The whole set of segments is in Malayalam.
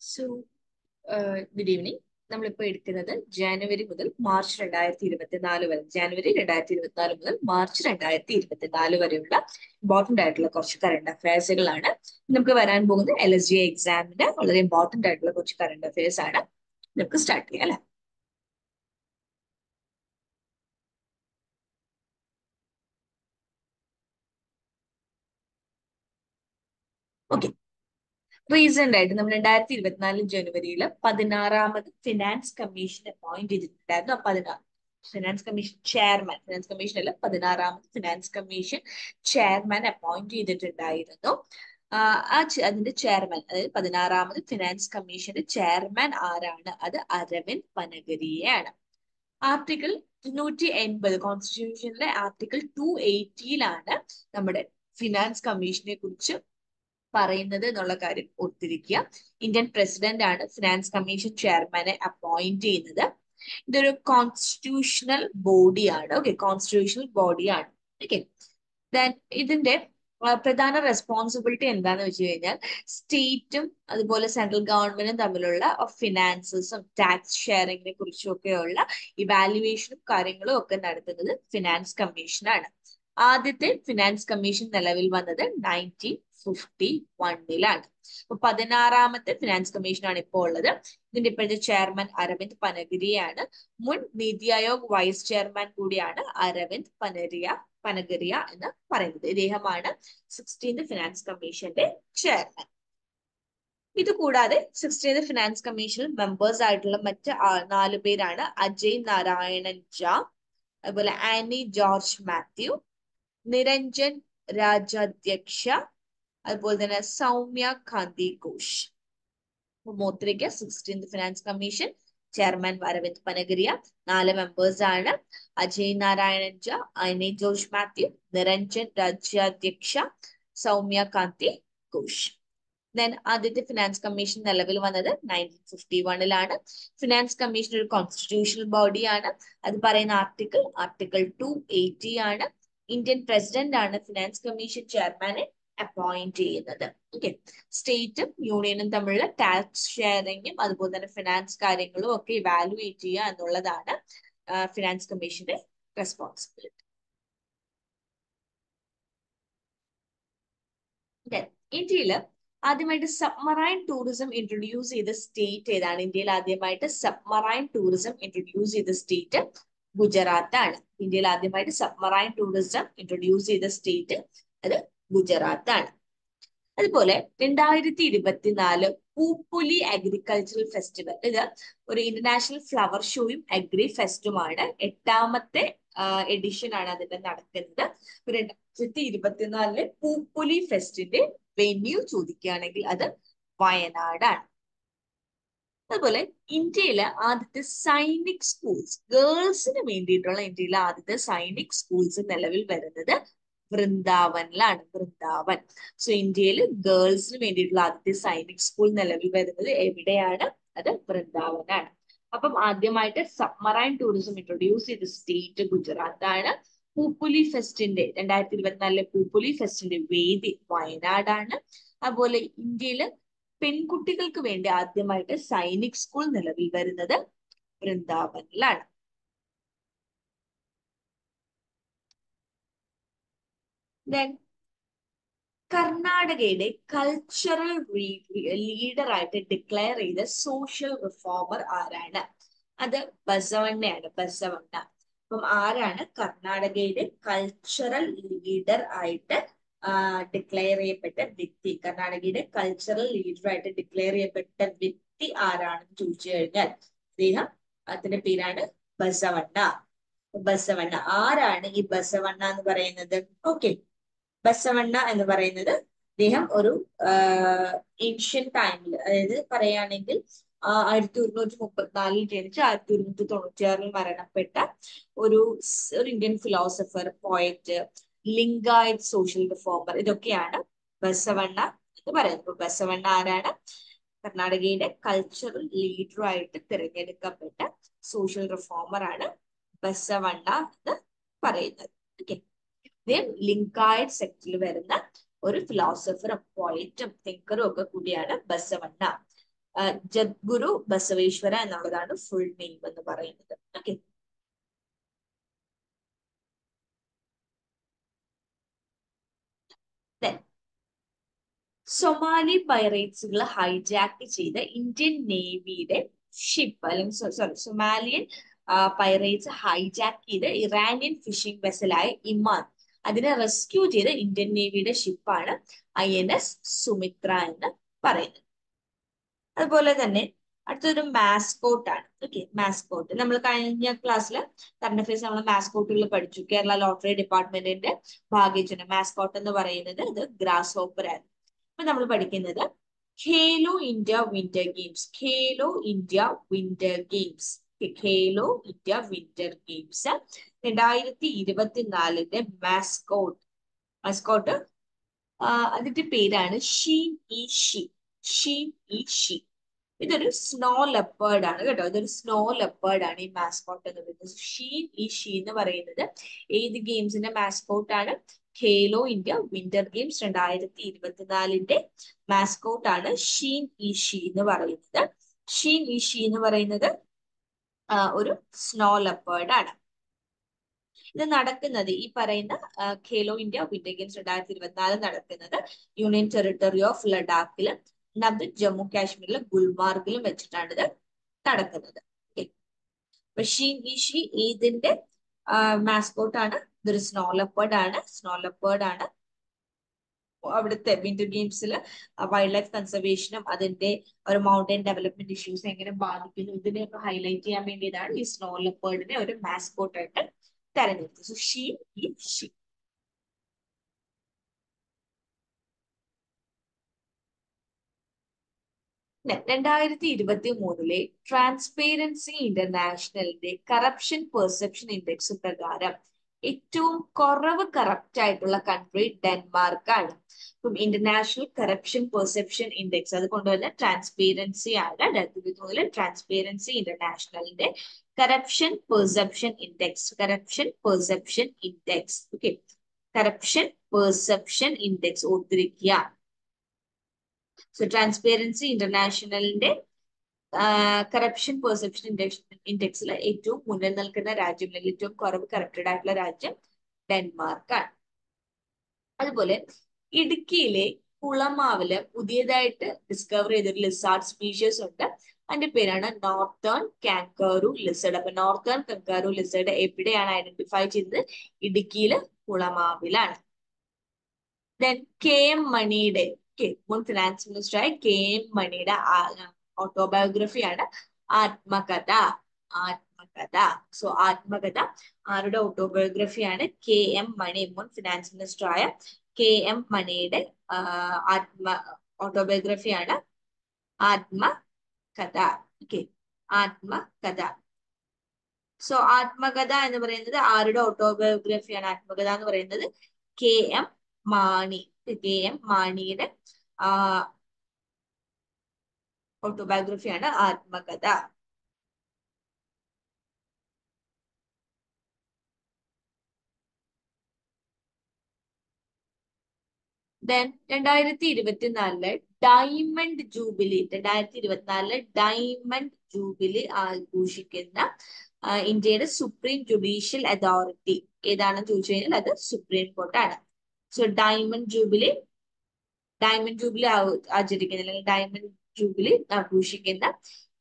സോ ഗുഡ് ഈവനിങ് നമ്മളിപ്പോൾ എടുക്കുന്നത് ജാനുവരി മുതൽ മാർച്ച് രണ്ടായിരത്തി ഇരുപത്തിനാല് വരെ. ജാനുവരി രണ്ടായിരത്തി ഇരുപത്തിനാല് മുതൽ മാർച്ച് രണ്ടായിരത്തി ഇരുപത്തിനാല് വരെയുള്ള ഇമ്പോർട്ടന്റ് ആയിട്ടുള്ള കുറച്ച് കറണ്ട് അഫയേഴ്സുകളാണ് നമുക്ക് വരാൻ പോകുന്ന എൽ എസ് ജി എക്സാമിന്റെ വളരെ ഇമ്പോർട്ടന്റ് ആയിട്ടുള്ള കുറച്ച് കറണ്ട് അഫയേഴ്സ് ആണ്. നമുക്ക് സ്റ്റാർട്ട് ചെയ്യാം അല്ലെ? ഓക്കെ റീസെന്റ് ആയിട്ട് നമ്മൾ രണ്ടായിരത്തി ഇരുപത്തിനാല് ജനുവരിയിൽ പതിനാറാമത് ഫിനാൻസ് കമ്മീഷൻ അപ്പോയിന്റ് ചെയ്തിട്ടുണ്ടായിരുന്നു. പതിനാറ് finance commission chairman finance commission അല്ല പതിനാറാമത് ഫിനാൻസ് കമ്മീഷൻ ചെയർമാൻ അപ്പോയിന്റ് ചെയ്തിട്ടുണ്ടായിരുന്നു. ആ അതിന്റെ ചെയർമാൻ അതായത് പതിനാറാമത് ഫിനാൻസ് കമ്മീഷന്റെ ചെയർമാൻ ആരാണ്? അത് അരവിന്ദ് പനഗരിയാണ് ആർട്ടിക്കിൾ ഇരുന്നൂറ്റി എൺപത് കോൺസ്റ്റിറ്റ്യൂഷനിലെ ആർട്ടിക്കിൾ ടു എയ്റ്റിയിലാണ് നമ്മുടെ ഫിനാൻസ് കമ്മീഷനെ കുറിച്ച് പറയുന്നത് എന്നുള്ള കാര്യം ഓർത്തിരിക്കുക. ഇന്ത്യൻ പ്രസിഡന്റ് ആണ് ഫിനാൻസ് കമ്മീഷൻ ചെയർമാനെ അപ്പോയിന്റ് ചെയ്യുന്നത്. ഇതൊരു കോൺസ്റ്റിറ്റ്യൂഷണൽ ബോഡിയാണ് ഓക്കെ കോൺസ്റ്റിറ്റ്യൂഷണൽ ബോഡിയാണ് ഓക്കെ ദെൻ ഇതിന്റെ പ്രധാന റെസ്പോൺസിബിലിറ്റി എന്താന്ന് വെച്ച് കഴിഞ്ഞാൽ സ്റ്റേറ്റും അതുപോലെ സെൻട്രൽ ഗവൺമെന്റും തമ്മിലുള്ള ഫിനാൻസസും ടാക്സ് ഷെയറിങ്ങിനെ കുറിച്ചും ഇവാലുവേഷനും കാര്യങ്ങളും ഒക്കെ നടത്തുന്നത് ഫിനാൻസ് കമ്മീഷനാണ്. ആദ്യത്തെ ഫിനാൻസ് കമ്മീഷൻ നിലവിൽ വന്നത് നയന്റീൻ ഫിഫ്റ്റി വണ്ണിലാണ് അപ്പൊ പതിനാറാമത്തെ ഫിനാൻസ് കമ്മീഷനാണ് ഇപ്പോൾ ഉള്ളത്. ഇതിന്റെ ഇപ്പോഴത്തെ ചെയർമാൻ അരവിന്ദ് പനഗിരിയാണ്. മുൻ നീതി ആയോഗ് വൈസ് ചെയർമാൻ കൂടിയാണ് അരവിന്ദ് പനരിയ പനഗരിയ എന്ന് പറയുന്നത്. ഇദ്ദേഹമാണ് സിക്സ്റ്റീൻത് ഫിനാൻസ് കമ്മീഷന്റെ ചെയർമാൻ ഇത് കൂടാതെ സിക്സ്റ്റീൻത് ഫിനാൻസ് കമ്മീഷനിൽ മെമ്പേഴ്സ് ആയിട്ടുള്ള മറ്റ് നാലു പേരാണ് അജയ് നാരായണൻ ജാ അതുപോലെ ആനി ജോർജ് മാത്യു നിരഞ്ജൻ രാജാധ്യക്ഷ അതുപോലെ തന്നെ Soumya Kanti Ghosh മൂത്രയ്ക്ക് sixteenth finance commission chairman Arvind Panagariya. നാല് മെമ്പേഴ്സ് ആണ്. അജയ് നാരായണൻ ജ അനി ജോർജ് മാത്യു നിരഞ്ജൻ രാജ്യാധ്യക്ഷ സൗമ്യ കാന്തി ഘോഷ് ദെൻ ആദ്യത്തെ ഫിനാൻസ് കമ്മീഷൻ നിലവിൽ വന്നത് നയന്റീൻ ഫിഫ്റ്റി വണ്ണിലാണ് ഫിനാൻസ് കമ്മീഷൻ ഒരു കോൺസ്റ്റിറ്റ്യൂഷണൽ ബോഡിയാണ് അത് പറയുന്ന ആർട്ടിക്കിൾ ആർട്ടിക്കിൾ ടു എയ്റ്റി ആണ്. ഇന്ത്യൻ പ്രസിഡന്റ് ആണ് ഫിനാൻസ് കമ്മീഷൻ ചെയർമാനെ അപ്പോയിന്റ് ചെയ്യുന്നത് ഓക്കെ സ്റ്റേറ്റും യൂണിയനും തമ്മിലുള്ള ടാക്സ് ഷെയറിങ്ങും അതുപോലെ തന്നെ ഫിനാൻസ് കാര്യങ്ങളും ഒക്കെ ഇവാലുവേറ്റ് ചെയ്യുക എന്നുള്ളതാണ് ഫിനാൻസ് കമ്മീഷന്റെ റെസ്പോൺസിബിലിറ്റി ഇന്ത്യയിൽ ആദ്യമായിട്ട് സബ്മറൈൻ ടൂറിസം ഇൻട്രൊഡ്യൂസ് ചെയ്ത സ്റ്റേറ്റ് ഏതാണ്? ഇന്ത്യയിൽ ആദ്യമായിട്ട് സബ്മറൈൻ ടൂറിസം ഇൻട്രൊഡ്യൂസ് ചെയ്ത സ്റ്റേറ്റ് ഗുജറാത്ത് ആണ് ഇന്ത്യയിൽ ആദ്യമായിട്ട് സബ്മറൈൻ ടൂറിസം ഇൻട്രൊഡ്യൂസ് ചെയ്ത സ്റ്റേറ്റ് അത് ഗുജറാത്ത് ആണ് അതുപോലെ രണ്ടായിരത്തി ഇരുപത്തിനാല് പൂപ്പുലി അഗ്രികൾച്ചറൽ ഫെസ്റ്റിവൽ ഇത് ഒരു ഇന്റർനാഷണൽ ഫ്ലവർ ഷോയും അഗ്രി ഫെസ്റ്റുമാണ് എട്ടാമത്തെ എഡിഷൻ ആണ് അതിന്റെ നടക്കുന്നത്. രണ്ടായിരത്തി ഇരുപത്തിനാലിലെ പൂപ്പുലി ഫെസ്റ്റിന്റെ വെന്യൂ ചോദിക്കുകയാണെങ്കിൽ അത് വയനാടാണ്. അതുപോലെ ഇന്ത്യയിലെ ആദ്യത്തെ സൈനിക് സ്കൂൾസ് ഗേൾസിന് വേണ്ടിയിട്ടുള്ള ഇന്ത്യയിലെ ആദ്യത്തെ സൈനിക് സ്കൂൾസ് നിലവിൽ വരുന്നത് വൃന്ദാവനിലാണ് വൃന്ദാവൻ. സോ ഇന്ത്യയിൽ ഗേൾസിന് വേണ്ടിയിട്ടുള്ള ആദ്യത്തെ സൈനിക് സ്കൂൾ നിലവിൽ വരുന്നത് എവിടെയാണ്? അത് വൃന്ദാവനാണ്. അപ്പം ആദ്യമായിട്ട് സബ്മറൈൻ ടൂറിസം ഇൻട്രൊഡ്യൂസ് ചെയ്ത സ്റ്റേറ്റ് ഗുജറാത്ത് ആണ്. പൂപ്പുലി ഫെസ്റ്റിന്റെ രണ്ടായിരത്തി ഇരുപത്തിനാലിലെ പൂപ്പുലി ഫെസ്റ്റിന്റെ വേദി വയനാടാണ്. അതുപോലെ ഇന്ത്യയിൽ പെൺകുട്ടികൾക്ക് വേണ്ടി ആദ്യമായിട്ട് സൈനിക് സ്കൂൾ നിലവിൽ വരുന്നത് വൃന്ദാവനിലാണ്. ദെൻ കർണാടകയുടെ കൾച്ചറൽ ലീഡർ ആയിട്ട് ഡിക്ലെയർ ചെയ്ത സോഷ്യൽ റിഫോമർ ആരാണ്? അത് ബസവണ്ണയാണ് ബസവണ്ണ. അപ്പം ആരാണ് കർണാടകയുടെ കൾച്ചറൽ ലീഡർ ആയിട്ട് ഡിക്ലെയർ ചെയ്യപ്പെട്ട വ്യക്തി? കർണാടകയുടെ കൾച്ചറൽ ലീഡർ ആയിട്ട് ഡിക്ലെയർ ചെയ്യപ്പെട്ട വ്യക്തി ആരാണെന്ന് ചോദിച്ചു കഴിഞ്ഞാൽ അദ്ദേഹം അതിന്റെ പേരാണ് ബസവണ്ണ. ബസവണ്ണ. ആരാണ് ഈ ബസവണ്ണ എന്ന് പറയുന്നത്? ഓക്കെ ബസവണ്ണ എന്ന് പറയുന്നത് അദ്ദേഹം ഒരു ഏഷ്യൻ ടൈമിൽ അതായത് പറയുകയാണെങ്കിൽ ആയിരത്തി ഒരുന്നൂറ്റി മുപ്പത്തിനാലിൽ ജനിച്ച് ആയിരത്തി ഒരുന്നൂറ്റി തൊണ്ണൂറ്റിയാറിൽ മരണപ്പെട്ട ഒരു ഒരു Indian philosopher poet Lingayat social reformer ഇതൊക്കെയാണ് ബസവണ്ണ എന്ന് പറയുന്നത്. ബസവണ്ണ ആരാണ്? കർണാടകയുടെ കൾച്ചറൽ ലീഡറായിട്ട് തിരഞ്ഞെടുക്കപ്പെട്ട സോഷ്യൽ റിഫോമർ ആണ് ബസവണ്ണ എന്ന് പറയുന്നത്. ഓക്കെ ഇദ്ദേഹം ലിംഗായത് സെക്ടറിൽ വരുന്ന ഒരു ഫിലോസഫറും പോയറ്റും തിങ്കറും ഒക്കെ കൂടിയാണ് ബസവണ്ണ. ജദ്ഗുരു ബസവേശ്വര എന്നുള്ളതാണ് ഫുൾ നെയിം എന്ന് പറയുന്നത്. ഓക്കെ സൊമാലി പൈറേറ്റ്സുകൾ ഹൈജാക്ക് ചെയ്ത ഇന്ത്യൻ നേവിയുടെ ഷിപ്പ് അല്ലെങ്കിൽ സോറി സൊമാലിയൻ പൈറേറ്റ്സ് ഹൈജാക്ക് ചെയ്ത ഇറാനിയൻ ഫിഷിംഗ് വെസലായ ഇമാൻ അതിനെ റെസ്ക്യൂ ചെയ്ത ഇന്ത്യൻ നേവിയുടെ ഷിപ്പാണ് ഐ എൻ എസ് സുമിത്ര എന്ന് പറയുന്നത്. അതുപോലെ തന്നെ അടുത്തൊരു മാസ്കോട്ട് ആണ്. ഓക്കെ മാസ്കോട്ട് നമ്മൾ കഴിഞ്ഞ ക്ലാസ്സിൽ കറണ്ട് അഫയേഴ്സ് നമ്മൾ മാസ്കോട്ടുകൾ പഠിച്ചു. കേരള ലോട്ടറി ഡിപ്പാർട്ട്മെന്റിന്റെ ഭാഗ്യചിഹ്നം മാസ്കോട്ട് എന്ന് പറയുന്നത് ഇത് ഗ്രാസ് ഹോപ്പർ ആയിരുന്നു. അപ്പൊ നമ്മൾ പഠിക്കുന്നത് Khelo India winter games Khelo India winter games Khelo India winter games രണ്ടായിരത്തി ഇരുപത്തിനാലിന്റെ മാസ്കോട്ട് മാസ്കോട്ട് അതിന്റെ പേരാണ് ഷീ ഇ ഷി ഷീൻ ഇ ഷി ഇതൊരു സ്നോ ലെപ്പേർഡ് ആണ് കേട്ടോ. ഇതൊരു സ്നോ ലെപ്പേർഡ് ആണ് ഈ മാസ്കോട്ട് എന്ന് പറയുന്നത്. ഷീൻ ഈ ഷീ എന്ന് പറയുന്നത് ഏത് ഗെയിംസിന്റെ മാസ്കോട്ട് ആണ്? ഖേലോ ഇന്ത്യ വിന്റർ ഗെയിംസ് രണ്ടായിരത്തി ഇരുപത്തിനാലിന്റെ മാസ്കോട്ട് ആണ് ഷീൻ ഈ ഷീ എന്ന് പറയുന്നത്. ഷീൻ ഈ ഷീ എന്ന് പറയുന്നത് ഒരു സ്നോ ലെപ്പേർഡ് ആണ്. ഇത് നടക്കുന്നത് ഈ പറയുന്ന ഖേലോ ഇന്ത്യ വിന്റർ ഗെയിംസ് രണ്ടായിരത്തി ഇരുപത്തിനാല് നടക്കുന്നത് യൂണിയൻ ടെറിട്ടറി ഓഫ് ലഡാക്കിലും അത് ജമ്മു കാശ്മീരിലെ ഗുൽമാർഗിലും വെച്ചിട്ടാണ് ഇത് നടക്കുന്നത്. ഷീ ഇതിന്റെ മാസ്കോട്ട് ആണ്. ഇതൊരു സ്നോ ലെപ്പേർഡ് ആണ്. സ്നോ ലെപ്പേർഡ് ആണ്. അവിടുത്തെ വിന്റർ ഗെയിംസിൽ വൈൽഡ് ലൈഫ് കൺസർവേഷനും അതിന്റെ ഒരു മൗണ്ടൻ ഡെവലപ്മെന്റ് ഇഷ്യൂസ് എങ്ങനെ ബാധിക്കുന്നു ഇതിനെയൊക്കെ ഹൈലൈറ്റ് ചെയ്യാൻ വേണ്ടിയതാണ് ഈ സ്നോ ലെപ്പേർഡിനെ ഒരു മാസ്കോട്ട് ആയിട്ട് തെരഞ്ഞെടുത്തത്. സോ ഷീ ഈ ഷീ രണ്ടായിരത്തി ഇരുപത്തി മൂന്നിലെ ട്രാൻസ്പേരൻസി ഇന്റർനാഷണലിന്റെ കറപ്ഷൻ പെർസെപ്ഷൻ ഇൻഡെക്സ് പ്രകാരം ഏറ്റവും കുറവ് കറപ്റ്റ് ആയിട്ടുള്ള കൺട്രി ഡെൻമാർക്ക് ആണ് ഇപ്പം ഇന്റർനാഷണൽ കറപ്ഷൻ പെർസെപ്ഷൻ ഇൻഡെക്സ് അത് കൊണ്ടുവന്ന ട്രാൻസ്പേരൻസി ആണ്. രണ്ടായിരത്തി മൂന്നിലെ transparency ഇന്റർനാഷണലിന്റെ corruption perception index corruption perception index okay corruption perception index ഓർത്തിരിക്കുക. സോ ട്രാൻസ്പേരൻസി ഇന്റർനാഷണലിന്റെ കറപ്ഷൻ പെർസെപ്ഷൻ ഇൻഡെക്സ് ഇൻഡെക്സിൽ ഏറ്റവും മുന്നിൽ നിൽക്കുന്ന രാജ്യം അല്ലെങ്കിൽ ഏറ്റവും കുറവ് കറപ്റ്റഡ് ആയിട്ടുള്ള രാജ്യം ഡെൻമാർക്കാണ്. അതുപോലെ ഇടുക്കിയിലെ കുളമാവിൽ പുതിയതായിട്ട് ഡിസ്കവർ ചെയ്തൊരു ലിസാർഡ് സ്പീഷ്യസ് ഉണ്ട്. അതിന്റെ പേരാണ് നോർത്തേൺ കാൻകാറു ലിസേഡ് അപ്പൊ നോർത്തേൺ കങ്കാറു ലിസേഡ് എവിടെയാണ് ഐഡന്റിഫൈ ചെയ്തത്? ഇടുക്കിയിലെ കുളമാവിലാണ്. ദെൻ കെ എം മണിയുടെ മുൻ ഫിനാൻസ് മിനിസ്റ്ററായ കെ എം മണിയുടെ ഓട്ടോബയോഗ്രഫിയാണ്. ആത്മകഥ ആത്മകഥ. സോ ആത്മകഥ ആരുടെ ഓട്ടോബയോഗ്രഫിയാണ്? കെ എം മണി മുൻ ഫിനാൻസ് മിനിസ്റ്ററായ കെ എം മണിയുടെ ആത്മ ഓട്ടോബയോഗ്രഫിയാണ് ആത്മകഥ. ഓക്കെ ആത്മകഥ. സോ ആത്മകഥ എന്ന് പറയുന്നത് ആരുടെ ഓട്ടോബയോഗ്രഫിയാണ്? ആത്മകഥ എന്ന് പറയുന്നത് K M Mani K M മാണിയുടെ ഓട്ടോബയോഗ്രഫിയാണ് ആത്മകഥ. രണ്ടായിരത്തി ഇരുപത്തിനാലിൽ ഡയമണ്ട് ജൂബിലി രണ്ടായിരത്തി ഇരുപത്തിനാലിൽ ഡയമണ്ട് ജൂബിലി ആഘോഷിക്കുന്ന ഇന്ത്യയുടെ സുപ്രീം ജുഡീഷ്യൽ അതോറിറ്റി ഏതാണെന്ന് ചോദിച്ചു കഴിഞ്ഞാൽ അത് supreme കോർട്ടാണ് so diamond jubilee diamond jubilee ആചരിക്കുന്ന അല്ലെങ്കിൽ ഡയമണ്ട് ജൂബിലി ആഘോഷിക്കുന്ന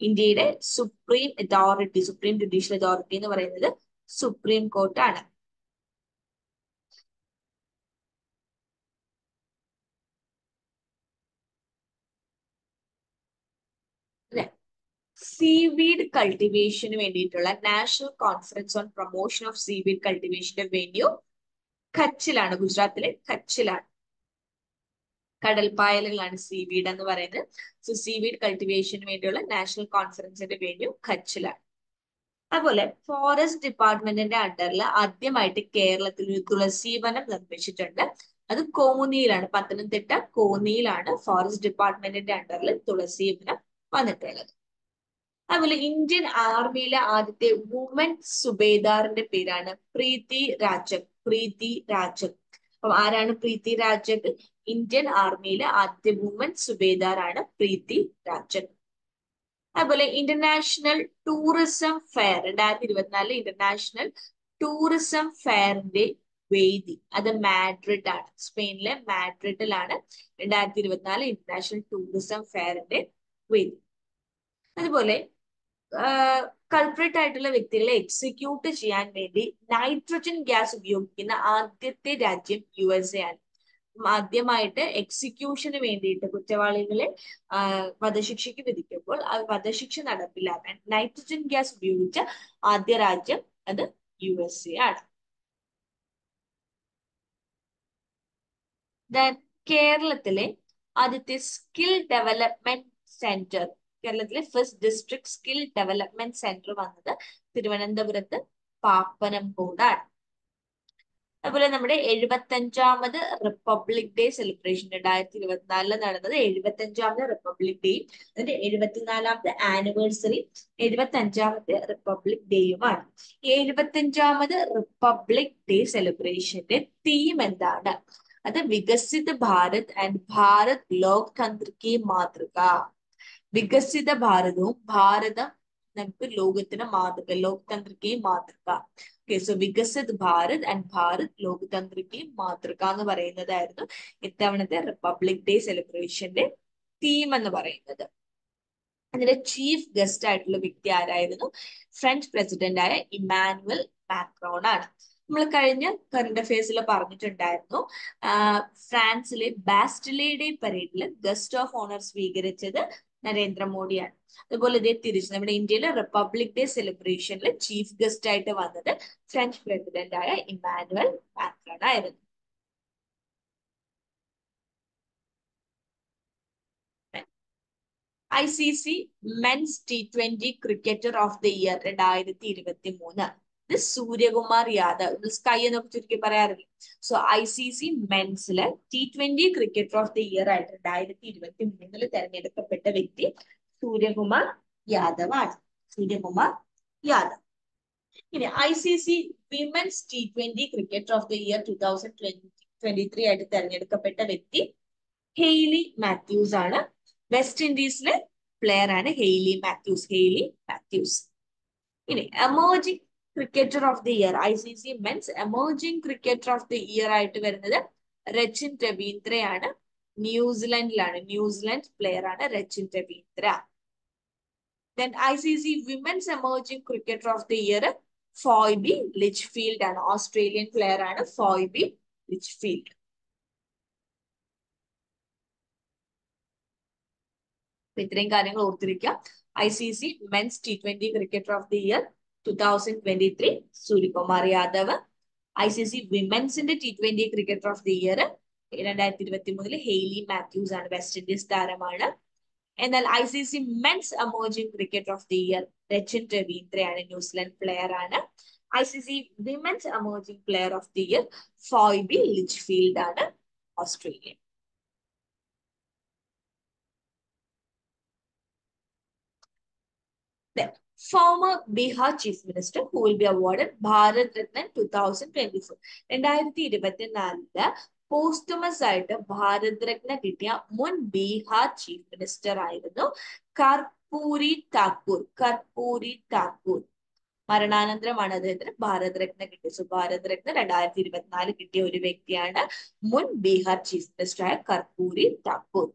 ഇന്ത്യയുടെ supreme authority supreme judicial authority എന്ന് പറയുന്നത് സുപ്രീം കോർട്ടാണ്. സീവീഡ് കൾട്ടിവേഷന് വേണ്ടിയിട്ടുള്ള national conference on promotion of seaweed കൾട്ടിവേഷന്റെ venue കച്ചിലാണ് ഗുജറാത്തിലെ കച്ചിലാണ്. കടൽപ്പായലുകളാണ് സീവീഡ് എന്ന് പറയുന്നത്. സോ സീവീഡ് കൾട്ടിവേഷന് വേണ്ടിയുള്ള നാഷണൽ കോൺഫറൻസിന്റെ വെന്യൂ കച്ചിലാണ് അതുപോലെ ഫോറസ്റ്റ് ഡിപ്പാർട്ട്മെന്റിന്റെ അണ്ടറിൽ ആദ്യമായിട്ട് കേരളത്തിൽ ഒരു തുളസി വനം നിർമ്മിച്ചിട്ടുണ്ട്. അത് കോന്നിയിലാണ് പത്തനംതിട്ട കോന്നിയിലാണ് ഫോറസ്റ്റ് ഡിപ്പാർട്ട്മെന്റിന്റെ അണ്ടറിൽ തുളസി വനം വന്നിട്ടുള്ളത്. അതുപോലെ ഇന്ത്യൻ ആർമിയിലെ ആദ്യത്തെ വുമൻ സുബേദാറിന്റെ പേരാണ് പ്രീതി രാജക് പ്രീതി രാജക് അപ്പം ആരാണ് പ്രീതി രാജക് ഇന്ത്യൻ ആർമിയിലെ ആദ്യ വുമൻ സുബേദാർ ആണ് പ്രീതി രാജക് അതുപോലെ ഇന്റർനാഷണൽ ടൂറിസം ഫെയർ രണ്ടായിരത്തി ഇരുപത്തിനാലിലെ ഇന്റർനാഷണൽ ടൂറിസം ഫെയറിന്റെ വേദി അത് മാഡ്രിഡ് ആണ് സ്പെയിനിലെ മാഡ്രിഡിലാണ് രണ്ടായിരത്തി ഇരുപത്തിനാല് ഇന്റർനാഷണൽ ടൂറിസം ഫെയറിന്റെ വേദി. അതുപോലെ കൾപ്രേറ്റ് ആയിട്ടുള്ള വ്യക്തികളെ എക്സിക്യൂട്ട് ചെയ്യാൻ വേണ്ടി നൈട്രജൻ ഗ്യാസ് ഉപയോഗിക്കുന്ന ആദ്യത്തെ രാജ്യം യു എസ് എ ആണ് ആദ്യമായിട്ട് എക്സിക്യൂഷന് വേണ്ടിയിട്ട് കുറ്റവാളികളെ വധശിക്ഷയ്ക്ക് വിധിക്കുമ്പോൾ ആ വധശിക്ഷ നടപ്പിലാക്കാൻ നൈട്രജൻ ഗ്യാസ് ഉപയോഗിച്ച ആദ്യ രാജ്യം അത് യു എസ് എ ആണ് കേരളത്തിലെ ആദ്യത്തെ സ്കിൽ ഡെവലപ്മെന്റ് സെന്റർ കേരളത്തിലെ first district skill development centre വന്നത് തിരുവനന്തപുരത്ത് പാപ്പനംകോടാണ് അതുപോലെ നമ്മുടെ എഴുപത്തഞ്ചാമത് റിപ്പബ്ലിക് ഡേ സെലിബ്രേഷൻ രണ്ടായിരത്തി ഇരുപത്തിനാലിൽ നടന്നത് എഴുപത്തഞ്ചാമത് റിപ്പബ്ലിക് ഡേയും അതിന്റെ എഴുപത്തിനാലാമത്തെ ആനിവേഴ്സറി എഴുപത്തഞ്ചാമത്തെ റിപ്പബ്ലിക് ഡേയുമാണ് എഴുപത്തഞ്ചാമത് റിപ്പബ്ലിക് ഡേ സെലിബ്രേഷന്റെ തീം എന്താണ്? അത് വികസിത ഭാരത് ആൻഡ് ഭാരത് ലോക് തന്ത്രിക്ക് മാതൃക. വികസിത ഭാരതവും ഭാരതം നമുക്ക് ലോകത്തിന് മാതൃക ലോക്തന്ത്ര മാതൃക. Okay so Viksit Bharat and Bharat ലോകതന്ത്രിക്കയും മാതൃക എന്ന് പറയുന്നതായിരുന്നു ഇത്തവണത്തെ റിപ്പബ്ലിക് ഡേ സെലിബ്രേഷന്റെ തീം എന്ന് പറയുന്നത്. അതിന്റെ ചീഫ് ഗസ്റ്റ് ആയിട്ടുള്ള വ്യക്തി ആരായിരുന്നു? ഫ്രഞ്ച് പ്രസിഡന്റ് ആയ ഇമാനുവൽ മാക്രോൺ ആണ്. നമ്മൾ കഴിഞ്ഞ കറണ്ട് അഫയേഴ്സിൽ പറഞ്ഞിട്ടുണ്ടായിരുന്നു ഫ്രാൻസിലെ ബാസ്റ്റിലേ ഡേ പരേഡിൽ ഗസ്റ്റ് ഓഫ് ഓണർ സ്വീകരിച്ചത് നരേന്ദ്രമോദിയാണ്. അതുപോലെ ഇതേ തിരിച്ച് നമ്മുടെ ഇന്ത്യയിലെ റിപ്പബ്ലിക് ഡേ സെലിബ്രേഷനിൽ ചീഫ് ഗസ്റ്റ് ആയിട്ട് വന്നത് ഫ്രഞ്ച് പ്രസിഡന്റ് ആയ ഇമാനുവൽ മാക്രോൺ ആയിരുന്നു. I C C men's T twenty cricketer of the year രണ്ടായിരത്തി ഇരുപത്തി മൂന്ന് ഇത് സൂര്യകുമാർ യാദവ് സ്കൈ എന്നൊക്കെ ചുരുക്കി പറയാറില്ല? So I C C മെൻസിൽ T twenty cricketer of the year ആയിട്ട് രണ്ടായിരത്തി ഇരുപത്തി മൂന്നിൽ തെരഞ്ഞെടുക്കപ്പെട്ട വ്യക്തി സൂര്യകുമാർ യാദവ് ആണ് സൂര്യകുമാർ യാദവ്. ഇനി I C C women's T twenty cricketer of the year two thousand twenty twenty three ആയിട്ട് തെരഞ്ഞെടുക്കപ്പെട്ട വ്യക്തി ഹെയ്ലി മാത്യൂസ് ആണ്. വെസ്റ്റ് ഇൻഡീസിലെ പ്ലെയർ ആണ് ഹെയ്ലി മാത്യൂസ്. Hayley Matthews. ഇനി emerging cricketer of the year I C C men's emerging cricketer of the year ആയിട്ട് വരുന്നത് രച്ചിൻ രവീന്ദ്രയാണ്. ന്യൂസിലൻഡിലാണ്. ന്യൂസിലൻഡ് പ്ലെയർ ആണ് Rachin Ravindra. Then I C C women's emerging cricketer of the year Phoebe Litchfield ആണ്. ഓസ്ട്രേലിയൻ പ്ലെയർ ആണ് ഫോയ്ബി ലിച്ച്ഫീൽഡ്. ഇത്രയും കാര്യങ്ങൾ ഓർത്തിരിക്കുക. I C C men's T twenty cricketer of the year two thousand twenty three Suryakumar Yadav I C C വിമൻസിന്റെ T twenty cricketer of the year രണ്ടായിരത്തി ഇരുപത്തി മൂന്നിൽ ഹെയ്ലി മാത്യൂസ് ആണ് വെസ്റ്റ് ഇൻഡീസ് താരമാണ്. എന്നാൽ I C C men's emerging cricketer of the year Rachin രവീന്ദ്രയാണ് New Zealand player ആണ്. I C C women's emerging player of the year Phoebe Litchfield ആണ് Australian former Bihar Chief Minister who will be awarded Bharat Ratna 2024. രണ്ടായിരത്തി ഇരുപത്തിനാലിൽ പോസ്റ്റമസ് ആയിട്ട് ഭാരത് രത്ന കിട്ടിയ മുൻ ബീഹാർ ചീഫ് മിനിസ്റ്റർ ആയിരുന്നു കർപ്പൂരി താക്കൂർ കർപ്പൂരി താക്കൂർ മരണാനന്തരമാണ് അദ്ദേഹത്തിന് ഭാരത് രത്ന കിട്ടിയത്. സോ ഭാരത് രത്ന രണ്ടായിരത്തി ഇരുപത്തിനാല് കിട്ടിയ ഒരു വ്യക്തിയാണ് മുൻ ബീഹാർ ചീഫ് മിനിസ്റ്റർ ആയ കർപ്പൂരി താക്കൂർ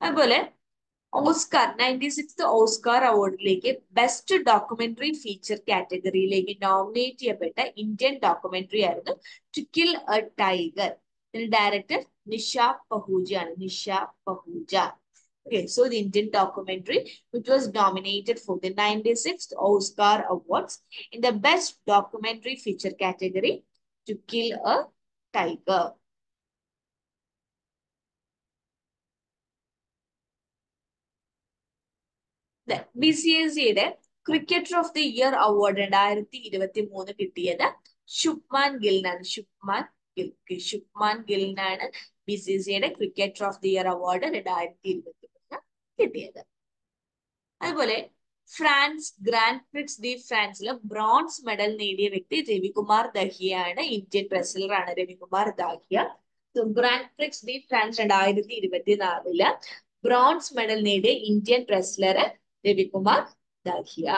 അതുപോലെ ഓസ്കാർ നയൻറ്റി സിക്സ് ഓസ്കാർ അവാർഡിലേക്ക് ബെസ്റ്റ് ഡോക്യുമെന്ററി ഫീച്ചർ കാറ്റഗറിയിലേക്ക് നോമിനേറ്റ് ചെയ്യപ്പെട്ട ഇന്ത്യൻ ഡോക്യുമെന്ററി ആയിരുന്നു ടു കിൽ എ ടൈഗർ ഇതിന്റെ ഡയറക്ടർ നിഷ പഹൂജ ആണ് Nisha Pahuja Okay, so the Indian documentary, which was nominated for the 96th Oscar Awards in the Best Documentary Feature category, To Kill a Tiger. B C S സിയുടെ cricketer of the year award രണ്ടായിരത്തി ഇരുപത്തി മൂന്ന് കിട്ടിയത് ശുഭ്മാൻ ഗിലിനാണ് ശുഭ്മാൻ ഗിൽ ശുഭ്മാൻ ഗിലിനാണ് ബി സി എസ് സിയുടെ cricketer of the year award രണ്ടായിരത്തി ഇരുപത്തി മൂന്ന് കിട്ടിയത്. അതുപോലെ ഫ്രാൻസ് ഗ്രാൻഡ് പ്രിക്സ് ദി ഫ്രാൻസിൽ ബ്രോൺസ് മെഡൽ നേടിയ വ്യക്തി രവികുമാർ ദഹിയാണ്. ഇന്ത്യൻ റെസ്ലർ ആണ് Ravikumar Dahiya. Grand prix the France രണ്ടായിരത്തി ഇരുപത്തിനാലിൽ ബ്രോൺസ് മെഡൽ നേടിയ Indian wrestler Ravikumar Dahiya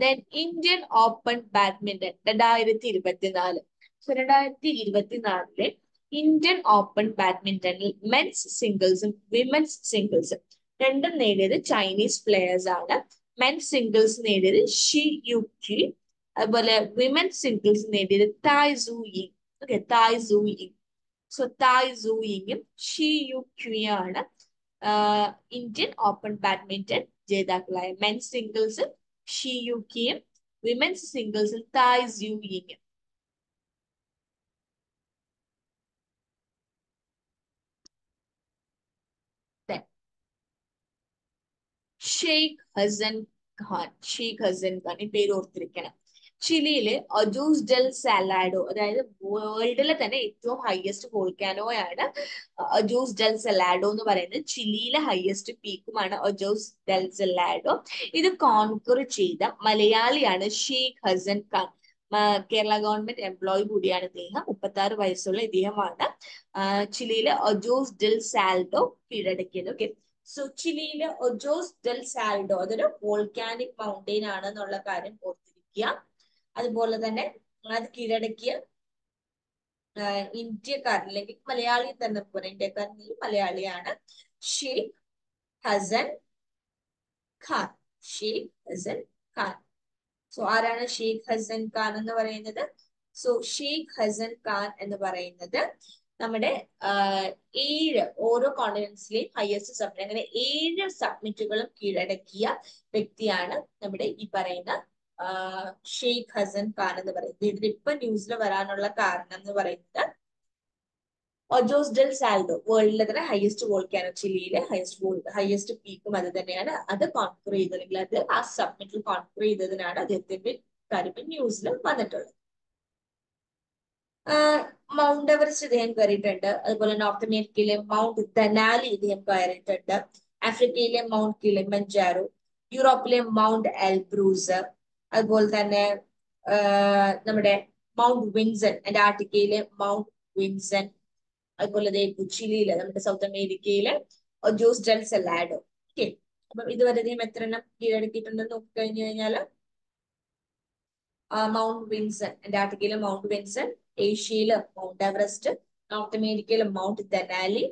then Indian open badminton രണ്ടായിരത്തി ഇരുപത്തിനാല് സോ രണ്ടായിരത്തി ഇരുപത്തിനാലിലെ ഇന്ത്യൻ ഓപ്പൺ ബാഡ്മിന്റണിൽ മെൻസ് സിംഗിൾസും വിമൻസ് സിംഗിൾസും രണ്ടും നേടിയത് ചൈനീസ് പ്ലെയേഴ്സ് ആണ്. മെൻസ് സിംഗിൾസ് നേടിയത് ഷി യു അതുപോലെ വിമൻസ് സിംഗിൾസ് നേടിയത് Tai സൂയി okay Tai Tzu Ying so Tai Tzu യിങ്ങും Shi Yu ക്യുയും ആണ് ഇന്ത്യൻ ഓപ്പൺ ബാഡ്മിന്റൺ ജേതാക്കളായ മെൻസ് സിംഗിൾസ് ഷി യു കിയും വിമൻസ് സിംഗിൾസിൽ തായ് സൂ യിങ്ങും ഷെയ്ഖ് ഹസൻ ഖാൻ ഷെയ്ഖ് ഹസൻ ഖാൻ ഈ പേര് ഓർത്തിരിക്കണം. ചിലിയിൽ അജൂസ് ഡെൽ സലാഡോ അതായത് വേൾഡിലെ തന്നെ ഏറ്റവും ഹയസ്റ്റ് വോൾക്കാനോയാണ് അജൂസ് ഡെൽ സലാഡോ എന്ന് പറയുന്നത്. ചിലിയിലെ ഹയസ്റ്റ് പീക്കുമാണ് അജൂസ് ഡെൽ സലാഡോ. ഇത് കോൺക്വർ ചെയ്ത മലയാളിയാണ് ഷെയ്ഖ് ഹസൻ ഖാൻ. കേരള ഗവൺമെന്റ് എംപ്ലോയി കൂടിയാണ് ഇദ്ദേഹം. മുപ്പത്തി ആറ് വയസ്സുള്ള ഇദ്ദേഹമാണ്. ചിലിയിലെ ഒജോസ് ഡെൽ സാൽഡോ കീഴടക്കിയത്. ഓക്കെ സോ ചിലിയിലെ ഒജോസ് ഡെൽ സാൽഡോ അതൊരു വോൾക്കാനിക് മൗണ്ടെയിൻ ആണെന്നുള്ള കാര്യം ഓർത്തിരിക്കുക. അതുപോലെ തന്നെ അത് കീഴടക്കിയ ഇന്ത്യക്കാരൻ അല്ലെങ്കിൽ മലയാളി തന്നെ പോലെ ഇന്ത്യക്കാരൻ മലയാളിയാണ് ഷെയ്ഖ് ഹസൻ ഖാൻ. ഷെയ്ഖ് ഹസൻ ഖാൻ. സോ ആരാണ് ഷെയ്ഖ് ഹസൻ ഖാൻ എന്ന് പറയുന്നത്? സോ ഷെയ്ഖ് ഹസൻ ഖാൻ എന്ന് പറയുന്നത് നമ്മുടെ ഏഴ് ഓരോ കോണ്ടിനൻസിലെയും ഹയസ്റ്റ് സബ്മിറ്റ് അങ്ങനെ ഏഴ് സബ്മിറ്റുകളും കീഴടക്കിയ വ്യക്തിയാണ് നമ്മുടെ ഈ പറയുന്ന ഷെയ്ഖ് ഹസൻ ഖാൻ എന്ന് പറയുന്നത്. ഇതിലിപ്പോ ന്യൂസിൽ വരാനുള്ള കാരണം എന്ന് പറയുന്നത് ഒജോസ് ഡെൽ സാൽഡോ വേൾഡിലെ തന്നെ ഹയസ്റ്റ് വോൾക്കാനോ ചിലിയിലെ ഹയസ്റ്റ് ഹയസ്റ്റ് പീക്കും അത് തന്നെയാണ്. അത് കോൺക്വർ ചെയ്തതെങ്കിൽ അത് ആ സബ്മിറ്റിൽ കോൺക്വർ ചെയ്തതിനാണ് അദ്ദേഹത്തിന്റെ കാര്യം ന്യൂസിൽ വന്നിട്ടുള്ളത്. മൗണ്ട് എവറസ്റ്റ് ഇദ്ദേഹം കയറിയിട്ടുണ്ട്. അതുപോലെ നോർത്ത് അമേരിക്കയിലെ മൗണ്ട് ദനാലി ഇദ്ദേഹം കയറിയിട്ടുണ്ട്. ആഫ്രിക്കയിലെ മൗണ്ട് കിളിമഞ്ചാറോ യൂറോപ്പിലെ മൗണ്ട് എൽബ്രൂസ് അതുപോലെ തന്നെ നമ്മുടെ മൗണ്ട് വിൻസൺ അന്റാർട്ടിക്കയിലെ മൗണ്ട് വിൻസൺ അതുപോലെ ചിലിയിലെ നമ്മുടെ സൗത്ത് അമേരിക്കയിലെ ജോസ് ഡെൽ സെലാഡോ ഓക്കെ അപ്പം ഇതുവരെ അധികം എത്ര എണ്ണം കീഴടക്കിയിട്ടുണ്ടെന്ന് നോക്കി കഴിഞ്ഞു കഴിഞ്ഞാൽ മൗണ്ട് വിൻസൺ അന്റാർട്ടിക്കയിലെ മൗണ്ട് വിൻസൺ ഏഷ്യയിലെ മൗണ്ട് എവറസ്റ്റ് നോർത്ത് അമേരിക്കയിലെ മൗണ്ട് ദനാലി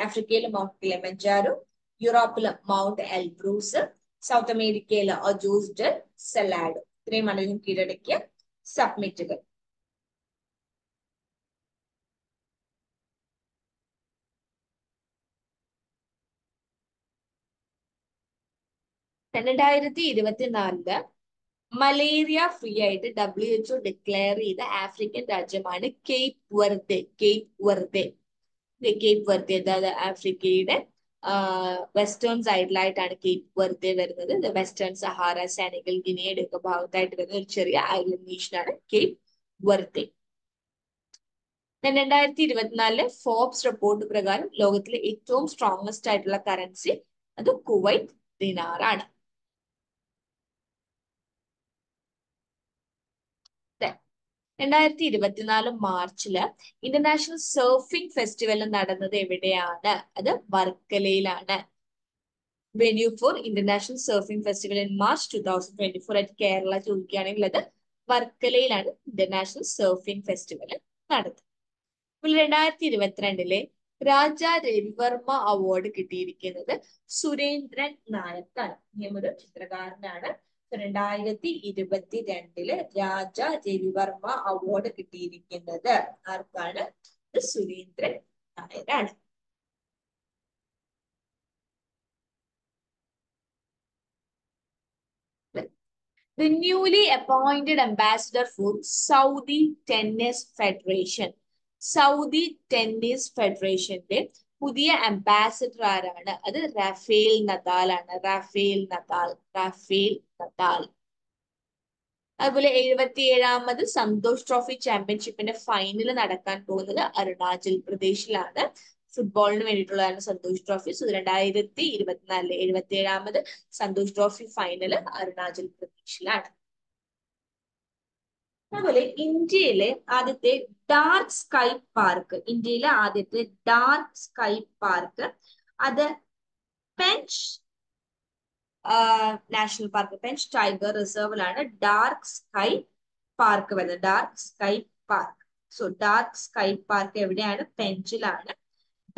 ആഫ്രിക്കയിലെ മൗണ്ട് കിലമഞ്ചാരോ യൂറോപ്പിലെ മൗണ്ട് എൽബ്രൂസ് സൗത്ത് അമേരിക്കയിലെ അജൂസ്ഡ് സലാഡ് സെലാഡോ ഇത്രയും അദ്ദേഹം കീഴടക്കിയ സബ്മിറ്റുകൾ രണ്ടായിരത്തി ഇരുപത്തിനാലിൽ മലേറിയ ഫ്രീ ആയിട്ട് ഡബ്ല്യു എച്ച്ഒ ഡിക്ലെയർ ചെയ്ത ആഫ്രിക്കൻ രാജ്യമാണ് Cape Verde Cape Verde Cape Verde അതായത് ആഫ്രിക്കയുടെ വെസ്റ്റേൺ സൈഡിലായിട്ടാണ് കേപ്പ് വെറുതെ വരുന്നത്. വെസ്റ്റേൺ സഹാറ സെനഗൽ ഗിനിയുടെ ഒക്കെ ഭാഗത്തായിട്ട് വരുന്ന ഒരു ചെറിയ ഐലൻഡ് നേഷനാണ് കേപ്പ് വെറുതെ. രണ്ടായിരത്തി ഇരുപത്തിനാലിലെ ഫോബ്സ് റിപ്പോർട്ട് പ്രകാരം ലോകത്തിലെ ഏറ്റവും സ്ട്രോങ്സ്റ്റ് ആയിട്ടുള്ള കറൻസി അത് കുവൈറ്റ് ദിനാറാണ്. രണ്ടായിരത്തി ഇരുപത്തിനാല് മാർച്ചിൽ ഇന്റർനാഷണൽ സർഫിംഗ് ഫെസ്റ്റിവൽ നടന്നത് എവിടെയാണ്? അത് വർക്കലയിലാണ്. Venue for international surfing festival in March two thousand twenty four ആയിട്ട് കേരള ചോദിക്കുകയാണെങ്കിൽ അത് വർക്കലയിലാണ് ഇന്റർനാഷണൽ സർഫിംഗ് ഫെസ്റ്റിവൽ നടന്നത്. അപ്പോൾ രണ്ടായിരത്തി ഇരുപത്തിരണ്ടിലെ രാജ രവിവർമ്മ അവാർഡ് കിട്ടിയിരിക്കുന്നത് സുരേന്ദ്രൻ നായക്കാണ് ഒരു ചിത്രകാരനാണ് രണ്ടായിരത്തി ഇരുപത്തി രണ്ടിൽ രാജ രവിവർമ്മ അവാർഡ് കിട്ടിയിരിക്കുന്നത്. ആർക്കാണ്? സുരേന്ദ്രൻ നായരാണ്. The newly appointed ambassador for Saudi Tennis Federation. Saudi tennis ഫെഡറേഷന്റെ പുതിയ അംബാസിഡർ ആരാണ്? അത് റഫേൽ നദാൽ ആണ് റഫേൽ നദാൽ റഫേൽ നദാൽ. അതുപോലെ എഴുപത്തി സന്തോഷ് ട്രോഫി ചാമ്പ്യൻഷിപ്പിന്റെ ഫൈനൽ നടക്കാൻ പോകുന്നത് അരുണാചൽ പ്രദേശിലാണ്. ഫുട്ബോളിന് വേണ്ടിയിട്ടുള്ളതാണ് സന്തോഷ് ട്രോഫി സോ രണ്ടായിരത്തി ഇരുപത്തിനാലിലെ എഴുപത്തി ഏഴാമത് സന്തോഷ് ട്രോഫി ഫൈനൽ അരുണാചൽ പ്രദേശിലാണ്. അതുപോലെ ഇന്ത്യയിലെ ആദ്യത്തെ ഡാർക്ക് സ്കൈ പാർക്ക് ഇന്ത്യയിലെ ആദ്യത്തെ ഡാർക്ക് സ്കൈ പാർക്ക് അത് Pench national park Pench tiger റിസർവിലാണ് dark sky park വരുന്നത്. Dark sky park so dark sky park എവിടെയാണ്? പെഞ്ചിലാണ്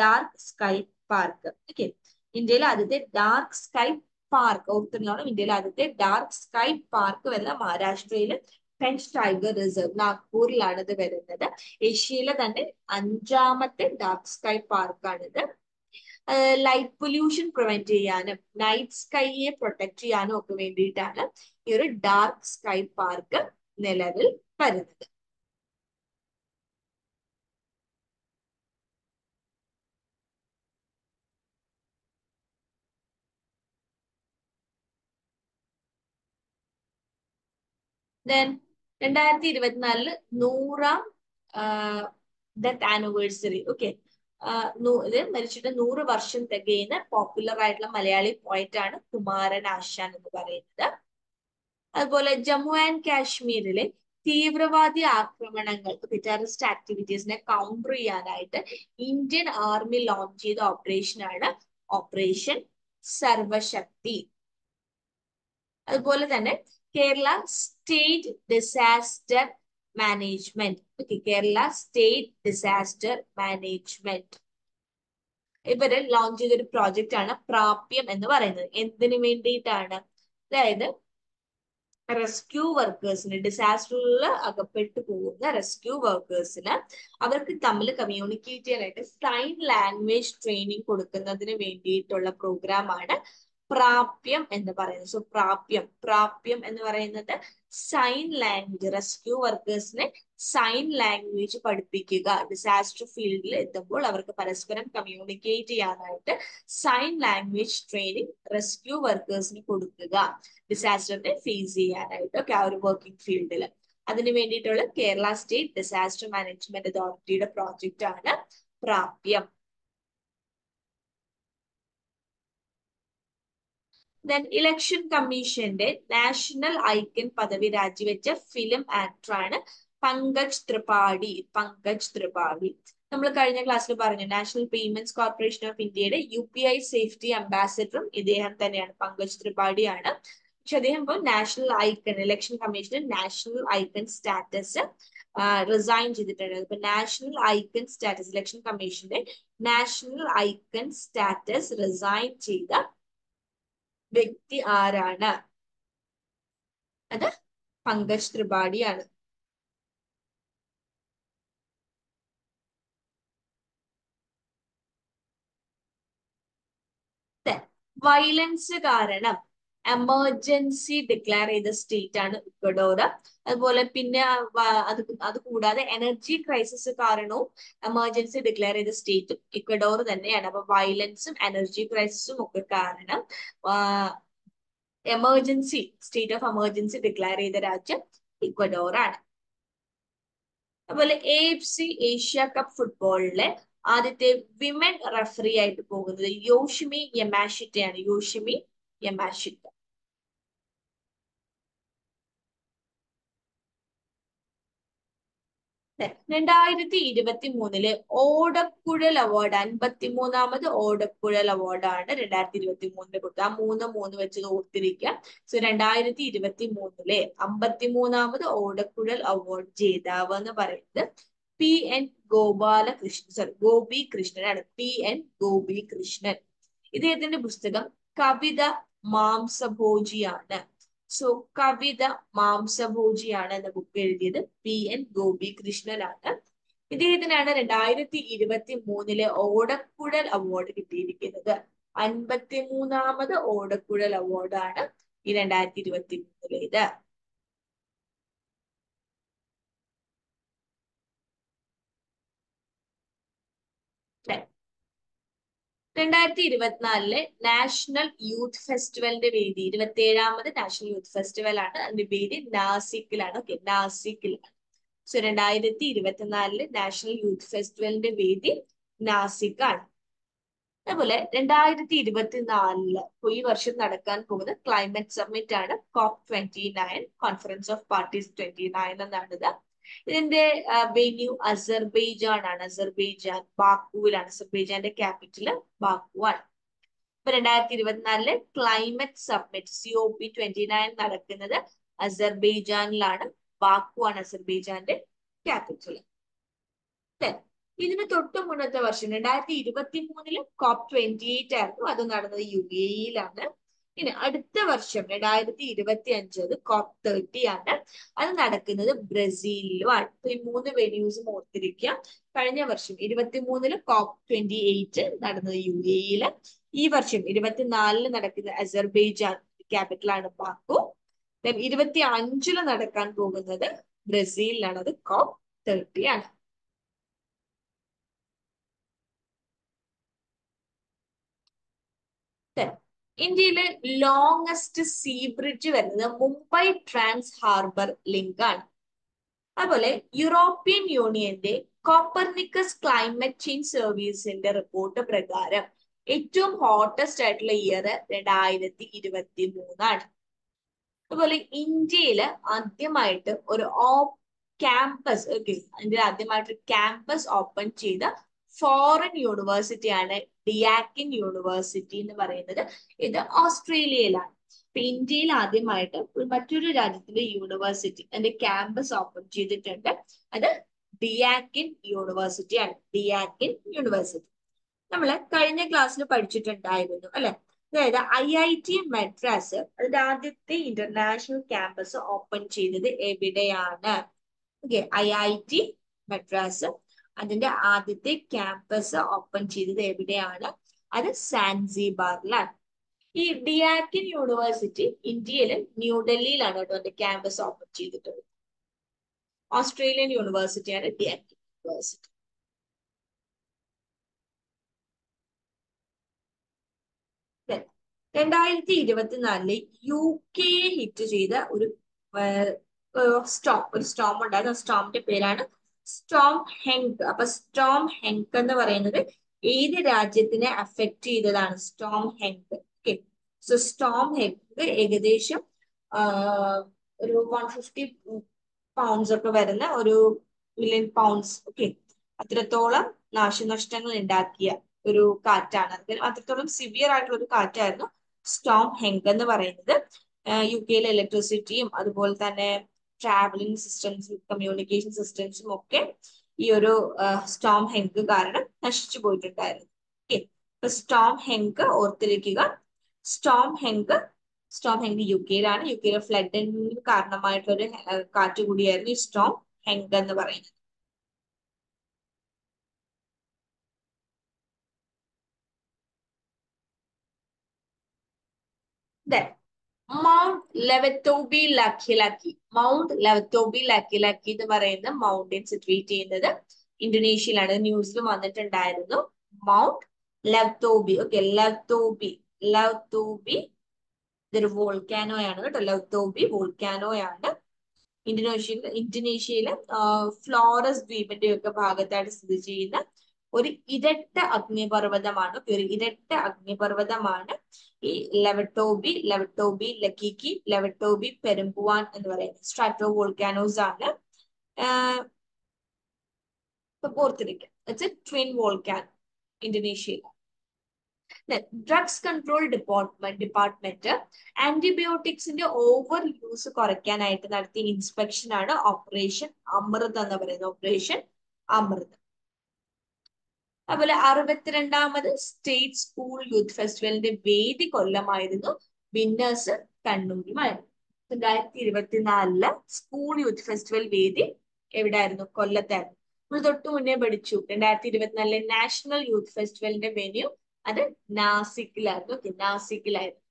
ഡാർക്ക് സ്കൈ പാർക്ക് ഓക്കെ ഇന്ത്യയിലെ ആദ്യത്തെ ഡാർക്ക് സ്കൈ പാർക്ക് ഓർത്തിരുന്നോളം ഇന്ത്യയിലെ ആദ്യത്തെ ഡാർക്ക് സ്കൈ പാർക്ക് വരുന്ന മഹാരാഷ്ട്രയിലെ. പെഞ്ച് ടൈഗർ റിസർവ് നാഗ്പൂരിലാണിത് വരുന്നത്. ഏഷ്യയിലെ തന്നെ അഞ്ചാമത്തെ ഡാർക്ക് സ്കൈ പാർക്കാണിത് ലൈറ്റ് പൊല്യൂഷൻ പ്രിവെന്റ് ചെയ്യാനും നൈറ്റ് സ്കൈയെ പ്രൊട്ടക്ട് ചെയ്യാനും ഒക്കെ വേണ്ടിയിട്ടാണ് ഈ ഒരു ഡാർക്ക് സ്കൈ പാർക്ക് നിലവിൽ വരുന്നത്. ദെൻ രണ്ടായിരത്തി ഇരുപത്തിനാലിൽ നൂറാം ഡെത്ത് ആനിവേഴ്സറി ഓക്കെ ഇത് മരിച്ചിട്ട് നൂറ് വർഷം തികയുന്ന പോപ്പുലർ ആയിട്ടുള്ള മലയാളി പോയിന്റ് ആണ് കുമാരൻ ആശാൻ എന്ന് പറയുന്നത്. അതുപോലെ ജമ്മു ആൻഡ് കാശ്മീരിലെ തീവ്രവാദി ആക്രമണങ്ങൾ ടെററിസ്റ്റ് ആക്ടിവിറ്റീസിനെ കൗണ്ടർ ചെയ്യാനായിട്ട് ഇന്ത്യൻ ആർമി ലോഞ്ച് ചെയ്ത ഓപ്പറേഷൻ ആണ് ഓപ്പറേഷൻ സർവശക്തി അതുപോലെ തന്നെ Kerala state disaster management okay Kerala state disaster management ഇവർ ലോഞ്ച് ചെയ്തൊരു പ്രോജക്റ്റ് ആണ് പ്രാപ്യം എന്ന് പറയുന്നത്. എന്തിനു വേണ്ടിയിട്ടാണ്? അതായത് റെസ്ക്യൂ വർക്കേഴ്സിന് ഡിസാസ്റ്ററിൽ അകപ്പെട്ടു പോകുന്ന റെസ്ക്യൂ വർക്കേഴ്സിന് അവർക്ക് തമ്മിൽ കമ്മ്യൂണിക്കേറ്റ് ചെയ്യാനായിട്ട് സൈൻ ലാംഗ്വേജ് ട്രെയിനിങ് കൊടുക്കുന്നതിന് വേണ്ടിയിട്ടുള്ള പ്രോഗ്രാമാണ് പ്രാപ്യം എന്ന് പറയുന്നത്. സോ പ്രാപ്യം പ്രാപ്യം എന്ന് പറയുന്നത് സൈൻ ലാംഗ്വേജ് റെസ്ക്യൂ വർക്കേഴ്സിനെ സൈൻ ലാംഗ്വേജ് പഠിപ്പിക്കുക. ഡിസാസ്റ്റർ ഫീൽഡിൽ എത്തുമ്പോൾ അവർക്ക് പരസ്പരം കമ്മ്യൂണിക്കേറ്റ് ചെയ്യാനായിട്ട് സൈൻ ലാംഗ്വേജ് ട്രെയിനിങ് റെസ്ക്യൂ വർക്കേഴ്സിന് കൊടുക്കുക. ഡിസാസ്റ്ററിനെ ഫേസ് ചെയ്യാനായിട്ട് ഒക്കെ ആ ഒരു വർക്കിംഗ് ഫീൽഡിൽ അതിന് വേണ്ടിയിട്ടുള്ള കേരള സ്റ്റേറ്റ് ഡിസാസ്റ്റർ മാനേജ്മെന്റ് അതോറിറ്റിയുടെ പ്രോജക്റ്റ് ആണ് പ്രാപ്യം. ദെൻ ഇലക്ഷൻ കമ്മീഷന്റെ നാഷണൽ ഐക്കൺ പദവി രാജിവെച്ച ഫിലിം ആക്ടറാണ് പങ്കജ് ത്രിപാഠി പങ്കജ് ത്രിപാഠി. നമ്മൾ കഴിഞ്ഞ ക്ലാസ്സിൽ പറഞ്ഞു നാഷണൽ പേയ്മെന്റ്സ് കോർപ്പറേഷൻ ഓഫ് ഇന്ത്യയുടെ യു പി ഐ സേഫ്റ്റി അംബാസിഡറും ഇദ്ദേഹം തന്നെയാണ് പങ്കജ് ത്രിപാഠിയാണ്. പക്ഷെ അദ്ദേഹം ഇപ്പോൾ നാഷണൽ ഐക്കൺ ഇലക്ഷൻ കമ്മീഷന് നാഷണൽ ഐക്കൺ സ്റ്റാറ്റസ് റിസൈൻ ചെയ്തിട്ടുണ്ട്. ഇപ്പൊ നാഷണൽ ഐക്കൺ സ്റ്റാറ്റസ് ഇലക്ഷൻ കമ്മീഷന്റെ നാഷണൽ ഐക്കൺ സ്റ്റാറ്റസ് റിസൈൻ ചെയ്ത വ്യക്തി ആരാണ്? അത് പങ്കജ് ത്രിപാഠിയാണ്. വയലൻസ് കാരണം. എമർജൻസി ഡിക്ലെയർ ചെയ്ത സ്റ്റേറ്റ് ആണ് ഇക്വഡോർ. അതുപോലെ പിന്നെ അത് അത് കൂടാതെ എനർജി ക്രൈസിസ് കാരണവും എമർജൻസി ഡിക്ലെയർ ചെയ്ത സ്റ്റേറ്റും ഇക്വഡോർ തന്നെയാണ്. അപ്പൊ വയലൻസും എനർജി ക്രൈസിസും ഒക്കെ കാരണം emergency state of emergency declare ചെയ്ത രാജ്യം ഇക്വഡോർ ആണ്. അതുപോലെ A F C Asia cup ഫുട്ബോളിലെ ആദ്യത്തെ വിമൻ റെഫറി ആയിട്ട് പോകുന്നത് യോഷിമി യമാഷിറ്റയാണ്. യോഷിമി യമാഷിറ്റ. രണ്ടായിരത്തി ഇരുപത്തി മൂന്നിൽ ഓടക്കുഴൽ അവാർഡ് അൻപത്തിമൂന്നാമത് ഓടക്കുഴൽ അവാർഡാണ് രണ്ടായിരത്തി ഇരുപത്തി മൂന്നിൽ കൊടുത്തത്. ആ മൂന്ന് മൂന്ന് വെച്ച് ഓർത്തിരിക്കുക സോ രണ്ടായിരത്തി ഇരുപത്തി മൂന്നിലെ അമ്പത്തിമൂന്നാമത് ഓടക്കുഴൽ അവാർഡ് ജേതാവ് എന്ന് പറയുന്നത് P N Gopalakrishnan. Sorry Gopi കൃഷ്ണനാണ് P N Gopi Krishnan ഇദ്ദേഹത്തിന്റെ പുസ്തകം കവിത മാംസഭോജിയാണ്. സോ കവിത മാംസഭോജിയാണ് എന്ന ബുക്ക് എഴുതിയത്. പി എൻ ഗോപി കൃഷ്ണനാണ് ഇദ്ദേഹത്തിനാണ് രണ്ടായിരത്തി ഇരുപത്തി മൂന്നിലെ ഓടക്കുഴൽ അവാർഡ് കിട്ടിയിരിക്കുന്നത്. അൻപത്തി മൂന്നാമത് ഓടക്കുഴൽ അവാർഡാണ് ഈ രണ്ടായിരത്തി ഇരുപത്തി മൂന്നിലേത് രണ്ടായിരത്തി ഇരുപത്തിനാലിലെ നാഷണൽ യൂത്ത് ഫെസ്റ്റിവലിന്റെ വേദി ഇരുപത്തി ഏഴാമത് നാഷണൽ യൂത്ത് ഫെസ്റ്റിവൽ ആണ് അതിന്റെ വേദി നാസിക്കിലാണ്. ഓക്കെ നാസിക്കിലാണ് സോ രണ്ടായിരത്തി ഇരുപത്തിനാലിൽ നാഷണൽ യൂത്ത് ഫെസ്റ്റിവലിന്റെ വേദി നാസിക്കാണ്. അതുപോലെ രണ്ടായിരത്തി ഇരുപത്തിനാലിൽ ഈ വർഷം നടക്കാൻ പോകുന്ന ക്ലൈമറ്റ് സമ്മിറ്റ് ആണ് COP twenty nine conference of parties twenty nine എന്നാണ് ഇത് ഇതിന്റെ വെന്യൂ അസർബൈജാൻ ആണ് അസർബൈജാൻ ബാക്കുവിലാണ്. അസർബൈജാന്റെ ക്യാപിറ്റൽ ബാക്കു ആണ് ഇപ്പൊ രണ്ടായിരത്തി ഇരുപത്തിനാലിൽ climate submit C O P twenty nine നടക്കുന്നത് അസർബൈജാനിലാണ്. ബാക്കു ആണ് അസർബൈജാന്റെ ക്യാപിറ്റൽ ഇതിന് തൊട്ട് മുന്നത്തെ വർഷം രണ്ടായിരത്തി ഇരുപത്തി മൂന്നിൽ കോപ്പ് ട്വന്റി എയ്റ്റ് ആയിരുന്നു. അത് നടന്നത് യു എയിലാണ് ഇനി അടുത്ത വർഷം രണ്ടായിരത്തി ഇരുപത്തി അഞ്ചത് കോപ്പ് തേർട്ടി ആണ്. അത് നടക്കുന്നത് ബ്രസീലിലുമാണ് അപ്പൊ ഈ മൂന്ന് വെന്യൂസും ഓർത്തിരിക്കുക. കഴിഞ്ഞ വർഷം ഇരുപത്തി മൂന്നിൽ കോപ്പ് ട്വന്റി എയ്റ്റ് നടന്നത് യു എയിൽ ഈ വർഷം ഇരുപത്തിനാലിൽ നടക്കുന്ന അസർബൈജാൻ ക്യാപിറ്റലാണ് ബാക്കു. ഇരുപത്തി അഞ്ചിൽ നടക്കാൻ പോകുന്നത് ബ്രസീലിലാണ്. അത് കോപ്പ് തേർട്ടി ആണ്. ഇന്ത്യയിലെ ലോങ്സ്റ്റ് സീ ബ്രിഡ്ജ് വരുന്നത് മുംബൈ ട്രാൻസ് ഹാർബർ ലിങ്ക് ആണ് അതുപോലെ യൂറോപ്യൻ യൂണിയന്റെ കോപ്പർനിക്കസ് ക്ലൈമറ്റ് ചേഞ്ച് സർവീസിന്റെ റിപ്പോർട്ട് പ്രകാരം ഏറ്റവും ഹോട്ടസ്റ്റ് ആയിട്ടുള്ള ഇയർ രണ്ടായിരത്തി ഇരുപത്തി മൂന്നാണ് അതുപോലെ ഇന്ത്യയിൽ ആദ്യമായിട്ട് ഒരു ഓ ക്യാമ്പസ് ഓക്കെ ഇന്ത്യയിൽ ആദ്യമായിട്ട് ക്യാമ്പസ് ഓപ്പൺ ചെയ്ത ഫോറിൻ യൂണിവേഴ്സിറ്റിയാണ് ഡിയാക്കിൻ യൂണിവേഴ്സിറ്റി എന്ന് പറയുന്നത്. ഇത് ഓസ്ട്രേലിയയിലാണ്. ഇപ്പൊ ഇന്ത്യയിൽ ആദ്യമായിട്ട് മറ്റൊരു രാജ്യത്തിന്റെ യൂണിവേഴ്സിറ്റി അതിന്റെ ക്യാമ്പസ് ഓപ്പൺ ചെയ്തിട്ടുണ്ട്. അത് ഡിയാക്കിൻ യൂണിവേഴ്സിറ്റി ആണ്. ഡിയാക്കിൻ യൂണിവേഴ്സിറ്റി നമ്മൾ കഴിഞ്ഞ ക്ലാസ്സിൽ പഠിച്ചിട്ടുണ്ടായിരുന്നു അല്ലെ? അതായത് ഐ ഐ ടി മദ്രാസ് അതിന്റെ ആദ്യത്തെ ഇന്റർനാഷണൽ ക്യാമ്പസ് ഓപ്പൺ ചെയ്തത് എവിടെയാണ്? Okay I I T Madras അതിന്റെ ആദ്യത്തെ ക്യാമ്പസ് ഓപ്പൺ ചെയ്തത് എവിടെയാണ്? അത് സാൻസിബാറിലാണ് ഈ ഡിയാക്കിൻ യൂണിവേഴ്സിറ്റി ഇന്ത്യയിലെ ന്യൂഡൽഹിയിലാണ് കേട്ടോ അതിന്റെ ക്യാമ്പസ് ഓപ്പൺ ചെയ്തിട്ടുള്ളത്. ഓസ്ട്രേലിയൻ യൂണിവേഴ്സിറ്റിയാണ് ഡിയാക്കിൻ യൂണിവേഴ്സിറ്റി രണ്ടായിരത്തി ഇരുപത്തിനാലിൽ യു കെ ഹിറ്റ് ചെയ്ത ഒരു സ്റ്റോം ഒരു സ്റ്റോം ഉണ്ടായിരുന്നു സ്റ്റോമിന്റെ പേരാണ് സ്റ്റോം ഹെങ്ക് അപ്പൊ സ്റ്റോം ഹെങ്ക് എന്ന് പറയുന്നത് ഏത് രാജ്യത്തിനെ അഫക്ട് ചെയ്തതാണ്? Storm Henk okay so storm Henk ഏകദേശം ഒരു വൺ ഫിഫ്റ്റി പൗണ്ട്സ് ഒക്കെ വരുന്ന ഒരു മില്യൺ പൗണ്ട്സ് ഓക്കെ അത്രത്തോളം നാശനഷ്ടങ്ങൾ ഉണ്ടാക്കിയ ഒരു കാറ്റാണ്. അത്രത്തോളം സിവിയർ ആയിട്ടുള്ള ഒരു കാറ്റായിരുന്നു സ്റ്റോം ഹെങ്ക് എന്ന് പറയുന്നത്. യു കെയിലെ ഇലക്ട്രിസിറ്റിയും അതുപോലെ തന്നെ ട്രാവലിംഗ് സിസ്റ്റംസും കമ്മ്യൂണിക്കേഷൻ സിസ്റ്റംസും ഒക്കെ ഈ ഒരു സ്റ്റോം ഹെങ്ക് കാരണം നശിച്ചു പോയിട്ടുണ്ടായിരുന്നു. ഓക്കെ ഇപ്പൊ സ്റ്റോം ഹെങ്ക് ഓർത്തിരിക്കുക. Storm Henk storm Henk U കെയിലാണ് U കെയിലെ ഫ്ലഡിന് കാരണമായിട്ടൊരു കാറ്റ് കൂടിയായിരുന്നു ഈ സ്റ്റോം ഹെങ്ക് എന്ന് പറയുന്നത്. Then, mount Lewotobi Laki Laki mount Lewotobi Laki Laki എന്ന് പറയുന്ന മൗണ്ടൻ സിറ്റുവേറ്റ് ചെയ്യുന്നത് ഇന്തോനേഷ്യയിലാണ്. ന്യൂസിലും വന്നിട്ടുണ്ടായിരുന്നു. മൗണ്ട് ലെവത്തോബി ഓക്കെ ലെവത്തോബി ലെവത്തോബി ഇതൊരു വോൾക്കാനോ ആണ് കേട്ടോ. ലെവത്തോബി വോൾക്കാനോ ആണ്. ഇന്തോനേഷ്യയിൽ ഇന്തോനേഷ്യയിലെ ഫ്ലോറസ് ദ്വീപിന്റെ ഒക്കെ ഭാഗത്തായിട്ട് സ്ഥിതി ചെയ്യുന്ന ഒരു ഇരട്ട അഗ്നിപർവതമാണ് ഒരു ഇരട്ട അഗ്നിപർവതമാണ് ഈ ലെവട്ടോബി ലെവട്ടോബി ലക്കിക്കി ലെവട്ടോബി പെരുമ്പുവാൻ എന്ന് പറയുന്നത്. സ്ട്രാറ്റോ വോൾക്കാനോസ് ആണ് ഓർത്തിരിക്കുക ട്വിൻ വോൾക്കാൻ ഇന്തോനേഷ്യയിൽ ഡ്രഗ്സ് കൺട്രോൾ ഡിപ്പാർട്ട്മെന്റ് ഡിപ്പാർട്ട്മെന്റ് ആന്റിബയോട്ടിക്സിന്റെ ഓവർ യൂസ് കുറയ്ക്കാനായിട്ട് നടത്തിയ ഇൻസ്പെക്ഷൻ ആണ് ഓപ്പറേഷൻ അമൃത് എന്ന് പറയുന്നത്. ഓപ്പറേഷൻ അമൃത് അതുപോലെ അറുപത്തിരണ്ടാമത് സ്റ്റേറ്റ് സ്കൂൾ യൂത്ത് ഫെസ്റ്റിവലിന്റെ വേദി കൊല്ലമായിരുന്നു. വിന്നേഴ്സ് കണ്ണൂരുമായിരുന്നു. രണ്ടായിരത്തി ഇരുപത്തിനാലിൽ സ്കൂൾ യൂത്ത് ഫെസ്റ്റിവൽ വേദി എവിടെയായിരുന്നു കൊല്ലത്തായിരുന്നു. നമ്മൾ തൊട്ട് മുന്നേ പഠിച്ചു. രണ്ടായിരത്തി ഇരുപത്തിനാലിലെ നാഷണൽ യൂത്ത് ഫെസ്റ്റിവലിന്റെ വെന്യൂ അത് നാസിക്കിലായിരുന്നു. ഓക്കെ നാസിക്കിലായിരുന്നു.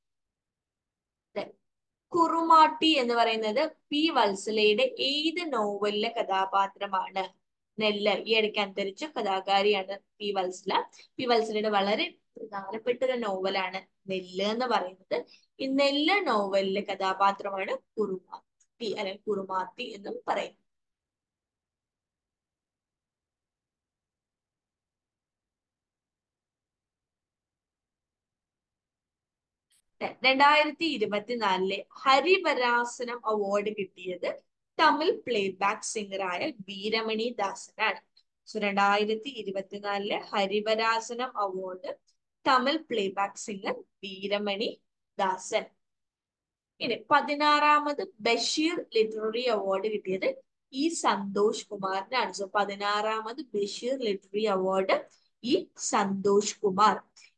കുറുമാട്ടി എന്ന് പറയുന്നത് പി വത്സലയുടെ ഏത് നോവലിലെ കഥാപാത്രമാണ്? നെല്ല് ഈ ഇടയ്ക്ക് അന്തരിച്ച കഥാകാരിയാണ് പി വത്സല. പി വത്സലയുടെ വളരെ പ്രധാനപ്പെട്ട ഒരു നോവലാണ് നെല്ല് എന്ന് പറയുന്നത്. ഈ നെല്ല് നോവലിലെ കഥാപാത്രമാണ് കുറുമാത്തി അല്ലെങ്കിൽ കുറുമാത്തി എന്നും പറയും. രണ്ടായിരത്തി ഇരുപത്തിനാലിലെ ഹരിവരാസനം അവാർഡ് കിട്ടിയത് തമിഴ് പ്ലേബാക്ക് സിംഗറായ വീരമണി ദാസനാണ്. സോ രണ്ടായിരത്തി ഇരുപത്തിനാലിലെ Harivarasanam award Tamil playback singer Veeramani Dasan. ഇനി പതിനാറാമത് ബഷീർ ലിറ്റററി അവാർഡ് കിട്ടിയത് ഈ സന്തോഷ് കുമാറിനാണ്. സോ പതിനാറാമത് ബഷീർ ലിറ്റററി അവാർഡ് ഈ സന്തോഷ് കുമാർ.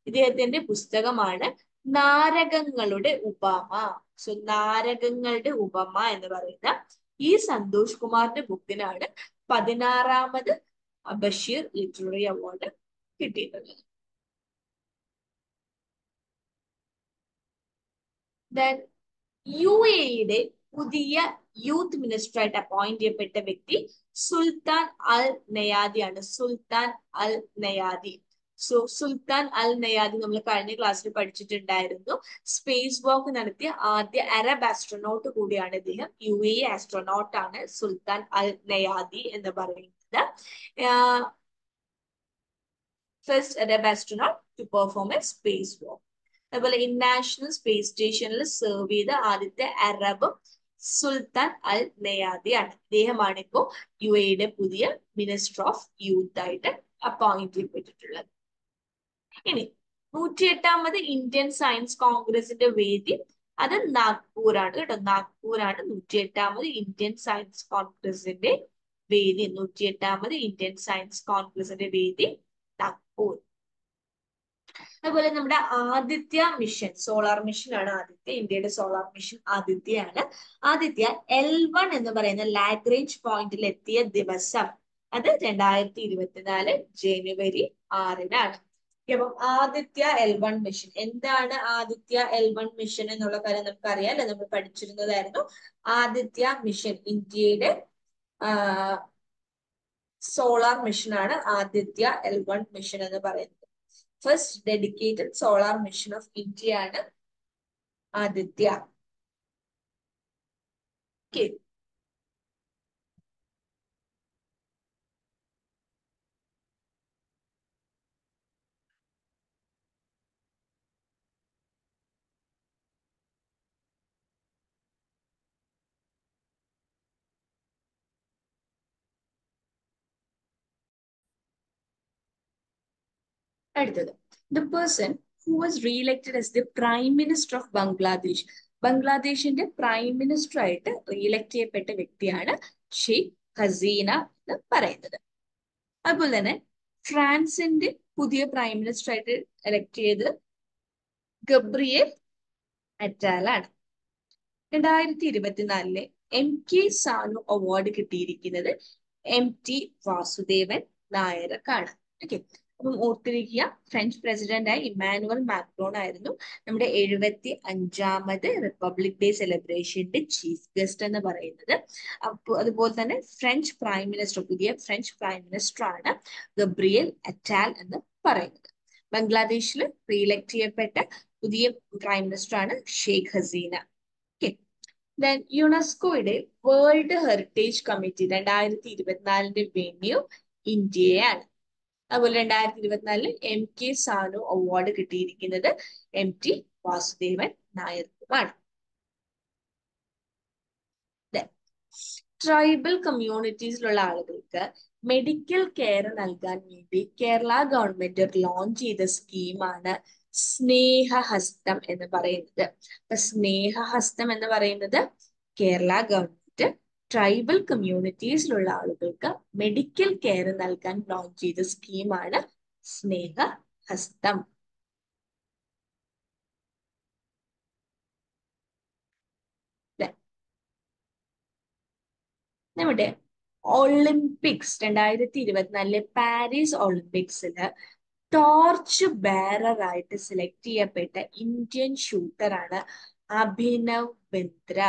ഇദ്ദേഹത്തിന്റെ പുസ്തകമാണ് നാരകങ്ങളുടെ ഉപമ. സോ നാരകങ്ങളുടെ ഉപമ എന്ന് പറയുന്ന ഈ സന്തോഷ് കുമാറിന്റെ ബുക്കിനാണ് പതിനാറാമത് ബഷീർ ലിറ്റററി അവാർഡ് കിട്ടിയിട്ടുള്ളത്. ദെൻ യു എയുടെ പുതിയ യൂത്ത് മിനിസ്റ്റർ ആയിട്ട് അപ്പോയിന്റ് ചെയ്യപ്പെട്ട വ്യക്തി സുൽത്താൻ അൽ നയാദിയാണ് സുൽത്താൻ അൽ നയാദി സോ സുൽത്താൻ അൽ നയാദി നമ്മൾ കഴിഞ്ഞ ക്ലാസ്സിൽ പഠിച്ചിട്ടുണ്ടായിരുന്നു. സ്പേസ് വാക്ക് നടത്തിയ ആദ്യ അറബ് ആസ്ട്രോനോട്ട് കൂടിയാണ് ഇദ്ദേഹം. യു എ ആസ്ട്രോനോട്ട് ആണ് സുൽത്താൻ അൽ നയാദി എന്ന് പറയുന്നത്. First Arab astronaut to perform a space walk അതുപോലെ ഇന്റർനാഷണൽ സ്പേസ് സ്റ്റേഷനിൽ സെർവ് ചെയ്ത ആദ്യത്തെ അറബ് സുൽത്താൻ അൽ നയാദിയാണ്. ഇദ്ദേഹമാണ് ഇപ്പോ യു എയുടെ പുതിയ മിനിസ്റ്റർ ഓഫ് യൂത്ത് ആയിട്ട് അപ്പോയിന്റ് ചെയ്യപ്പെട്ടിട്ടുള്ളത്. ഇനി നൂറ്റിയെട്ടാമത് ഇന്ത്യൻ സയൻസ് കോൺഗ്രസിന്റെ വേദി. അത് നാഗ്പൂരാണ് കേട്ടോ. നാഗ്പൂരാണ് നൂറ്റിയെട്ടാമത് ഇന്ത്യൻ സയൻസ് കോൺഗ്രസിന്റെ വേദി. നൂറ്റിയെട്ടാമത് ഇന്ത്യൻ സയൻസ് കോൺഗ്രസിന്റെ വേദി നാഗ്പൂർ. അതുപോലെ നമ്മുടെ ആദിത്യ മിഷൻ സോളാർ മിഷൻ ആണ് ആദിത്യ. ഇന്ത്യയുടെ സോളാർ മിഷൻ ആദിത്യ ആണ് ആദിത്യ എൽ വൺ എന്ന് പറയുന്ന ലാഗ്രേഞ്ച് പോയിന്റിൽ എത്തിയ ദിവസം. അത് രണ്ടായിരത്തി ഇരുപത്തിനാല് ജനുവരി ആറിനാണ്. അപ്പം ആദിത്യ എൽ വൺ മിഷൻ എന്താണ് ആദിത്യ എൽ വൺ മിഷൻ എന്നുള്ള കാര്യം നമുക്കറിയാം അല്ലെ? നമ്മൾ പഠിച്ചിരുന്നതായിരുന്നു. ആദിത്യ മിഷൻ ഇന്ത്യയുടെ സോളാർ മിഷൻ ആണ് ആദിത്യ എൽ വൺ മിഷൻ എന്ന് പറയുന്നത്. First dedicated solar mission of India ആണ് ആദിത്യ. അടുത്തത്. The person who was reelected as the prime minister of Bangladesh ബംഗ്ലാദേശിന്റെ prime minister ആയിട്ട് റീഇലക്ട് ചെയ്യപ്പെട്ട വ്യക്തിയാണ് ഷെയ്ഖ് ഹസീന എന്ന് പറയുന്നത്. അതുപോലെ തന്നെ ഫ്രാൻസിന്റെ പുതിയ പ്രൈം മിനിസ്റ്റർ ആയിട്ട് എലക്ട് ചെയ്ത് ഗബ്രിയേൽ അറ്റാലാണ് രണ്ടായിരത്തി ഇരുപത്തിനാലിലെ എം കെ സാനു അവാർഡ് കിട്ടിയിരിക്കുന്നത് എം ടി വാസുദേവൻ നായർക്കാണ് ഓക്കെ അപ്പം ഓർത്തിരിക്കുക. ഫ്രഞ്ച് പ്രസിഡന്റായ ഇമാനുവൽ മാക്രോൺ ആയിരുന്നു. നമ്മുടെ എഴുപത്തി അഞ്ചാമത് റിപ്പബ്ലിക് ഡേ സെലിബ്രേഷന്റെ ചീഫ് ഗസ്റ്റ് എന്ന് പറയുന്നത്. അപ്പോൾ അതുപോലെ തന്നെ ഫ്രഞ്ച് പ്രൈം മിനിസ്റ്റർ പുതിയ ഫ്രഞ്ച് പ്രൈം മിനിസ്റ്റർ ആണ് ഗബ്രിയൽ അറ്റാൽ എന്ന് പറയുന്നത്. ബംഗ്ലാദേശിൽ റീഇലക്ട് ചെയ്യപ്പെട്ട പുതിയ പ്രൈം മിനിസ്റ്റർ ആണ് ഷെയ്ഖ് ഹസീന ദെൻ യുനെസ്കോയുടെ വേൾഡ് ഹെറിറ്റേജ് കമ്മിറ്റി രണ്ടായിരത്തി ഇരുപത്തിനാലിന്റെ വെന്യൂ ഇന്ത്യയാണ് അതുപോലെ രണ്ടായിരത്തി ഇരുപത്തിനാലിൽ എം കെ സാനു അവാർഡ് കിട്ടിയിരിക്കുന്നത് എം ടി വാസുദേവൻ നായർക്കുമാണ് ട്രൈബൽ കമ്മ്യൂണിറ്റീസിലുള്ള ആളുകൾക്ക് മെഡിക്കൽ കെയർ നൽകാൻ വേണ്ടി കേരള ഗവൺമെന്റ് ലോഞ്ച് ചെയ്ത സ്കീമാണ് സ്നേഹഹസ്തം എന്ന് പറയുന്നത്. അപ്പൊ സ്നേഹഹസ്തം എന്ന് പറയുന്നത് കേരള ഗവൺമെന്റ് ട്രൈബൽ കമ്മ്യൂണിറ്റീസിലുള്ള ആളുകൾക്ക് മെഡിക്കൽ കെയർ നൽകാൻ ലോഞ്ച് ചെയ്ത സ്കീമാണ് സ്നേഹ സ്നേഹഹസ്തം നമ്മുടെ ഒളിമ്പിക്സ് രണ്ടായിരത്തി ഇരുപത്തിനാലിലെ പാരീസ് ഒളിമ്പിക്സിൽ ടോർച്ച് ബാരറായിട്ട് സെലക്ട് ചെയ്യപ്പെട്ട ഇന്ത്യൻ ഷൂട്ടറാണ് അഭിനവ് ബിന്ദ്ര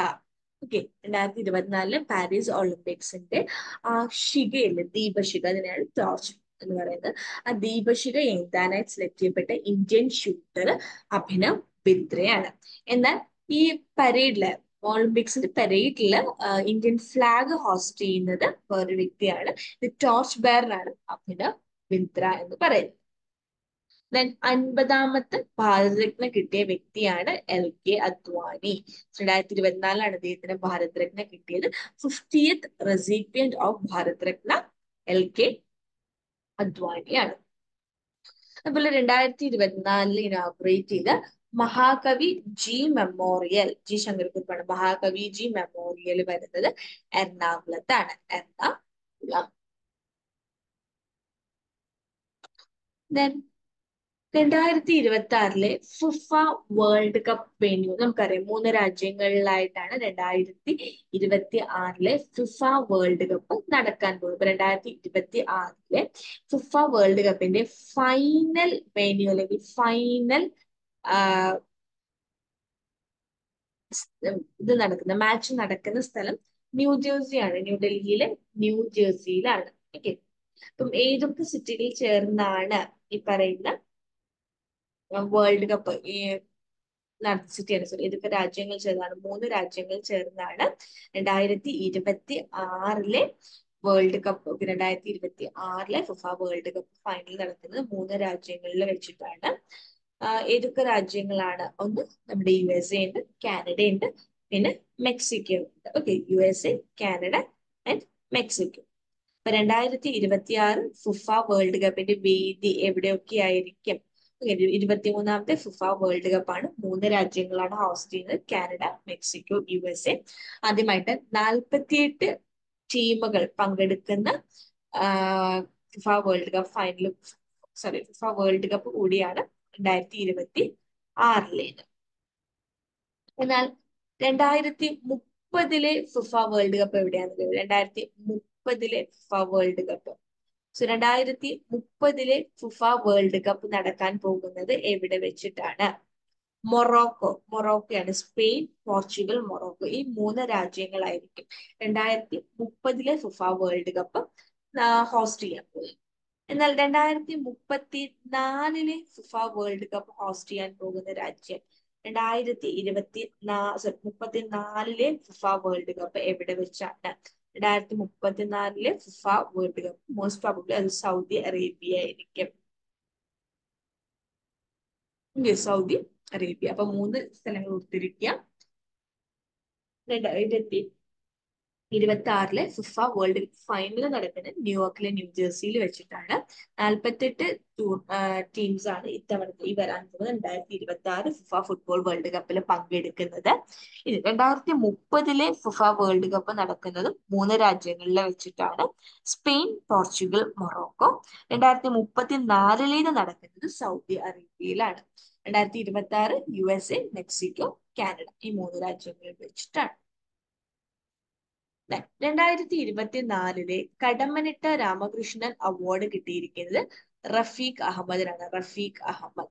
ഓക്കെ രണ്ടായിരത്തി ഇരുപത്തിനാലിലെ പാരീസ് ഒളിമ്പിക്സിന്റെ ആ ശിഖയിൽ ദീപശിക അതിനെയാണ് ടോർച്ച് എന്ന് പറയുന്നത്. ആ ദീപശിക എഴുതാനായി സെലക്ട് ചെയ്യപ്പെട്ട ഇന്ത്യൻ ഷൂട്ടർ അഭിനവ് ബിന്ദ്രയാണ്. എന്നാൽ ഈ പരേഡിൽ ഒളിമ്പിക്സിന്റെ പരേഡിൽ ഇന്ത്യൻ ഫ്ലാഗ് ഹോസ്റ്റ് ചെയ്യുന്നത് വേറൊരു വ്യക്തിയാണ്. ഇത് ടോർച്ച് ബെയറാണ് അഭിനവ് ബിന്ദ്ര എന്ന് പറയുന്നത്. ദെൻ അൻപതാമത്തെ ഭാരതരത്ന കിട്ടിയ വ്യക്തിയാണ് എൽ കെ അദ്വാനി രണ്ടായിരത്തി ഇരുപത്തിനാലിലാണ് അദ്ദേഹത്തിന് ഭാരതരത്ന കിട്ടിയത്. Fiftieth recipient of Bharat Ratna L K അദ്വാനിയാണ് അതുപോലെ രണ്ടായിരത്തി ഇരുപത്തിനാലിൽ ഇനോഗ്രേറ്റ് ചെയ്ത മഹാകവി ജി മെമ്മോറിയൽ ജി ശങ്കരക്കുറിപ്പാണ്. മഹാകവി ജി മെമ്മോറിയൽ വരുന്നത് എറണാകുളത്താണ്. എറണാകുളം. രണ്ടായിരത്തി ഇരുപത്തി ആറിലെ ഫിഫ വേൾഡ് കപ്പ് വെന്യൂ നമുക്കറിയാം. മൂന്ന് രാജ്യങ്ങളിലായിട്ടാണ് രണ്ടായിരത്തി ഇരുപത്തി ആറിലെ ഫിഫ വേൾഡ് കപ്പ് നടക്കാൻ പോകുന്നത്. രണ്ടായിരത്തി ഇരുപത്തി ആറിലെ ഫിഫ വേൾഡ് കപ്പിന്റെ ഫൈനൽ വെന്യൂ അല്ലെങ്കിൽ ഫൈനൽ ഇത് നടക്കുന്ന മാച്ച് നടക്കുന്ന സ്ഥലം ന്യൂജേഴ്സിയാണ് ന്യൂഡൽഹിയിലെ ന്യൂജേഴ്സിയിലാണ് ഓക്കെ. അപ്പം ഏതൊക്കെ സിറ്റികളിൽ ചേർന്നാണ് ഈ പറയുന്ന വേൾഡ് കപ്പ് ഈ സിറ്റിയാണ് സോറി ഏതൊക്കെ രാജ്യങ്ങൾ ചേർന്നാണ്. മൂന്ന് രാജ്യങ്ങൾ ചേർന്നാണ് രണ്ടായിരത്തി ഇരുപത്തി ആറിലെ വേൾഡ് കപ്പ്. രണ്ടായിരത്തി ഇരുപത്തി ആറിലെ ഫിഫ വേൾഡ് കപ്പ് ഫൈനൽ നടക്കുന്നത് മൂന്ന് രാജ്യങ്ങളിൽ വെച്ചിട്ടാണ്. ഏതൊക്കെ രാജ്യങ്ങളാണ്? ഒന്ന് നമ്മുടെ യു എസ് എ ഉണ്ട് കാനഡ ഉണ്ട് പിന്നെ മെക്സിക്കോ ഉണ്ട്. Okay U S A Canada and Mexico. അപ്പൊ രണ്ടായിരത്തി ഇരുപത്തി ആറ് ഫിഫ വേൾഡ് കപ്പിന്റെ വേദി എവിടെയൊക്കെ ആയിരിക്കും ഇരുപത്തിമൂന്നാമത്തെ ഫിഫ വേൾഡ് കപ്പാണ് മൂന്ന് രാജ്യങ്ങളാണ് ഹോസ്റ്റ് ചെയ്യുന്നത്. Canada Mexico U S A. ആദ്യമായിട്ട് നാൽപ്പത്തിയെട്ട് ടീമുകൾ പങ്കെടുക്കുന്ന FIFA world cup final sorry FIFA world cup കൂടിയാണ് രണ്ടായിരത്തി ഇരുപത്തി ആറിലേത് എന്നാൽ രണ്ടായിരത്തി മുപ്പതിലെ ഫിഫ വേൾഡ് കപ്പ് എവിടെയാണ് രണ്ടായിരത്തി മുപ്പതിലെ ഫിഫ വേൾഡ് കപ്പ് സോ രണ്ടായിരത്തി മുപ്പതിലെ ഫുഫ വേൾഡ് കപ്പ് നടക്കാൻ പോകുന്നത് എവിടെ വെച്ചിട്ടാണ്? മൊറോക്കോ. മൊറോക്കോയാണ്. Spain Portugal Morocco. ഈ മൂന്ന് രാജ്യങ്ങളായിരിക്കും. രണ്ടായിരത്തി മുപ്പതിലെ ഫിഫ വേൾഡ് കപ്പ് ഹോസ്റ്റ് ചെയ്യാൻ പോകുന്നത് എന്നാൽ രണ്ടായിരത്തി മുപ്പത്തി നാലിലെ ഫിഫ വേൾഡ് കപ്പ് ഹോസ്റ്റ് ചെയ്യാൻ പോകുന്ന രാജ്യം രണ്ടായിരത്തി ഇരുപത്തി നാ സോറി മുപ്പത്തി നാലിലെ ഫിഫ വേൾഡ് കപ്പ് എവിടെ വെച്ചാണ്? രണ്ടായിരത്തി മുപ്പത്തിനാലിലെ FIFA world cup most probably അത് സൗദി അറേബ്യ ആയിരിക്കും. Saudi Arabia. അപ്പൊ മൂന്ന് സ്ഥലങ്ങൾ കൊടുത്തിരിക്കുക രണ്ടായിരത്തി ഇരുപത്തി ആറിലെ ഫിഫ വേൾഡ് ഫൈനൽ നടക്കുന്നത് ന്യൂയോർക്കിലെ ന്യൂജേഴ്സിയിൽ വെച്ചിട്ടാണ്. നാൽപ്പത്തെട്ട് ടീംസ് ആണ് ഇത്തവണത്തെ ഈ വരാൻ പോകുന്നത്. രണ്ടായിരത്തി ഇരുപത്തി ആറ് ഫിഫ ഫുട്ബോൾ വേൾഡ് കപ്പിൽ പങ്കെടുക്കുന്നത്. ഇത് രണ്ടായിരത്തി മുപ്പതിലെ ഫിഫ വേൾഡ് കപ്പ് നടക്കുന്നത് മൂന്ന് രാജ്യങ്ങളിൽ വെച്ചിട്ടാണ്. Spain Portugal Morocco. രണ്ടായിരത്തി മുപ്പത്തി നാലിലേത് നടക്കുന്നത് സൗദി അറേബ്യയിലാണ്. രണ്ടായിരത്തി ഇരുപത്തി ആറ് U S A Mexico Canada ഈ മൂന്ന് രാജ്യങ്ങളിൽ വെച്ചിട്ടാണ്. രണ്ടായിരത്തി ഇരുപത്തിനാലിലെ കടമ്മനിട്ട രാമകൃഷ്ണൻ അവാർഡ് കിട്ടിയിരിക്കുന്നത് റഫീഖ് അഹമ്മദിനാണ് റഫീഖ് അഹമ്മദ്.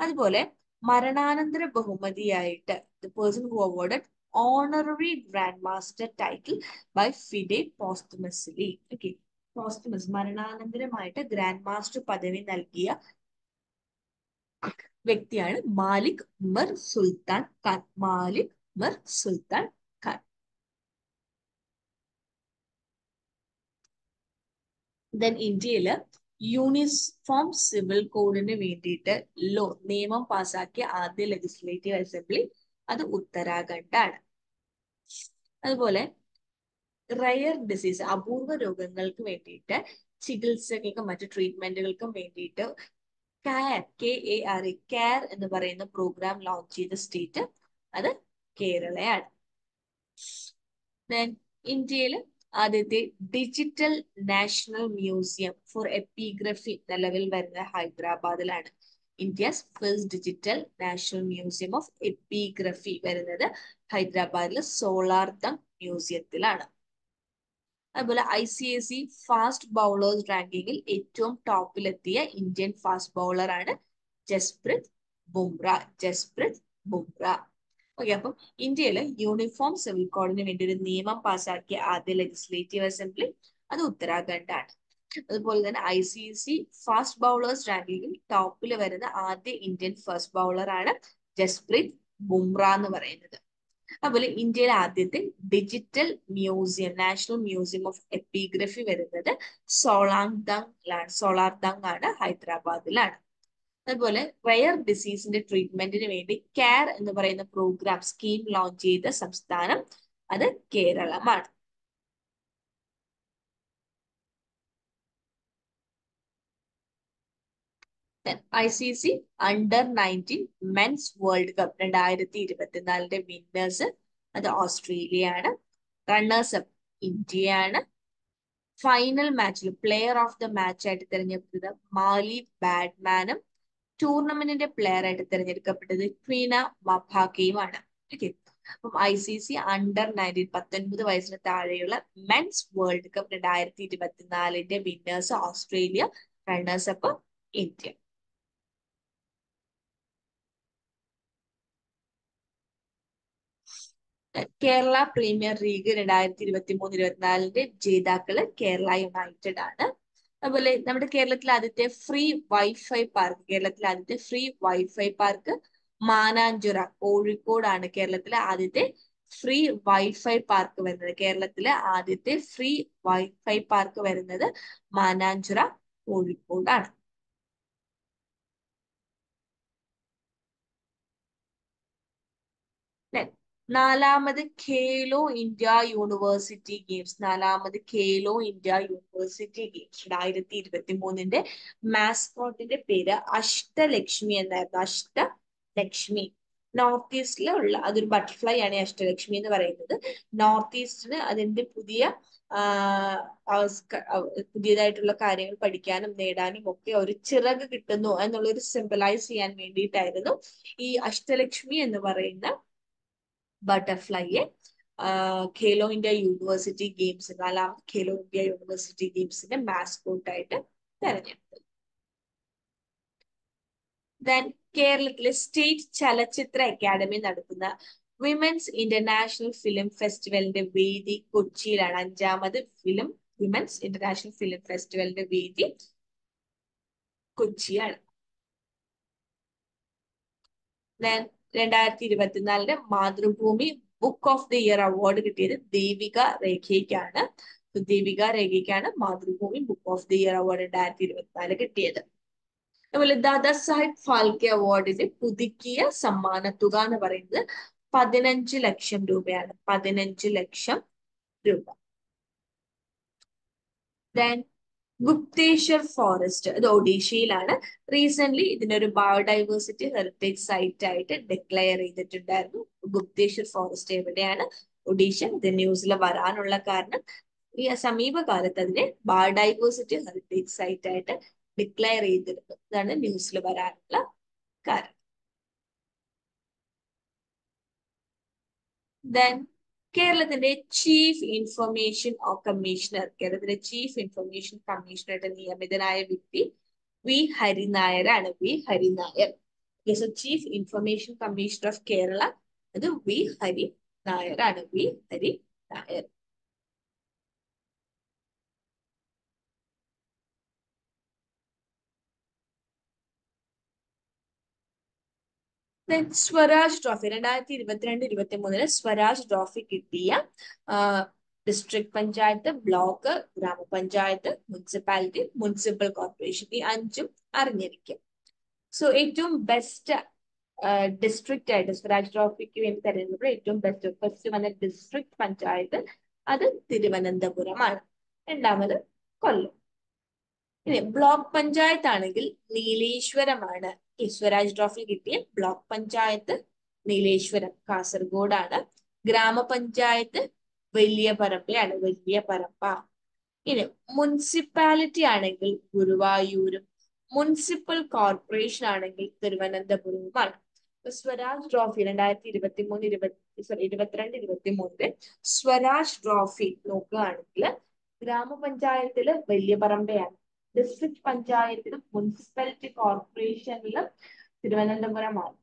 അതുപോലെ മരണാനന്തര ബഹുമതിയായിട്ട് the person who awarded honorary grand master title by FIDE posthumously okay posthumous മരണാനന്തരമായിട്ട് grand master പദവി നൽകിയ വ്യക്തിയാണ് മാലിക് ഉമർ സുൽത്താൻ മാലിക് ഉമർ സുൽത്താൻ ഖാൻ ദെൻ ഇന്ത്യയിൽ യൂണിഫോം സിവിൽ കോഡിന് വേണ്ടിയിട്ട് ലോ നിയമം പാസാക്കിയ ആദ്യ ലെജിസ്ലേറ്റീവ് അസംബ്ലി അത് ഉത്തരാഖണ്ഡാണ്. അതുപോലെ റയർ ഡിസീസ് അപൂർവ രോഗങ്ങൾക്ക് വേണ്ടിയിട്ട് ചികിത്സകൾക്കും മറ്റു ട്രീറ്റ്മെന്റുകൾക്കും വേണ്ടിയിട്ട് care K A R E care എന്ന് പറയുന്ന പ്രോഗ്രാം ലോഞ്ച് ചെയ്ത സ്റ്റേറ്റ് അത് കേരളയാണ്. ഇന്ത്യയിൽ ആദ്യത്തെ digital national museum for epigraphy നിലവിൽ വരുന്ന ഹൈദരാബാദിലാണ്. India's first digital national museum of epigraphy വരുന്നത് ഹൈദരാബാദിലെ സോളാർതം മ്യൂസിയത്തിലാണ് അതുപോലെ I C S C fast bowlers റാങ്കിങ്ങിൽ ഏറ്റവും ടോപ്പിലെത്തിയ ഇന്ത്യൻ ഫാസ്റ്റ് ബൗളർ ആണ് ജസ്പ്രീത് ബുംറ. ജസ്പ്രീത് ബുംറ. ഓക്കെ അപ്പം ഇന്ത്യയിൽ യൂണിഫോം സിവിൽ കോഡിന് വേണ്ടി ഒരു നിയമം പാസാക്കിയ ആദ്യ ലെജിസ്ലേറ്റീവ് അസംബ്ലി അത് ഉത്തരാഖണ്ഡ് ആണ് അതുപോലെ തന്നെ I C C fast bowlers റാങ്കിങ്ങിൽ ടോപ്പിൽ വരുന്ന ആദ്യ ഇന്ത്യൻ ഫസ്റ്റ് ബൗളർ ആണ് ജസ്പ്രീത് ബുംറ എന്ന് പറയുന്നത്. അതുപോലെ ഇന്ത്യയിലെ ആദ്യത്തെ digital museum national museum of epigraphy വരുന്നത് സോളാങ് ദങ് സോളാർ ദങ് ആണ് ഹൈദരാബാദിലാണ്. അതുപോലെ റയർ ഡിസീസിന്റെ ട്രീറ്റ്മെന്റിന് വേണ്ടി കെയർ എന്ന് പറയുന്ന പ്രോഗ്രാം സ്കീം ലോഞ്ച് ചെയ്ത സംസ്ഥാനം അത് കേരളമാണ്. I C C under nineteen men's world cup രണ്ടായിരത്തി ഇരുപത്തിനാലിന്റെ വിന്നേഴ്സ് അത് ഓസ്ട്രേലിയ ആണ് റണ്ണേഴ്സ് അപ്പ് ഇന്ത്യയാണ് ഫൈനൽ മാച്ചിൽ പ്ലെയർ ഓഫ് ദ മാച്ച് ആയിട്ട് തിരഞ്ഞെടുത്തത് മാലി ബാഡ്മാനും ടൂർണമെന്റിന്റെ പ്ലെയർ ആയിട്ട് തിരഞ്ഞെടുക്കപ്പെട്ടത് ക്വീന വഭാഗയുമാണ്. ഓക്കെ അപ്പം I C C under nineteen പത്തൊൻപത് വയസ്സിന് താഴെയുള്ള മെൻസ് വേൾഡ് കപ്പ് രണ്ടായിരത്തി ഇരുപത്തിനാലിന്റെ winners Australia runners up India. Kerala premier league രണ്ടായിരത്തി ഇരുപത്തി മൂന്ന് ഇരുപത്തിനാലിന്റെ ജേതാക്കൾ കേരള യുണൈറ്റഡ് ആണ്. അതുപോലെ നമ്മുടെ കേരളത്തിലെ ആദ്യത്തെ ഫ്രീ വൈഫൈ പാർക്ക് കേരളത്തിലെ ആദ്യത്തെ ഫ്രീ വൈഫൈ പാർക്ക് മാനാഞ്ചിറ കോഴിക്കോടാണ് കേരളത്തിലെ ആദ്യത്തെ ഫ്രീ വൈഫൈ പാർക്ക് വരുന്നത്. കേരളത്തിലെ ആദ്യത്തെ ഫ്രീ വൈഫൈ പാർക്ക് വരുന്നത് മാനാഞ്ചിറ കോഴിക്കോടാണ്. നാലാമത് ഖേലോ ഇന്ത്യ യൂണിവേഴ്സിറ്റി ഗെയിംസ്. നാലാമത് ഖേലോ ഇന്ത്യ യൂണിവേഴ്സിറ്റി ഗെയിംസ്. രണ്ടായിരത്തി ഇരുപത്തി മൂന്നിന്റെ മാസ്കോട്ടിന്റെ പേര് അഷ്ടലക്ഷ്മി എന്നായിരുന്നു. അഷ്ടലക്ഷ്മി. നോർത്ത് ഈസ്റ്റിലുള്ള അതൊരു ബട്ടർഫ്ലൈ ആണ് അഷ്ടലക്ഷ്മി എന്ന് പറയുന്നത്. നോർത്ത് ഈസ്റ്റിന് അതിന്റെ പുതിയ പുതിയതായിട്ടുള്ള കാര്യങ്ങൾ പഠിക്കാനും നേടാനും ഒക്കെ ഒരു ചിറക് കിട്ടുന്നു എന്നുള്ളൊരു സിംബലൈസ് ചെയ്യാൻ വേണ്ടിയിട്ടായിരുന്നു ഈ അഷ്ടലക്ഷ്മി എന്ന് പറയുന്ന ബട്ടർഫ്ലൈയെ ഖേലോ ഇന്ത്യ യൂണിവേഴ്സിറ്റി ഗെയിംസ് നാലാമത് ഖേലോ ഇന്ത്യ യൂണിവേഴ്സിറ്റി ഗെയിംസിന്റെ മാസ്കോട്ടായിട്ട് തെരഞ്ഞെടുത്തത് ദെൻ കേരളത്തിലെ സ്റ്റേറ്റ് ചലച്ചിത്ര അക്കാദമി നടത്തുന്ന വിമൻസ് ഇന്റർനാഷണൽ ഫിലിം ഫെസ്റ്റിവലിന്റെ വേദി കൊച്ചിയിലാണ്. അഞ്ചാമത് ഫിലിം വിമൻസ് ഇന്റർനാഷണൽ ഫിലിം ഫെസ്റ്റിവലിന്റെ വേദി കൊച്ചിയാണ്. ദെൻ രണ്ടായിരത്തി ഇരുപത്തിനാലിന് Mathrubhumi book of the year award കിട്ടിയത് ദീപിക രേഖയ്ക്കാണ്. Deepika രേഖയ്ക്കാണ് Mathrubhumi book of the year award രണ്ടായിരത്തി ഇരുപത്തിനാല് കിട്ടിയത്. അതുപോലെ ദാദാ സാഹിബ് ഫാൽക്കെ അവാർഡിന്റെ പുതുക്കിയ സമ്മാന തുക എന്ന് പറയുന്നത് പതിനഞ്ച് ലക്ഷം രൂപയാണ്. പതിനഞ്ച് ലക്ഷം രൂപ. ദെൻ ഗുപ്തേശ്വർ ഫോറസ്റ്റ് അത് ഒഡീഷയിലാണ്. റീസെന്റ് ഇതിനൊരു ബയോഡൈവേഴ്സിറ്റി ഹെറിറ്റേജ് സൈറ്റ് ആയിട്ട് ഡിക്ലെയർ ചെയ്തിട്ടുണ്ടായിരുന്നു. ഗുപ്തേശ്വർ ഫോറസ്റ്റ് എവിടെയാണ്? ഒഡീഷ. ഇത് ന്യൂസിൽ വരാനുള്ള കാരണം ഈ സമീപകാലത്ത് അതിനെ ബയോഡൈവേഴ്സിറ്റി ഹെറിറ്റേജ് സൈറ്റ് ആയിട്ട് ഡിക്ലെയർ ചെയ്തിരുന്നു. ഇതാണ് ന്യൂസിൽ വരാനുള്ള കാരണം. ദെൻ കേരളത്തിന്റെ ചീഫ് ഇൻഫർമേഷൻ കമ്മീഷണർ കേരളത്തിന്റെ ചീഫ് ഇൻഫർമേഷൻ കമ്മീഷണറുടെ നിയമിതനായ വ്യക്തി വി ഹരിനായരാണ്. V Hari Nair. Chief information commissioner of Kerala അത് വി ഹരി നായരാണ് വി ഹരി നായർ സ്വരാജ് ട്രോഫി രണ്ടായിരത്തി ഇരുപത്തിരണ്ട് ഇരുപത്തി മൂന്നിന് സ്വരാജ് ട്രോഫി കിട്ടിയ ഡിസ്ട്രിക്ട് പഞ്ചായത്ത് ബ്ലോക്ക് ഗ്രാമപഞ്ചായത്ത് മുനിസിപ്പാലിറ്റി മുനിസിപ്പൽ കോർപ്പറേഷൻ ഈ അഞ്ചും അറിഞ്ഞിരിക്കും. സോ ഏറ്റവും ബെസ്റ്റ് ഡിസ്ട്രിക്റ്റ് ആയിട്ട് സ്വരാജ് ട്രോഫിക്ക് വേണ്ടി തെരഞ്ഞെടുപ്പ് ഏറ്റവും ബെസ്റ്റ് ഫസ്റ്റ് വന്ന ഡിസ്ട്രിക്ട് പഞ്ചായത്ത് അത് തിരുവനന്തപുരമാണ്. രണ്ടാമത് കൊല്ലം. ഇനി ബ്ലോക്ക് പഞ്ചായത്ത് ആണെങ്കിൽ നീലേശ്വരമാണ്. ഈ സ്വരാജ് ട്രോഫി കിട്ടിയ ബ്ലോക്ക് പഞ്ചായത്ത് നീലേശ്വരം കാസർഗോഡാണ്. ഗ്രാമപഞ്ചായത്ത് വലിയ പരമ്പയാണ് വലിയ പറമ്പ ഇനി മുനിസിപ്പാലിറ്റി ആണെങ്കിൽ ഗുരുവായൂരും മുനിസിപ്പൽ കോർപ്പറേഷൻ ആണെങ്കിൽ തിരുവനന്തപുരവുമാണ്. സ്വരാജ് ട്രോഫി രണ്ടായിരത്തി ഇരുപത്തി മൂന്ന് ഇരുപത്തി സോറി ഇരുപത്തിരണ്ട് ഇരുപത്തി മൂന്നിൽ സ്വരാജ് ട്രോഫി നോക്കുകയാണെങ്കിൽ ഗ്രാമപഞ്ചായത്തിൽ വലിയ പറമ്പയാണ് ഡിസ്ട്രിക്ട് പഞ്ചായത്തിലും മുനിസിപ്പാലിറ്റി കോർപ്പറേഷനിലും തിരുവനന്തപുരമാണ്.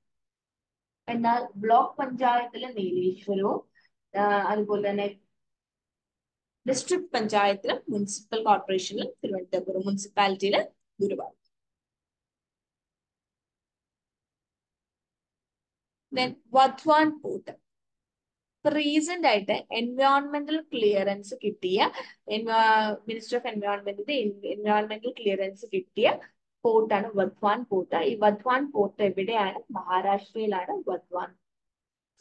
എന്നാൽ ബ്ലോക്ക് പഞ്ചായത്തിലെ നീലേശ്വരവും അതുപോലെ തന്നെ ഡിസ്ട്രിക്ട് പഞ്ചായത്തിലും മുനിസിപ്പൽ കോർപ്പറേഷനിലും തിരുവനന്തപുരം മുനിസിപ്പാലിറ്റിയിൽ ഗുരുവായൂർ വധ്വാൻ പോർട്ട് റീസെന്റ് ആയിട്ട് എൻവയോൺമെന്റൽ ക്ലിയറൻസ് കിട്ടിയ മിനിസ്റ്റർ ഓഫ് എൻവയോൺമെന്റിന്റെ എൻവയോൺമെന്റൽ ക്ലിയറൻസ് കിട്ടിയ പോർട്ടാണ് വധ്വാൻ പോർട്ട് ഈ വധ്വാൻ പോർട്ട് എവിടെയാണ്? മഹാരാഷ്ട്രയിലാണ് വധ്വാൻ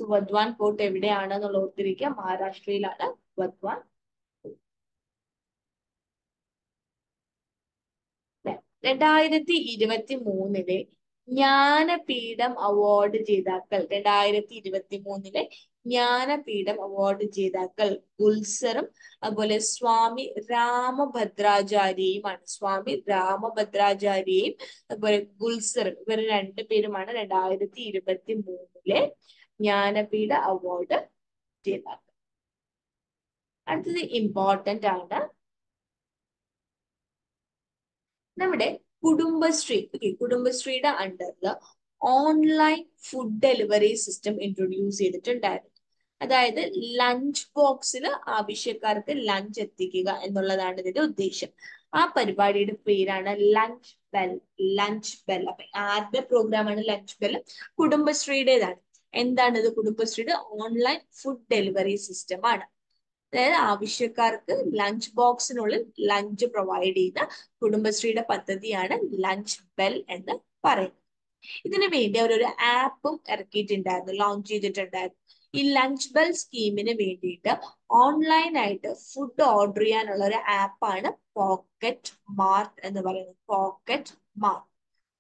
വധ്വാൻ പോർട്ട് എവിടെയാണ് എന്നുള്ള ഓർത്തിരിക്കുക. മഹാരാഷ്ട്രയിലാണ് വധ്വാൻ രണ്ടായിരത്തി ഇരുപത്തി മൂന്നിലെ ജ്ഞാനപീഠം അവാർഡ് ജേതാക്കൾ രണ്ടായിരത്തി ഇരുപത്തി മൂന്നിലെ ജ്ഞാനപീഠം അവാർഡ് ജേതാക്കൾ ഗുൽസറും അതുപോലെ സ്വാമി രാമഭദ്രാചാര്യയുമാണ്. സ്വാമി രാമഭദ്രാചാര്യയും അതുപോലെ ഗുൽസറും ഇവർ രണ്ടുപേരുമാണ് രണ്ടായിരത്തി ഇരുപത്തി മൂന്നിലെ ജ്ഞാനപീഠ അവാർഡ് ജേതാക്കൾ. അടുത്തത് ഇമ്പോർട്ടന്റ് ആണ്. നമ്മുടെ കുടുംബശ്രീ. കുടുംബശ്രീയുടെ അണ്ടറിൽ online food delivery system introduce ചെയ്തിട്ടുണ്ടായിരുന്നു. അതായത് ലഞ്ച് ബോക്സിൽ ആവശ്യക്കാർക്ക് ലഞ്ച് എത്തിക്കുക എന്നുള്ളതാണ് ഇതിന്റെ ഉദ്ദേശം. ആ പരിപാടിയുടെ പേരാണ് ലഞ്ച് ബെൽ ലഞ്ച് ബെൽ അപ്പൊ ആരുടെ പ്രോഗ്രാമാണ് ലഞ്ച് ബെൽ കുടുംബശ്രീയുടേതാണ്. ഇത് കുടുംബശ്രീയുടെ? ഓൺലൈൻ ഫുഡ് ഡെലിവറി സിസ്റ്റം ആണ്. അതായത് ആവശ്യക്കാർക്ക് ലഞ്ച് ബോക്സിനുള്ളിൽ ലഞ്ച് പ്രൊവൈഡ് ചെയ്യുന്ന കുടുംബശ്രീയുടെ പദ്ധതിയാണ് ലഞ്ച് ബെൽ എന്ന് പറയുന്നത്. ഇതിനു വേണ്ടി അവരൊരു ആപ്പും ഇറക്കിയിട്ടുണ്ടായിരുന്നു ലോഞ്ച് ചെയ്തിട്ടുണ്ടായിരുന്നു. ഈ ലഞ്ച് ബെൽ സ്കീമിന് വേണ്ടിയിട്ട് ഓൺലൈനായിട്ട് ഫുഡ് ഓർഡർ ചെയ്യാനുള്ള ഒരു ആപ്പാണ് പോക്കറ്റ് മാർട്ട് എന്ന് പറയുന്നത്. Pocket mart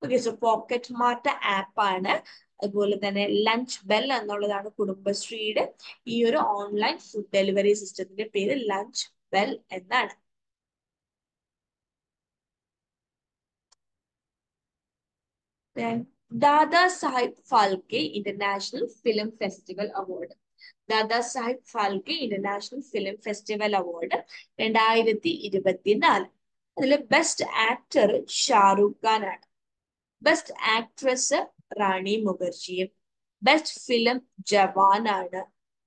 okay so pocket mart ആപ്പാണ് അതുപോലെ തന്നെ ലഞ്ച് ബെൽ എന്നുള്ളതാണ് കുടുംബശ്രീയുടെ ഈ ഒരു ഓൺലൈൻ ഫുഡ് ഡെലിവറി സിസ്റ്റത്തിന്റെ പേര് ലഞ്ച് ബെൽ എന്നാണ്. Dada Saheb Phalke international film festival award Dada Saheb Phalke international film festival award രണ്ടായിരത്തി ഇരുപത്തിനാല് അതിൽ ബെസ്റ്റ് ആക്ടർ ഷാറൂഖ് ഖാൻ ആണ്. ബെസ്റ്റ് ആക്ട്രസ് റാണി മുഖർജിയും. ബെസ്റ്റ് ഫിലിം ജവാൻ ആണ്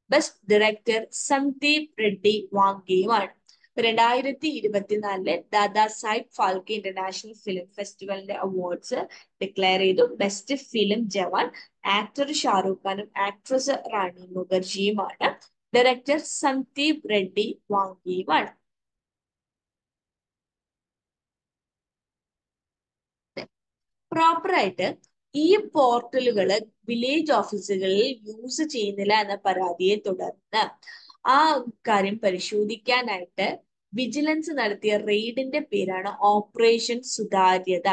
ബെസ്റ്റ് ഡയറക്ടർ സന്ദീപ് റെഡ്ഡി വാങ്കയുമാണ് രണ്ടായിരത്തി ഇരുപത്തിനാലിലെ ദാദാ സാഹിബ് ഫാൽക്കെ ഇന്റർനാഷണൽ ഫിലിം ഫെസ്റ്റിവലിന്റെ അവാർഡ്സ് ഡിക്ലെയർ ചെയ്തു. Best film Jawan actor Shah Rukh ഖാനും ആക്ട്രസ് റാണി മുഖർജിയുമാണ്. ഡയറക്ടർ സന്ദീപ് റെഡ്ഡി വാങ്കിയുമാണ് പ്രോപ്പറായിട്ട് ഈ പോർട്ടലുകൾ വില്ലേജ് ഓഫീസുകളിൽ യൂസ് ചെയ്യുന്നില്ല എന്ന പരാതിയെ തുടർന്ന് ആ കാര്യം പരിശോധിക്കാനായിട്ട് വിജിലൻസ് നടത്തിയ റെയ്ഡിന്റെ പേരാണ് ഓപ്പറേഷൻ സുതാര്യത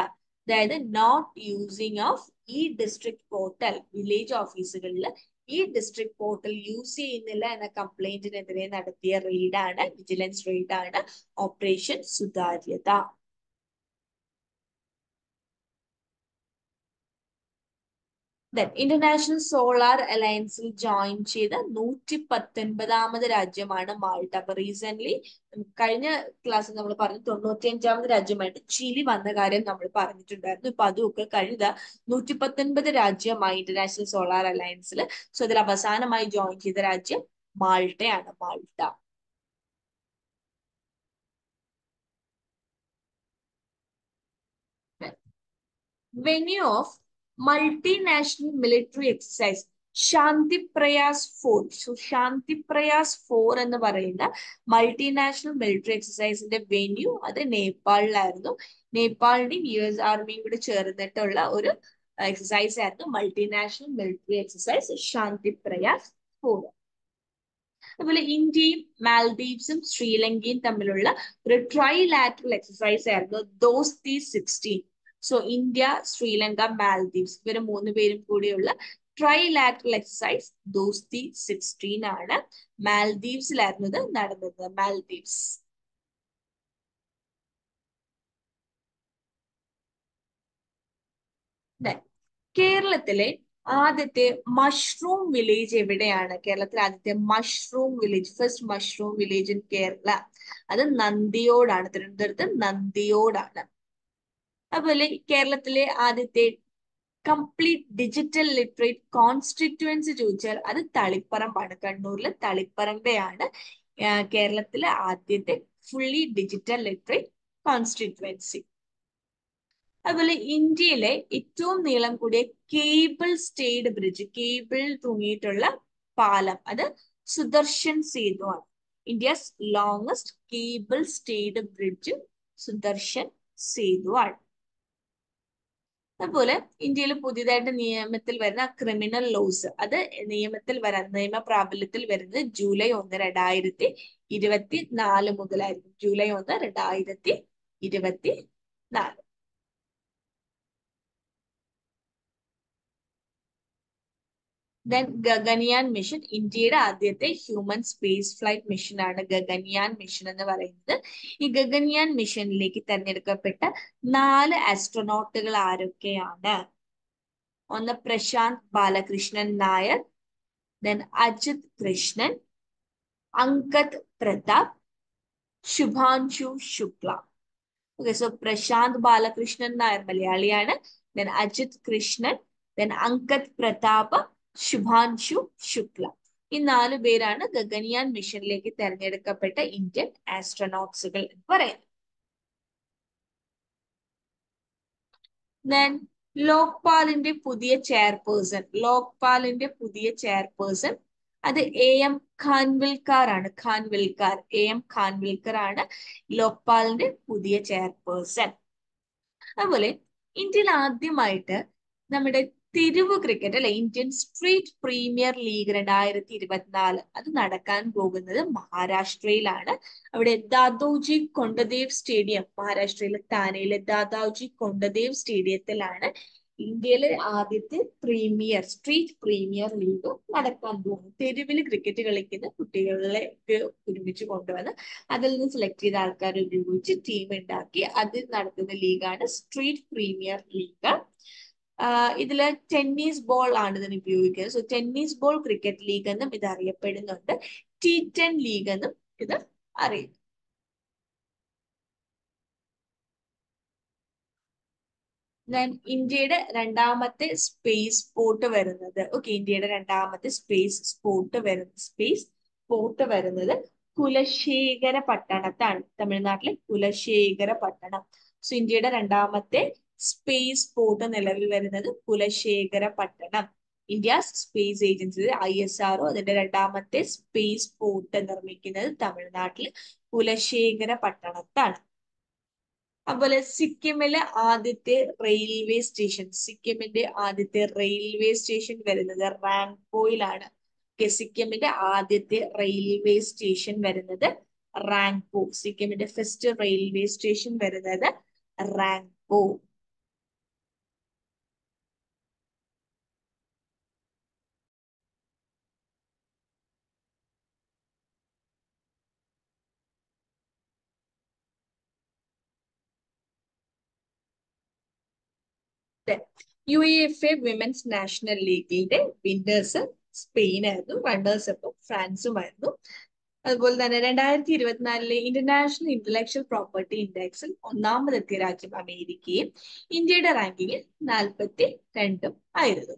അതായത് നോട്ട് യൂസിങ് ഓഫ് ഈ ഡിസ്ട്രിക്ട് പോർട്ടൽ വില്ലേജ് ഓഫീസുകളിൽ ഈ ഡിസ്ട്രിക്ട് പോർട്ടൽ യൂസ് ചെയ്യുന്നില്ല എന്ന കംപ്ലൈന്റിനെതിരെ നടത്തിയ റെയ്ഡാണ് വിജിലൻസ് റെയ്ഡാണ് ഓപ്പറേഷൻ സുതാര്യത ഇന്റർനാഷണൽ സോളാർ അലയൻസിൽ ജോയിൻ ചെയ്ത നൂറ്റി പത്തൊൻപതാമത് രാജ്യമാണ് മാൾട്ട. അപ്പൊ റീസെന്റ് കഴിഞ്ഞ ക്ലാസ്സിൽ നമ്മൾ പറഞ്ഞു തൊണ്ണൂറ്റി അഞ്ചാമത് രാജ്യമായിട്ട് ചിലി വന്ന കാര്യം നമ്മൾ പറഞ്ഞിട്ടുണ്ടായിരുന്നു. ഇപ്പൊ അതുമൊക്കെ കഴിഞ്ഞ നൂറ്റി പത്തൊൻപത് രാജ്യമായി ഇന്റർനാഷണൽ സോളാർ അലയൻസിൽ സോ ഇതിൽ അവസാനമായി ജോയിൻ ചെയ്ത രാജ്യം മാൾട്ടയാണ് Malta. Venue of multinational military exercise. Shanti Prayas four so Shanti Prayas four എന്ന് പറയുന്ന മൾട്ടിനാഷണൽ മിലിറ്ററി എക്സസൈസിന്റെ വെന്യൂ അത് നേപ്പാളിലായിരുന്നു. നേപ്പാളിന്റെയും യു എസ് ആർമിയും കൂടി ചേർന്നിട്ടുള്ള ഒരു എക്സസൈസ് ആയിരുന്നു multinational military exercise Shanti Prayas four. അതുപോലെ ഇന്ത്യയും മാൽദീവ്സും ശ്രീലങ്കയും തമ്മിലുള്ള ഒരു ട്രൈ ലാറ്ററൽ എക്സസൈസ് ആയിരുന്നു Dosti sixteen so India Sri Lanka Maldives ഇവർ മൂന്ന് പേരും കൂടിയുള്ള ട്രൈലാറ്ററൽ എക്സസൈസ് ദോസ്തി സിക്സ്റ്റീൻ ആണ്. മാൽദീവ്സിലായിരുന്നു ഇത് നടന്നത്. മാൽദീവ്സ് കേരളത്തിലെ ആദ്യത്തെ മഷ്റൂം വില്ലേജ് എവിടെയാണ്? കേരളത്തിലെ ആദ്യത്തെ mushroom village first mushroom village in Kerala അത് നന്ദിയോടാണ്. തിരുവനന്തപുരത്ത് നന്ദിയോടാണ്. അതുപോലെ കേരളത്തിലെ ആദ്യത്തെ കംപ്ലീറ്റ് ഡിജിറ്റൽ ലിറ്ററേറ്റ് കോൺസ്റ്റിറ്റ്യുവൻസി ചോദിച്ചാൽ അത് തളിപ്പറമ്പാണ്. കണ്ണൂരിലെ തളിപ്പറമ്പയാണ് കേരളത്തിലെ ആദ്യത്തെ ഫുള്ളി ഡിജിറ്റൽ ലിറ്ററേറ്റ് കോൺസ്റ്റിറ്റ്യുവൻസി അതുപോലെ ഇന്ത്യയിലെ ഏറ്റവും നീളം കൂടിയ കേബിൾ സ്റ്റേഡ് ബ്രിഡ്ജ് കേബിൾ തൂങ്ങിയിട്ടുള്ള പാലം അത് സുദർശൻ സേതു ആണ്. India's longest cable stayed bridge Sudarshan Setu ആണ്. അതുപോലെ ഇന്ത്യയിൽ പുതിയതായിട്ട് നിയമത്തിൽ വരുന്ന ക്രിമിനൽ ലോസ് അത് നിയമത്തിൽ വരാൻ നിയമ പ്രാബല്യത്തിൽ വരുന്നത് ജൂലൈ ഒന്ന് രണ്ടായിരത്തി ഇരുപത്തി നാല് മുതലായിരിക്കും. ജൂലൈ ഒന്ന് രണ്ടായിരത്തി ഇരുപത്തി നാല് ദെൻ ഗഗൻയാൻ മിഷൻ ഇന്ത്യയുടെ ആദ്യത്തെ ഹ്യൂമൻ സ്പേസ് ഫ്ലൈറ്റ് മിഷനാണ് ഗഗൻയാൻ മിഷൻ എന്ന് പറയുന്നത്. ഈ ഗഗൻയാൻ മിഷനിലേക്ക് തെരഞ്ഞെടുക്കപ്പെട്ട നാല് ആസ്ട്രോനോട്ടുകൾ ആരൊക്കെയാണ്? ഒന്ന് Prashanth Balakrishnan Nair then Ajit Krishnan Angad Pratap Shubhanshu Shukla. Okay so Prashanth Balakrishnan Nair മലയാളിയാണ് ദെൻ അജിത് കൃഷ്ണൻ ദെൻ അങ്കത് പ്രതാപ് ശുഭാൻശു ശുക്ല. ഈ നാല് പേരാണ് ഗഗനിയാൻ മിഷനിലേക്ക് തെരഞ്ഞെടുക്കപ്പെട്ട ഇന്ത്യൻ ആസ്ട്രോനോട്സുകൾ എന്ന് പറയുന്നത് ദെൻ ലോക്പാലിന്റെ പുതിയ ചെയർപേഴ്സൺ ലോക്പാലിന്റെ പുതിയ ചെയർപേഴ്സൺ അത് എ എം ഖാൻവിൽക്കാർ ആണ്. ഖാൻവിൽക്കാർ എ എം ഖാൻവിൽക്കർ ആണ് ലോക്പാലിന്റെ പുതിയ ചെയർപേഴ്സൺ. അതുപോലെ ഇന്ത്യയിൽ ആദ്യമായിട്ട് നമ്മുടെ തിരിവ് ക്രിക്കറ്റ് അല്ലെ ഇന്ത്യൻ സ്ട്രീറ്റ് പ്രീമിയർ ലീഗ് രണ്ടായിരത്തി ഇരുപത്തിനാല് അത് നടക്കാൻ പോകുന്നത് മഹാരാഷ്ട്രയിലാണ്. അവിടെ ദാദോജി കൊണ്ടദേവ് സ്റ്റേഡിയം മഹാരാഷ്ട്രയിലെ താനയിലെ ദാദോജി കൊണ്ടദേവ് സ്റ്റേഡിയത്തിലാണ് ഇന്ത്യയിലെ ആദ്യത്തെ പ്രീമിയർ സ്ട്രീറ്റ് പ്രീമിയർ ലീഗ് നടക്കാൻ പോകുന്നു തെരുവിൽ ക്രിക്കറ്റ് കളിക്കുന്ന കുട്ടികളെ ഒരുമിച്ച് കൊണ്ടുവന്ന് അതിൽ നിന്ന് സെലക്ട് ചെയ്ത ആൾക്കാരെ ഉപയോഗിച്ച് ടീം ഉണ്ടാക്കി അതിൽ നടത്തുന്ന ലീഗാണ് സ്ട്രീറ്റ് പ്രീമിയർ ലീഗ് ഇതിൽ ടെന്നീസ് ബോൾ ആണ് ഇതിന് ഉപയോഗിക്കുന്നത്. So tennis ball cricket league എന്നും ഇത് അറിയപ്പെടുന്നുണ്ട്. ടി ടെൻ ലീഗ് എന്നും ഇത് അറിയുന്നു. ഇന്ത്യയുടെ രണ്ടാമത്തെ സ്പേസ് പോർട്ട് വരുന്നത്. ഓക്കെ ഇന്ത്യയുടെ രണ്ടാമത്തെ സ്പേസ് സ്പോർട്ട് വരുന്ന സ്പേസ് പോർട്ട് വരുന്നത് കുലശേഖര പട്ടണത്താണ്. തമിഴ്നാട്ടിലെ കുലശേഖര പട്ടണം. സോ ഇന്ത്യയുടെ രണ്ടാമത്തെ സ്പേസ് പോർട്ട് നിലവിൽ വരുന്നത് Kulasekarapattinam India space agency I S R O അതിന്റെ രണ്ടാമത്തെ സ്പേസ് പോർട്ട് നിർമ്മിക്കുന്നത് തമിഴ്നാട്ടിൽ കുലശേഖര പട്ടണത്താണ് അതുപോലെ സിക്കിമിലെ ആദ്യത്തെ റെയിൽവേ സ്റ്റേഷൻ സിക്കിമിന്റെ ആദ്യത്തെ റെയിൽവേ സ്റ്റേഷൻ വരുന്നത് റാങ്പോയിലാണ് സിക്കിമിന്റെ ആദ്യത്തെ റെയിൽവേ സ്റ്റേഷൻ വരുന്നത് റാങ്കോ സിക്കിമിന്റെ ഫസ്റ്റ് റെയിൽവേ സ്റ്റേഷൻ വരുന്നത് Rangpo U F A women's national ലീഗിന്റെ വിന്നേഴ്സ് സ്പെയിൻ ആയിരുന്നു റണ്ണേഴ്സ് അപ്പം ഫ്രാൻസുമായിരുന്നു അതുപോലെ തന്നെ രണ്ടായിരത്തി ഇരുപത്തിനാലിലെ ഇന്റർനാഷണൽ ഇന്റലക്ച്വൽ പ്രോപ്പർട്ടി ഇൻഡെക്സിൽ ഒന്നാമതെത്തിയ രാജ്യം അമേരിക്കയും ഇന്ത്യയുടെ റാങ്കിങ്ങിൽ നാൽപ്പത്തി രണ്ടും ആയിരുന്നു.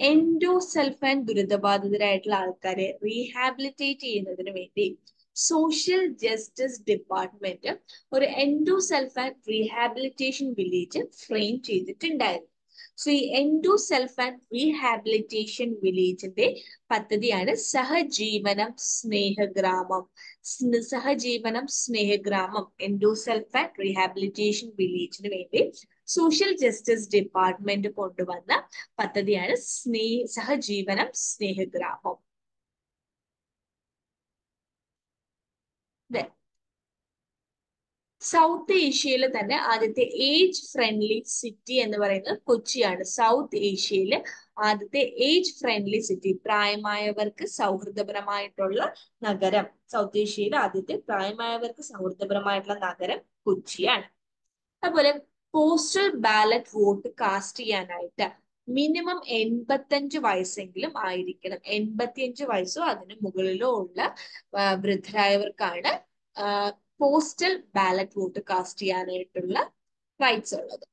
എൻഡോസൾഫാൻ ദുരിതബാധിതരായിട്ടുള്ള ആൾക്കാരെ റീഹാബിലിറ്റേറ്റ് ചെയ്യുന്നതിന് വേണ്ടി സോഷ്യൽ ജസ്റ്റിസ് ഡിപ്പാർട്ട്മെന്റ് ഒരു എൻഡോസൾഫാൻ റീഹാബിലിറ്റേഷൻ വില്ലേജ് ഫ്രെയിം ചെയ്തിട്ടുണ്ടായിരുന്നു. സോ ഈ എൻഡോസൾഫാൻ റീഹാബിലിറ്റേഷൻ വില്ലേജിന്റെ പദ്ധതിയാണ് സഹജീവനം സ്നേഹഗ്രാമം. സഹജീവനം സ്നേഹഗ്രാമം എൻഡോസൾഫാൻ റീഹാബിലിറ്റേഷൻ വില്ലേജിന് വേണ്ടി സോഷ്യൽ ജസ്റ്റിസ് ഡിപ്പാർട്ട്മെന്റ് കൊണ്ടുവന്ന പദ്ധതിയാണ് സ്നേഹ സഹജീവനം സ്നേഹഗ്രാമം. സൗത്ത് ഏഷ്യയിലെ തന്നെ ആദ്യത്തെ ഏജ് ഫ്രണ്ട്ലി സിറ്റി എന്ന് പറയുന്നത് കൊച്ചിയാണ്. സൗത്ത് ഏഷ്യയിലെ ആദ്യത്തെ ഏജ് ഫ്രണ്ട്ലി സിറ്റി പ്രായമായവർക്ക് സൗഹൃദപരമായിട്ടുള്ള നഗരം. സൗത്ത് ഏഷ്യയിലെ ആദ്യത്തെ പ്രായമായവർക്ക് സൗഹൃദപരമായിട്ടുള്ള നഗരം കൊച്ചിയാണ്. അതുപോലെ പോസ്റ്റൽ ബാലറ്റ് വോട്ട് കാസ്റ്റ് ചെയ്യാനായിട്ട് മിനിമം എൺപത്തഞ്ച് വയസ്സെങ്കിലും ആയിരിക്കണം. എൺപത്തിയഞ്ച് വയസ്സോ അതിന് മുകളിലോ ഉള്ള വൃദ്ധരായവർക്കാണ് പോസ്റ്റൽ ബാലറ്റ് വോട്ട് കാസ്റ്റ് ചെയ്യാനായിട്ടുള്ള റൈറ്റ്സ് ഉള്ളത്.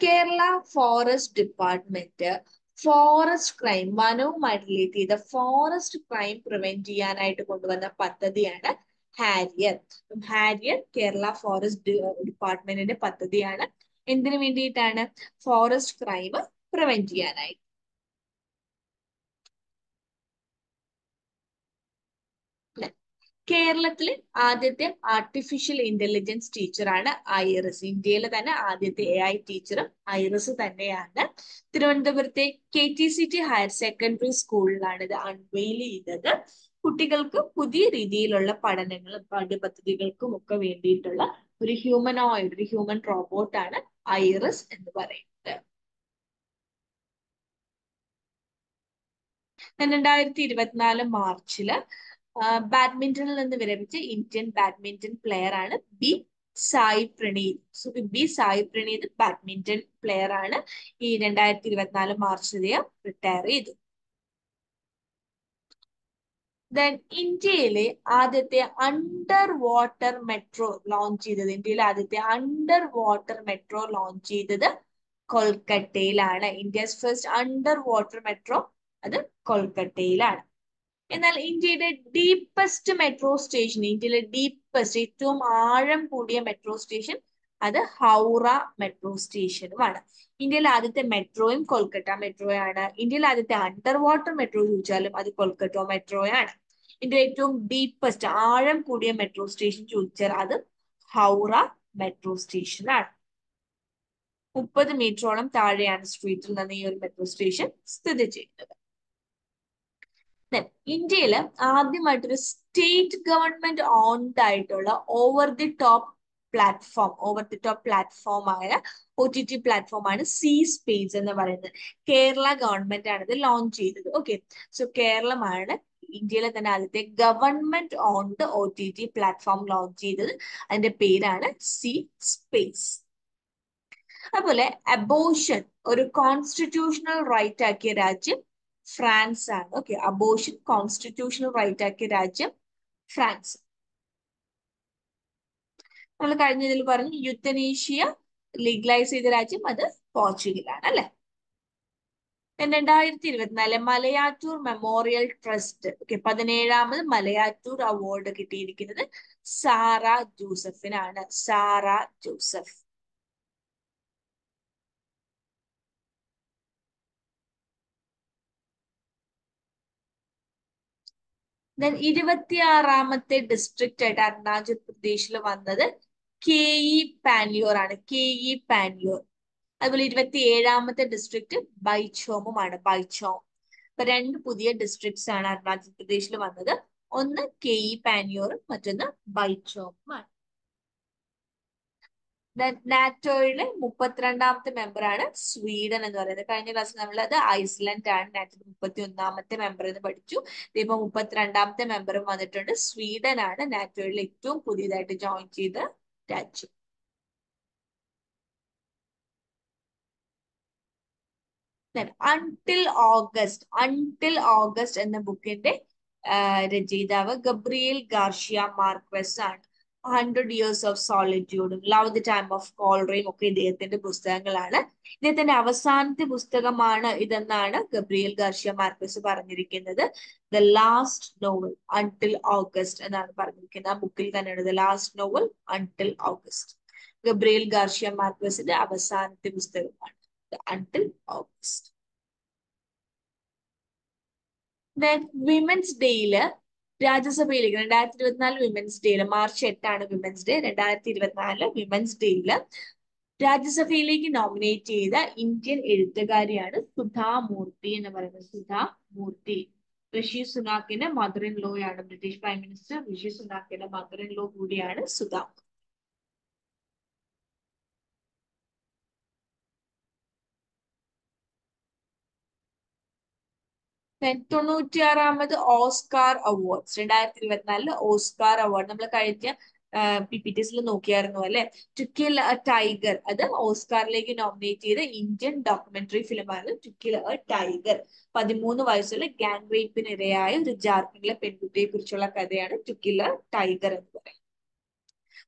Kerala forest department forest crime വനവുമായി relate ചെയ്ത ഫോറസ്റ്റ് ക്രൈം പ്രിവെന്റ് ചെയ്യാനായിട്ട് കൊണ്ടുവന്ന പദ്ധതിയാണ് ഹാരിയത് ഹാരിയത് കേരള ഫോറസ്റ്റ് ഡിപ്പാർട്ട്മെന്റിന്റെ പദ്ധതിയാണ്. എന്തിനു വേണ്ടിയിട്ടാണ് ഫോറസ്റ്റ് ക്രൈം പ്രിവെന്റ് ചെയ്യാനായി? കേരളത്തിലെ ആദ്യത്തെ ആർട്ടിഫിഷ്യൽ ഇന്റലിജൻസ് ടീച്ചറാണ് ഐറസ്. ഇന്ത്യയിലെ തന്നെ ആദ്യത്തെ എ ഐ ടീച്ചറും ഐറസ് തന്നെയാണ്. തിരുവനന്തപുരത്തെ K T C T higher secondary സ്കൂളിലാണ് ഇത് അൺവെയിൽ ചെയ്തത്. കുട്ടികൾക്ക് പുതിയ രീതിയിലുള്ള പഠനങ്ങളും പാഠ്യപദ്ധതികൾക്കും ഒക്കെ വേണ്ടിയിട്ടുള്ള ഒരു ഹ്യൂമനോയിഡ് ഒരു ഹ്യൂമൻ റോബോട്ടാണ് ഐറസ് എന്ന് പറയുന്നത്. രണ്ടായിരത്തി ഇരുപത്തിനാല് മാർച്ചിൽ ബാഡ്മിന്റണിൽ നിന്ന് വിരമിച്ച ഇന്ത്യൻ ബാഡ്മിന്റൺ പ്ലെയർ ആണ് B Sai Praneeth. B Sai Praneeth badminton player ആണ് ഈ രണ്ടായിരത്തി ഇരുപത്തിനാല് മാർച്ച് അദ്ദേഹം റിട്ടയർ ചെയ്തു ദെൻ ഇന്ത്യയിലെ ആദ്യത്തെ അണ്ടർ വാട്ടർ മെട്രോ ലോഞ്ച് ചെയ്തത് ഇന്ത്യയിലെ ആദ്യത്തെ അണ്ടർ വാട്ടർ മെട്രോ ലോഞ്ച് ചെയ്തത് കൊൽക്കട്ടയിലാണ്. India's first under water metro അത് കൊൽക്കട്ടയിലാണ്. എന്നാൽ ഇന്ത്യയുടെ ഡീപ്പസ്റ്റ് മെട്രോ സ്റ്റേഷൻ ഇന്ത്യയിലെ ഡീപ്പസ്റ്റ് ഏറ്റവും ആഴം കൂടിയ മെട്രോ സ്റ്റേഷൻ അത് ഹൗറ മെട്രോ സ്റ്റേഷനുമാണ് ഇന്ത്യയിലെ ആദ്യത്തെ മെട്രോയും കൊൽക്കത്ത മെട്രോയാണ് ഇന്ത്യയിലെ ആദ്യത്തെ അണ്ടർ വാട്ടർ മെട്രോ ചോദിച്ചാലും അത് കൊൽക്കത്ത മെട്രോയാണ് ഇന്ത്യ ഏറ്റവും ഡീപ്പസ്റ്റ് ആഴം കൂടിയ മെട്രോ സ്റ്റേഷൻ ചോദിച്ചാൽ അത് ഹൗറ മെട്രോ സ്റ്റേഷനാണ് മുപ്പത് മീറ്ററോളം താഴെയാണ് സ്ട്രീറ്റിൽ നിന്ന് ഈ ഒരു മെട്രോ സ്റ്റേഷൻ സ്ഥിതി ചെയ്യുന്നത്. ഇന്ത്യയിൽ ആദ്യമായിട്ടൊരു സ്റ്റേറ്റ് ഗവൺമെന്റ് ഓൺഡ് ആയിട്ടുള്ള over the top platform over the top platform ആയ ഒ ടി ടി പ്ലാറ്റ്ഫോം ആണ് സി സ്പേസ് എന്ന് പറയുന്നത്. കേരള ഗവൺമെന്റ് ആണ് ഇത് ലോഞ്ച് ചെയ്തത്. ഓക്കെ സോ കേരളമാണ് ഇന്ത്യയിലെ തന്നെ ആദ്യത്തെ government owned O T T platform launch ചെയ്തത്. അതിന്റെ പേരാണ് സി സ്പേസ് അതുപോലെ അബോഷൻ ഒരു കോൺസ്റ്റിറ്റ്യൂഷണൽ റൈറ്റ് ആക്കിയ രാജ്യം ഫ്രാൻസ് ആണ് ഓക്കെ അബോഷൻ കോൺസ്റ്റിറ്റ്യൂഷണൽ റൈറ്റ് ആക്കിയ രാജ്യം ഫ്രാൻസ്. നമ്മൾ കഴിഞ്ഞ ഇതിൽ പറഞ്ഞു യുദ്ധനേഷ്യ ലീഗലൈസ് ചെയ്ത രാജ്യം അത് പോർച്ചുഗലാണ് അല്ലെ? രണ്ടായിരത്തി ഇരുപത്തിനാല് മലയാറ്റൂർ മെമ്മോറിയൽ ട്രസ്റ്റ് ഓക്കെ പതിനേഴാമത് മലയാറ്റൂർ അവാർഡ് കിട്ടിയിരിക്കുന്നത് സാറ ജോസഫിനാണ്. സാറ ജോസഫ്. ഇരുപത്തിയാറാമത്തെ ഡിസ്ട്രിക്റ്റ് ആയിട്ട് അരുണാചൽ പ്രദേശിൽ വന്നത് കെ ഇ പാൻലിയോർ ആണ്. കെ ഇ പാൻലിയോർ അതുപോലെ ഇരുപത്തി ഏഴാമത്തെ ഡിസ്ട്രിക്ട് ബൈച്ചോമുമാണ് ബൈച്ചോം അപ്പൊ രണ്ട് പുതിയ ഡിസ്ട്രിക്ട്സ് ആണ് അരുണാചൽ പ്രദേശിൽ വന്നത്. ഒന്ന് കെ ഇ പാൻലിയോറും മറ്റൊന്ന് ബൈച്ചോമുമാണ് നാറ്റോയിലെ മുപ്പത്തിരണ്ടാമത്തെ മെമ്പറാണ് സ്വീഡൻ എന്ന് പറയുന്നത്. കഴിഞ്ഞ ക്ലാസ്സിൽ നമ്മളത് ഐസ്ലൻഡ് ആണ്. നാറ്റോയുടെ മുപ്പത്തി ഒന്നാമത്തെ മെമ്പർ എന്ന് പഠിച്ചു. ഇതിപ്പോ മുപ്പത്തിരണ്ടാമത്തെ മെമ്പറും വന്നിട്ടുണ്ട്. സ്വീഡൻ ആണ് നാറ്റോയിൽ ഏറ്റവും പുതിയതായിട്ട് ജോയിൻ ചെയ്ത രാജ്യം അൺടിൽ ഓഗസ്റ്റ് അൺടിൽ ഓഗസ്റ്റ് എന്ന ബുക്കിന്റെ രചയിതാവ് ഗബ്രിയേൽ ഗാർഷ്യ മാർക്വസ് ആണ്. ഹൺഡ്രഡ് ഇയേഴ്സ് ഓഫ് സോളിറ്റ്യൂഡും ലവ് ദി ടൈം ഓഫ് കോളറയും ഒക്കെ ഇദ്ദേഹത്തിന്റെ പുസ്തകങ്ങളാണ്. ഇദ്ദേഹത്തിന്റെ അവസാനത്തെ പുസ്തകമാണ് ഇതെന്നാണ് ഗബ്രിയൽ ഗാർഷ്യ മാർക്കസ് പറഞ്ഞിരിക്കുന്നത്. The last novel until August എന്നാണ് പറഞ്ഞിരിക്കുന്നത്. ആ ബുക്കിൽ തന്നെയാണ് the last novel until August Gabriel Garcia മാർക്കസിന്റെ അവസാനത്തെ പുസ്തകമാണ് അൺടിൽ ഓഗസ്റ്റ് വിമൻസ് ഡേയിൽ രാജ്യസഭയിലേക്ക് രണ്ടായിരത്തി ഇരുപത്തിനാല് വിമൻസ് ഡേയിൽ മാർച്ച് എട്ടാണ് വിമൻസ് ഡേ രണ്ടായിരത്തി ഇരുപത്തിനാല് വിമൻസ് ഡേയിൽ രാജ്യസഭയിലേക്ക് നോമിനേറ്റ് ചെയ്ത ഇന്ത്യൻ എഴുത്തുകാരിയാണ് സുധാ മൂർത്തി എന്ന് പറയുന്നത്. സുധാ മൂർത്തി. ഋഷി സുനാക്കിന്റെ മദർ ഇൻ ലോ ആണ് ബ്രിട്ടീഷ് പ്രൈം മിനിസ്റ്റർ ഋഷി സുനാക്കിന്റെ മദർ ഇൻ ലോ കൂടിയാണ് സുധാ. തൊണ്ണൂറ്റിയാറാമത് Oscar awards. രണ്ടായിരത്തി ഇരുപത്തിനാലിൽ ഓസ്കാർ അവാർഡ് നമ്മൾ കഴിഞ്ഞ പി പി ടി എസിൽ നോക്കിയായിരുന്നു അല്ലെ? To kill a tiger. അത് ഓസ്കാറിലേക്ക് നോമിനേറ്റ് ചെയ്ത ഇന്ത്യൻ ഡോക്യുമെന്ററി ഫിലിമാണ് ടു കിൽ എ ടൈഗർ. പതിമൂന്ന് വയസ്സുള്ള ഗാങ് റേപ്പിന് ഇരയായ ഒരു ജാർഖണ്ഡിലെ പെൺകുട്ടിയെ കുറിച്ചുള്ള കഥയാണ് ടു കിൽ എ ടൈഗർ എന്ന് പറയുന്നത്.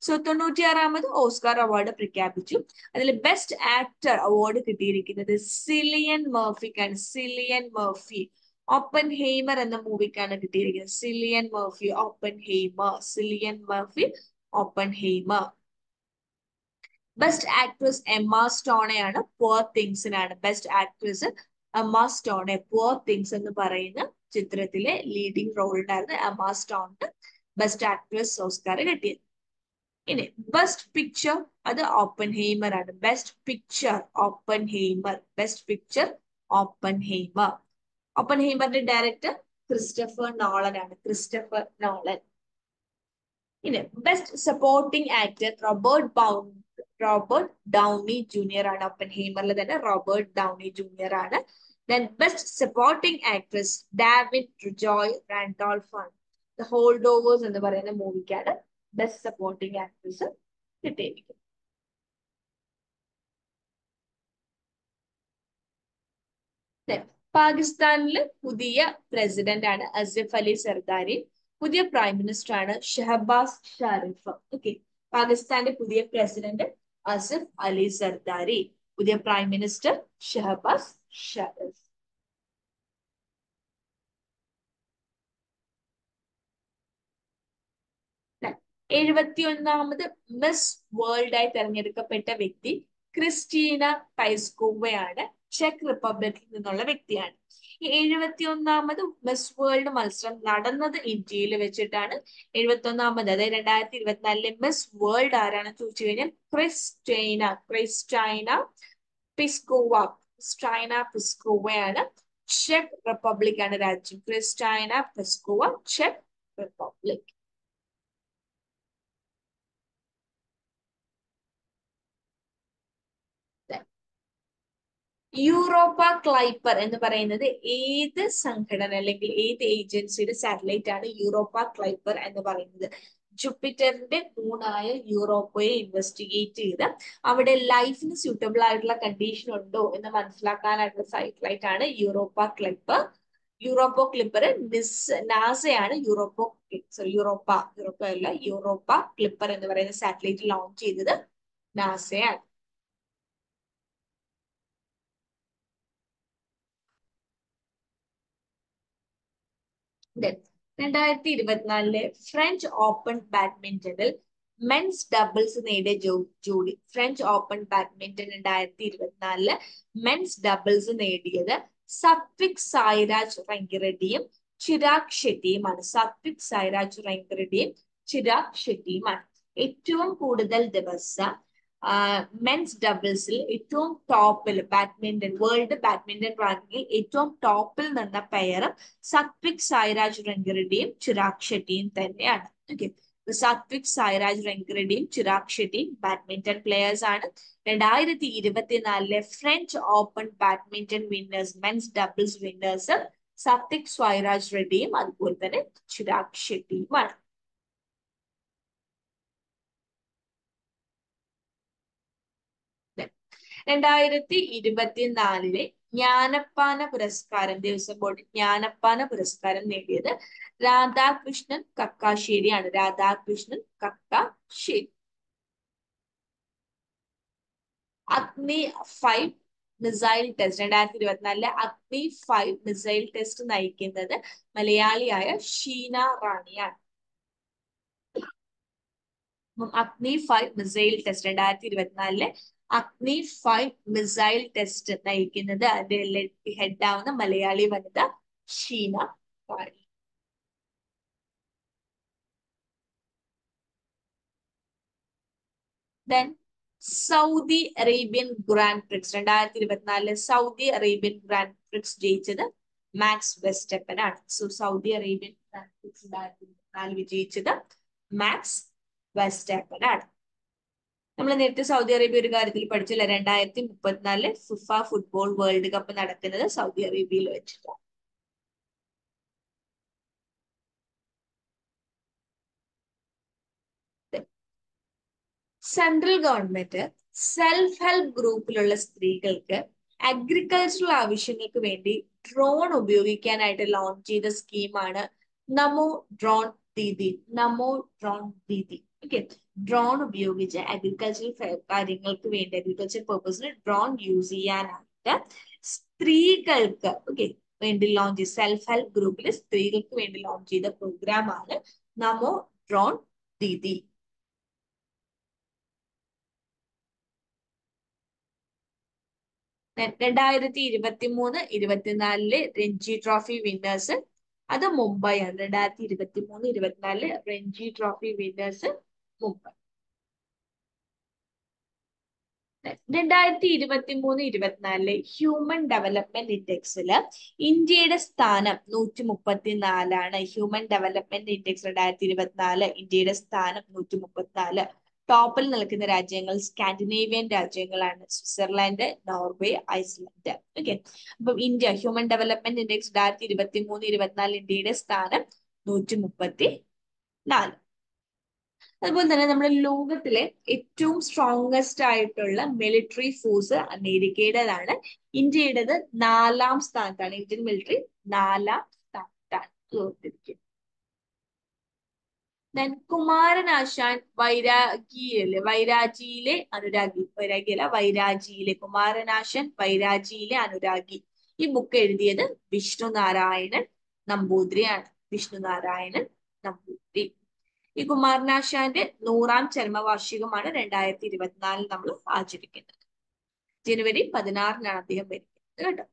സോ തൊണ്ണൂറ്റിയാറാമത് ഓസ്കാർ അവാർഡ് പ്രഖ്യാപിച്ചു. അതിൽ ബെസ്റ്റ് ആക്ടർ അവാർഡ് കിട്ടിയിരിക്കുന്നത് സിലിയൻ മർഫിക്കാണ്. Cillian Murphy. ഓപ്പൻ ഹെയ്മർ എന്ന മൂവിക്കാണ് കിട്ടിയിരിക്കുന്നത്. Cillian Murphy Oppenheimer Cillian Murphy Oppenheimer best actress Emma സ്റ്റോണയാണ് poor തിങ്സിനാണ് best actress Emma Stone poor things എന്ന് പറയുന്ന ചിത്രത്തിലെ ലീഡിംഗ് റോളിനായിരുന്നു എമ്മ സ്റ്റോണിന് ബെസ്റ്റ് ആക്ട്രസ് ഓസ്കാർ കിട്ടിയത്. ഇനി ബെസ്റ്റ് പിക്ചർ അത് ഓപ്പൺ ഹെയ്മർ ആണ്. Best picture Oppenheimer best picture Oppenheimer open ഹെയ്മറിന്റെ ഡയറക്ടർ ക്രിസ്റ്റഫർ നോളൻ ആണ് ക്രിസ്റ്റഫർ നോളൻ. ഇനി ബെസ്റ്റ് സപ്പോർട്ടിംഗ് ആക്ടർ റോബർട്ട് ബൗൺ റോബർട്ട് ഡൗണി ജൂനിയർ ആണ് ഓപ്പൺ ഹെയ്മറിൽ തന്നെ റോബർട്ട് ഡൗണി ജൂനിയർ ആണ്. Then best supporting actress Da'Vine Joy Randolph ആണ്. ദ ഹോൾഡ് ഓവേഴ്സ് എന്ന് പറയുന്ന മൂവിക്കാണ് ബെസ്റ്റ് സപ്പോർട്ടിംഗ് ആക്ട്രസ് കിട്ടിയിരിക്കുന്നത്. പാകിസ്ഥാനിൽ പുതിയ പ്രസിഡന്റ് ആണ് അസിഫ് അലി സർദാരി പുതിയ പ്രൈം മിനിസ്റ്റർ ആണ് ഷഹബാസ് ഷാരിഫ്. ഓക്കെ പാകിസ്ഥാന്റെ പുതിയ പ്രസിഡന്റ് അസിഫ് അലി സർദാരി പുതിയ പ്രൈം മിനിസ്റ്റർ ഷഹബാസ് ഷാരിഫ്. എഴുപത്തിയൊന്നാമത് മിസ് വേൾഡ് ആയി തെരഞ്ഞെടുക്കപ്പെട്ട വ്യക്തി ക്രിസ്റ്റീന പൈസ്കോവയാണ്. ചെക്ക് റിപ്പബ്ലിക്കിൽ നിന്നുള്ള വ്യക്തിയാണ്. ഈ എഴുപത്തി ഒന്നാമത് മിസ് വേൾഡ് മത്സരം നടന്നത് ഇന്ത്യയിൽ വെച്ചിട്ടാണ്. എഴുപത്തി ഒന്നാമത് അതായത് രണ്ടായിരത്തി ഇരുപത്തിനാലിലെ മിസ് വേൾഡ് ആരാണെന്ന് ചോദിച്ചു കഴിഞ്ഞാൽ ക്രിസ്റ്റൈന ക്രിസ്റ്റൈന പിസ്കോവ ക്രിസ്റ്റൈന പിസ്കോവയാണ് ചെക്ക് റിപ്പബ്ലിക് ആണ് രാജ്യം. ക്രിസ്റ്റൈന പിസ്കോവ ചെക്ക് റിപ്പബ്ലിക് യൂറോപ്പ ക്ലൈപ്പർ എന്ന് പറയുന്നത് ഏത് സംഘടന അല്ലെങ്കിൽ ഏത് ഏജൻസിയുടെ സാറ്റലൈറ്റ് ആണ് യൂറോപ്പ ക്ലൈപ്പർ എന്ന് പറയുന്നത്? ജുപ്പിറ്ററിന്റെ മൂണായ യൂറോപ്പയെ ഇൻവെസ്റ്റിഗേറ്റ് ചെയ്ത് അവിടെ ലൈഫിന് സ്യൂട്ടബിൾ ആയിട്ടുള്ള കണ്ടീഷൻ ഉണ്ടോ എന്ന് മനസ്സിലാക്കാനായിട്ടുള്ള സാറ്റലൈറ്റ് ആണ് യൂറോപ്പ ക്ലിപ്പർ. യൂറോപ്പോ ക്ലിപ്പർ നിസ് നാസയാണ് യൂറോപ്പോ സോറി യൂറോപ്പ യൂറോപ്പ അല്ല യൂറോപ്പ ക്ലിപ്പർ എന്ന് പറയുന്ന സാറ്റലൈറ്റ് ലോഞ്ച് ചെയ്തത് നാസയാണ്. രണ്ടായിരത്തി ഇരുപത്തിനാലിലെ ഫ്രഞ്ച് ഓപ്പൺ ബാഡ്മിന്റണിൽ മെൻസ് ഡബിൾസ് നേടിയ ജോ ജോഡി. ഫ്രഞ്ച് ഓപ്പൺ ബാഡ്മിന്റൺ രണ്ടായിരത്തി ഇരുപത്തിനാലിൽ മെൻസ് ഡബിൾസ് നേടിയത് സത്വിക് സായിരാജ് റെങ്കിറെഡ്ഡിയും ചിരാഗ് ഷെട്ടിയുമാണ് സത്വിക് സായിരാജ് റെങ്കിറെഡ്ഡിയും ചിരാഗ് ഷെട്ടിയുമാണ് ഏറ്റവും കൂടുതൽ ദിവസം മെൻസ് ഡബിൾസിൽ ഏറ്റവും ടോപ്പിൽ ബാഡ്മിന്റൺ വേൾഡ് ബാഡ്മിന്റൺ റാങ്കിങ്ങിൽ ഏറ്റവും ടോപ്പിൽ നിന്ന പെയർ സത്വിക് സായിരാജ് റെങ്കിറെഡ്ഡിയും ചിരാഗ് ഷെട്ടിയും തന്നെയാണ്. ഓക്കെ സത്വിക് സായിരാജ് റെങ്കിറെഡ്ഡിയും ചിരാഗ് ഷെട്ടിയും ബാഡ്മിന്റൺ പ്ലെയേഴ്സ് ആണ്. രണ്ടായിരത്തി ഇരുപത്തിനാലിലെ French open badminton winners men's doubles winners Satwik Sairaj റെഡ്ഡിയും അതുപോലെ തന്നെ ചിരാഗ് ഷെട്ടിയുമാണ്. രണ്ടായിരത്തി ഇരുപത്തിനാലിലെ ജ്ഞാനപ്പാന പുരസ്കാരം ദേവസ്വം ബോർഡ് ജ്ഞാനപ്പാന പുരസ്കാരം നേടിയത് രാധാകൃഷ്ണൻ കക്കാശ്ശേരിയാണ്. രാധാകൃഷ്ണൻ കക്കാശ്ശേരി. അഗ്നി ഫൈവ് മിസൈൽ ടെസ്റ്റ് രണ്ടായിരത്തി ഇരുപത്തിനാലിലെ അഗ്നി ഫൈവ് മിസൈൽ ടെസ്റ്റ് നയിക്കുന്നത് മലയാളിയായ ഷീന റാണിയാണ്. അഗ്നി ഫൈവ് മിസൈൽ ടെസ്റ്റ് രണ്ടായിരത്തി ഇരുപത്തിനാലിലെ അഗ്നി ഫൈവ് മിസൈൽ ടെസ്റ്റ് നയിക്കുന്നത് അതിലെ ഹെഡ് ആവുന്ന മലയാളി വനിത Sheena Rani then Saudi Arabian grand prix. രണ്ടായിരത്തി ഇരുപത്തിനാലിൽ സൗദി അറേബ്യൻ ഗ്രാൻഡ് പ്രിക്സ് ജയിച്ചത് മാക്സ് വെസ്റ്റപ്പൻ ആണ് so Saudi Arabian grand prix രണ്ടായിരത്തി ഇരുപത്തിനാല് വിജയിച്ചത് മാക്സ് വെസ്റ്റപ്പൻ ആണ് നമ്മൾ നേരത്തെ സൗദി അറേബ്യ ഒരു കാര്യത്തിൽ പഠിച്ചില്ല? രണ്ടായിരത്തി മുപ്പത്തിനാലിൽ ഫിഫ ഫുട്ബോൾ വേൾഡ് കപ്പ് നടക്കുന്നത് സൗദി അറേബ്യയിൽ വെച്ചിട്ടാണ് സെൻട്രൽ ഗവൺമെന്റ് സെൽഫ് ഹെൽപ്പ് ഗ്രൂപ്പിലുള്ള സ്ത്രീകൾക്ക് അഗ്രികൾച്ചറൽ ആവശ്യങ്ങൾക്ക് വേണ്ടി ഡ്രോൺ ഉപയോഗിക്കാനായിട്ട് ലോഞ്ച് ചെയ്ത സ്കീമാണ് Namo drone Didi. Namo drone Didi. Okay drone ഉപയോഗിച്ച് അഗ്രികൾച്ചറൽ കാര്യങ്ങൾക്ക് വേണ്ടി അഗ്രികൾച്ചർ പർപ്പസിന് ഡ്രോൺ യൂസ് ചെയ്യാനായിട്ട് സ്ത്രീകൾക്ക് ഓക്കെ വേണ്ടി ലോഞ്ച് ചെയ്ത് സെൽഫ് ഹെൽപ്പ് ഗ്രൂപ്പിൽ സ്ത്രീകൾക്ക് വേണ്ടി ലോഞ്ച് ചെയ്ത പ്രോഗ്രാം ആണ് നമോ ഡ്രോൺ ദീദി രണ്ടായിരത്തി ഇരുപത്തി മൂന്ന് ഇരുപത്തിനാലിൽ രഞ്ജി ട്രോഫി വിന്നേഴ്സ് അത് മുംബൈ ആണ്. രണ്ടായിരത്തി ഇരുപത്തി മൂന്ന് ഇരുപത്തിനാലിൽ രഞ്ജി ട്രോഫി വിന്നേഴ്സ് മുംബൈ രണ്ടായിരത്തി ഇരുപത്തി മൂന്ന് ഇരുപത്തിനാലിലെ ഹ്യൂമൻ ഡെവലപ്മെന്റ് ഇൻഡെക്സിൽ ഇന്ത്യയുടെ സ്ഥാനം നൂറ്റി മുപ്പത്തിനാലാണ് ഹ്യൂമൻ ഡെവലപ്മെന്റ് ഇൻഡെക്സ് രണ്ടായിരത്തി ഇരുപത്തിനാല് ഇന്ത്യയുടെ സ്ഥാനം നൂറ്റി മുപ്പത്തിനാല് ടോപ്പിൽ നിൽക്കുന്ന രാജ്യങ്ങൾ സ്കാൻഡിനേവിയൻ രാജ്യങ്ങളാണ്. സ്വിറ്റ്സർലാൻഡ് നോർവേ ഐസ്ലൻഡ് ഓക്കെ അപ്പം ഇന്ത്യ ഹ്യൂമൻ ഡെവലപ്മെന്റ് ഇൻഡെക്സ് രണ്ടായിരത്തി ഇരുപത്തി മൂന്ന് ഇരുപത്തിനാല് ഇന്ത്യയുടെ സ്ഥാനം നൂറ്റി മുപ്പത്തി നാല് അതുപോലെ തന്നെ നമ്മുടെ ലോകത്തിലെ ഏറ്റവും സ്ട്രോങ്സ്റ്റ് ആയിട്ടുള്ള മിലിറ്ററി ഫോഴ്സ് അമേരിക്കയുടേതാണ്. ഇന്ത്യയുടേത് നാലാം സ്ഥാനത്താണ്. ഇന്ത്യൻ മിലിറ്ററി നാലാം സ്ഥാനത്താണ്. ഓർത്തിരിക്കും ദെൻ കുമാരനാശാൻ വൈരാഗിയിലെ വൈരാജിയിലെ അനുരാഗി. വൈരാഗിയല്ല വൈരാജിയിലെ. കുമാരനാശൻ വൈരാജിയിലെ അനുരാഗി. ഈ ബുക്ക് എഴുതിയത് വിഷ്ണു നാരായണൻ നമ്പൂതിരിയാണ്. വിഷ്ണു നാരായണൻ നമ്പൂതിരി. ഈ കുമാരനാശാന്റെ നൂറാം ചരമവാർഷികമാണ് രണ്ടായിരത്തി ഇരുപത്തിനാലിൽ നമ്മൾ ആചരിക്കുന്നത്. ജനുവരി പതിനാറിനാണ് അദ്ദേഹം വരുന്നത് കേട്ടോ.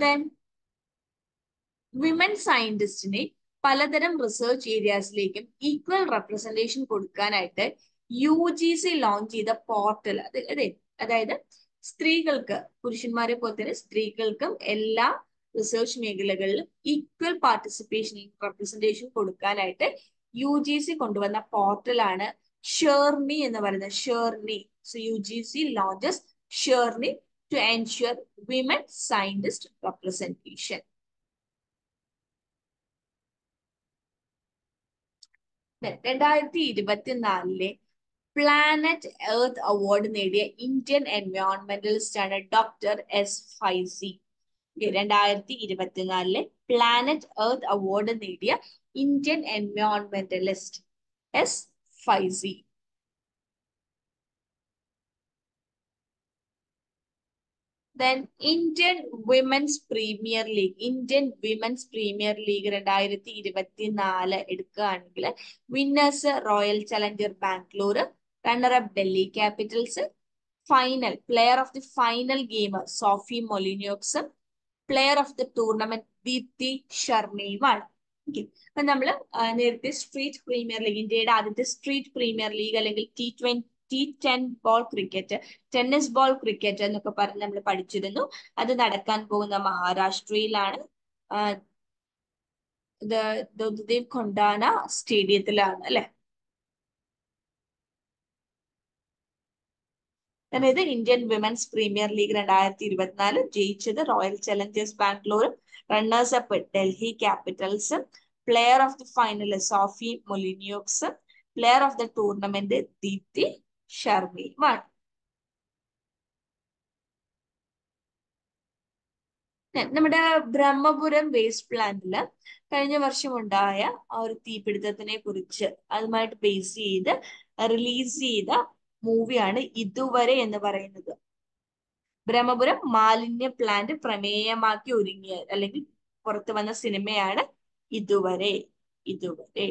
ദെൻ വിമൻ സയന്റിസ്റ്റിനെ പലതരം റിസർച്ച് ഏരിയാസിലേക്കും ഈക്വൽ റെപ്രസെന്റേഷൻ കൊടുക്കാനായിട്ട് യു ജി സി ലോഞ്ച് ചെയ്ത പോർട്ടൽ അത് അതെ അതായത് സ്ത്രീകൾക്ക് പുരുഷന്മാരെ പോലെ തന്നെ സ്ത്രീകൾക്കും എല്ലാ റിസർച്ച് മേഖലകളിലും ഈക്വൽ പാർട്ടിസിപ്പേഷൻ റെപ്രസെന്റേഷൻ കൊടുക്കാനായിട്ട് യു ജി സി കൊണ്ടുവന്ന പോർട്ടലാണ് ഷേർണി എന്ന് പറയുന്നത്. Sherni so U G C launches Sherni to ensure women scientist representation രണ്ടായിരത്തി ഇരുപത്തിനാലിലെ പ്ലാനറ്റ് എർത്ത് അവാർഡ് നേടിയ ഇന്ത്യൻ എൻവയോൺമെന്റലിസ്റ്റ് ആണ് ഡോക്ടർ എസ് ഫൈസി രണ്ടായിരത്തി ഇരുപത്തിനാലിലെ പ്ലാനറ്റ് എർത്ത് അവാർഡ് നേടിയ Indian environmentalist S Faizi. Then Indian women's premier league Indian women's premier league രണ്ടായിരത്തി ഇരുപത്തിനാല് എടുക്കുകയാണെങ്കിൽ winners Royal Challenger Bangalore runner up Delhi Capitals final player of the final game Sophie Molineux player of the tournament Deepti ശർമ്മയുമാണ് അപ്പൊ നമ്മൾ നേരത്തെ സ്ട്രീറ്റ് പ്രീമിയർ ലീഗ് ഇന്ത്യയുടെ ആദ്യത്തെ സ്ട്രീറ്റ് പ്രീമിയർ ലീഗ് അല്ലെങ്കിൽ T twenty ten ball cricket tennis ball cricket എന്നൊക്കെ പറഞ്ഞ് നമ്മൾ പഠിച്ചിരുന്നു. അത് നടക്കാൻ പോകുന്ന മഹാരാഷ്ട്രയിലാണ്. ദേവ് കൊണ്ടാന സ്റ്റേഡിയത്തിലാണ് അല്ലെ? ഇത് ഇന്ത്യൻ വിമൻസ് പ്രീമിയർ ലീഗ് രണ്ടായിരത്തി ഇരുപത്തിനാല് ജയിച്ചത് റോയൽ ചലഞ്ചേഴ്സ് ബാംഗ്ലൂരും runners up Delhi ക്യാപിറ്റൽസും player of the final Sophie Molineux player of the tournament Deepti ശർമ്മയുമാണ്. നമ്മുടെ ബ്രഹ്മപുരം വേസ്റ്റ് പ്ലാന്റിൽ കഴിഞ്ഞ വർഷം ഉണ്ടായ ആ ഒരു തീപിടുത്തത്തിനെ കുറിച്ച് അതുമായിട്ട് ബേസ് ചെയ്ത് റിലീസ് ചെയ്ത മൂവിയാണ് ഇതുവരെ എന്ന് പറയുന്നത്. ബ്രഹ്മപുരം മാലിന്യ പ്ലാന്റ് പ്രമേയമാക്കി ഒരുങ്ങിയ അല്ലെങ്കിൽ പുറത്തു വന്ന സിനിമയാണ് ഇതുവരെ. ഇതുവരെ.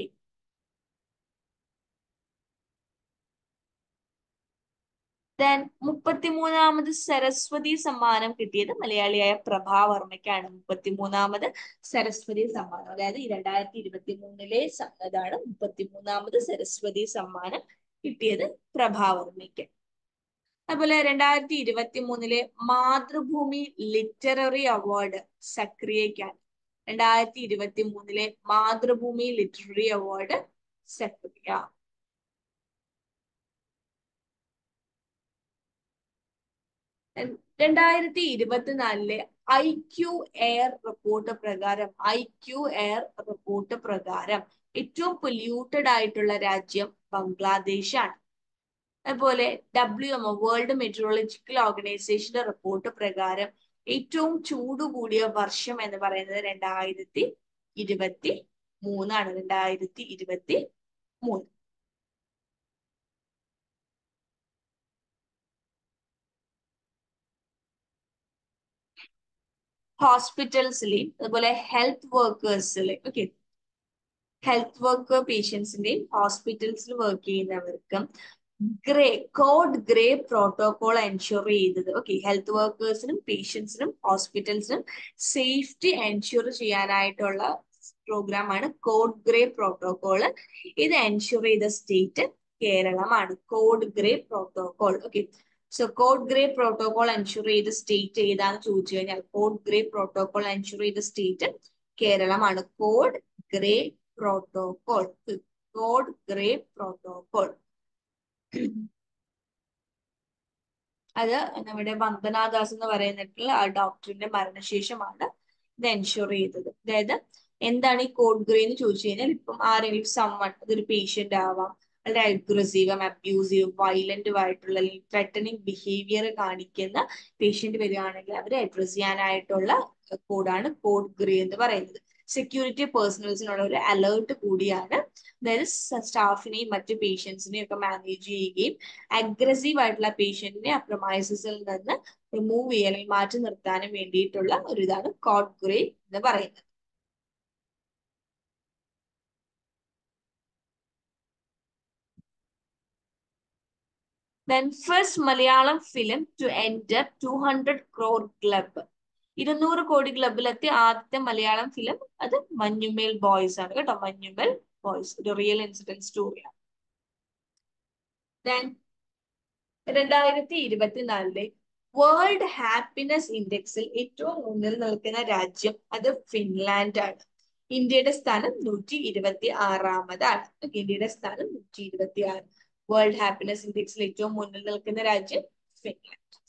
മുപ്പത്തിമൂന്നാമത് സരസ്വതി സമ്മാനം കിട്ടിയത് മലയാളിയായ പ്രഭാവർമ്മയ്ക്കാണ് മുപ്പത്തിമൂന്നാമത് സരസ്വതി സമ്മാനം. അതായത് രണ്ടായിരത്തി ഇരുപത്തി മൂന്നിലെ ഇതാണ് മുപ്പത്തിമൂന്നാമത് സരസ്വതി സമ്മാനം കിട്ടിയത് പ്രഭാവർമ്മയ്ക്ക്. അതുപോലെ രണ്ടായിരത്തി ഇരുപത്തി മൂന്നിലെ മാതൃഭൂമി ലിറ്റററി അവാർഡ് സക്രിയയ്ക്കാണ്. രണ്ടായിരത്തി ഇരുപത്തി മൂന്നിലെ മാതൃഭൂമി ലിറ്റററി അവാർഡ് സക്രിയ. രണ്ടായിരത്തി ഇരുപത്തിനാലിലെ ഐ ക്യു എയർ റിപ്പോർട്ട് പ്രകാരം ഐ ക്യു എയർ റിപ്പോർട്ട് പ്രകാരം ഏറ്റവും പൊല്യൂട്ടഡ് ആയിട്ടുള്ള രാജ്യം ബംഗ്ലാദേശാണ്. അതുപോലെ ഡബ്ല്യു എം വേൾഡ് മെട്രോളജിക്കൽ ഓർഗനൈസേഷന്റെ റിപ്പോർട്ട് പ്രകാരം ഏറ്റവും ചൂട് കൂടിയ വർഷം എന്ന് പറയുന്നത് രണ്ടായിരത്തി ഇരുപത്തി മൂന്നാണ് രണ്ടായിരത്തി ഇരുപത്തി മൂന്ന് ഹോസ്പിറ്റൽസിലെയും അതുപോലെ ഹെൽത്ത് വർക്കേഴ്സിലെയും ഓക്കെ ഹെൽത്ത് വർക്ക് പേഷ്യൻസിന്റെയും ഹോസ്പിറ്റൽസിൽ വർക്ക് ചെയ്യുന്നവർക്കും grey code grey protocol ensure ചെയ്തത്. ഓക്കെ ഹെൽത്ത് വർക്കേഴ്സിനും പേഷ്യൻസിനും ഹോസ്പിറ്റൽസിനും സേഫ്റ്റി എൻഷുർ ചെയ്യാനായിട്ടുള്ള പ്രോഗ്രാമാണ് കോഡ് ഗ്രേ പ്രോട്ടോകോൾ ഇത് എൻഷുർ ചെയ്ത സ്റ്റേറ്റ് കേരളമാണ് code grey protocol okay so code grey protocol ensure ചെയ്ത സ്റ്റേറ്റ് ഏതാന്ന് ചോദിച്ചു കഴിഞ്ഞാൽ കോഡ് ഗ്രേ പ്രോട്ടോകോൾ എൻഷുർ ചെയ്ത സ്റ്റേറ്റ് കേരളമാണ് code grey protocol code grey protocol. അത് നമ്മുടെ വന്ദനാദാസ് എന്ന് പറയുന്നിട്ടുള്ള ആ ഡോക്ടറിന്റെ മരണശേഷമാണ് ഇത് എൻഷുർ ചെയ്തത്. അതായത് എന്താണ് ഈ കോഡ് ഗ്രേ എന്ന് ചോദിച്ചു കഴിഞ്ഞാൽ ഇപ്പം ആരെങ്കിലും സമ്മൺ അതൊരു പേഷ്യന്റ് ആവാം. വളരെ അഗ്രസീവും അബ്യൂസീവ് വയലന്റും ആയിട്ടുള്ള അല്ലെങ്കിൽ ത്രെറ്റനിങ് ബിഹേവിയർ കാണിക്കുന്ന പേഷ്യന്റ് വരികയാണെങ്കിൽ അവരെ അഡ്രസ് ചെയ്യാനായിട്ടുള്ള കോഡാണ് കോഡ് ഗ്രേ എന്ന് പറയുന്നത്. സെക്യൂരിറ്റി പേഴ്സണൽസിനുള്ള ഒരു അലേർട്ട് കൂടിയാണ് അതായത് സ്റ്റാഫിനെയും മറ്റു പേഷ്യൻസിനെയും ഒക്കെ മാനേജ് ചെയ്യുകയും അഗ്രസീവ് ആയിട്ടുള്ള പേഷ്യന്റിനെ ആ പ്രൊമൈസസിൽ നിന്ന് റിമൂവ് ചെയ്യാൻ അല്ലെങ്കിൽ മാറ്റി നിർത്താനും വേണ്ടിയിട്ടുള്ള ഒരു ഇതാണ് കോഡ് എന്ന് പറയുന്നത് Then first Malayalam film to enter 200 crore club. ഇരുന്നൂറ് കോടി ക്ലബിലെത്തിയ ആദ്യത്തെ മലയാളം ഫിലിം അത് മഞ്ഞുമേൽ ബോയ്സ് ആണ്. കേട്ടോ? മഞ്ഞുമേൽ ബോയ്സ് ഒരു റിയൽ ഇൻസിഡന്റ് സ്റ്റോറിയാണ് രണ്ടായിരത്തി ഇരുപത്തിനാലിലെ വേൾഡ് ഹാപ്പിനെസ് ഇൻഡെക്സിൽ ഏറ്റവും മുന്നിൽ നിൽക്കുന്ന രാജ്യം അത് ഫിൻലാൻഡ് ആണ്. ഇന്ത്യയുടെ സ്ഥാനം നൂറ്റി ഇരുപത്തി ആറാമതാണ്. ഇന്ത്യയുടെ സ്ഥാനം നൂറ്റി ഇരുപത്തി ആറ്. വേൾഡ് ഹാപ്പിനെസ് ഇൻഡെക്സിൽ ഏറ്റവും മുന്നിൽ നിൽക്കുന്ന രാജ്യം ഫിൻലാൻഡ്.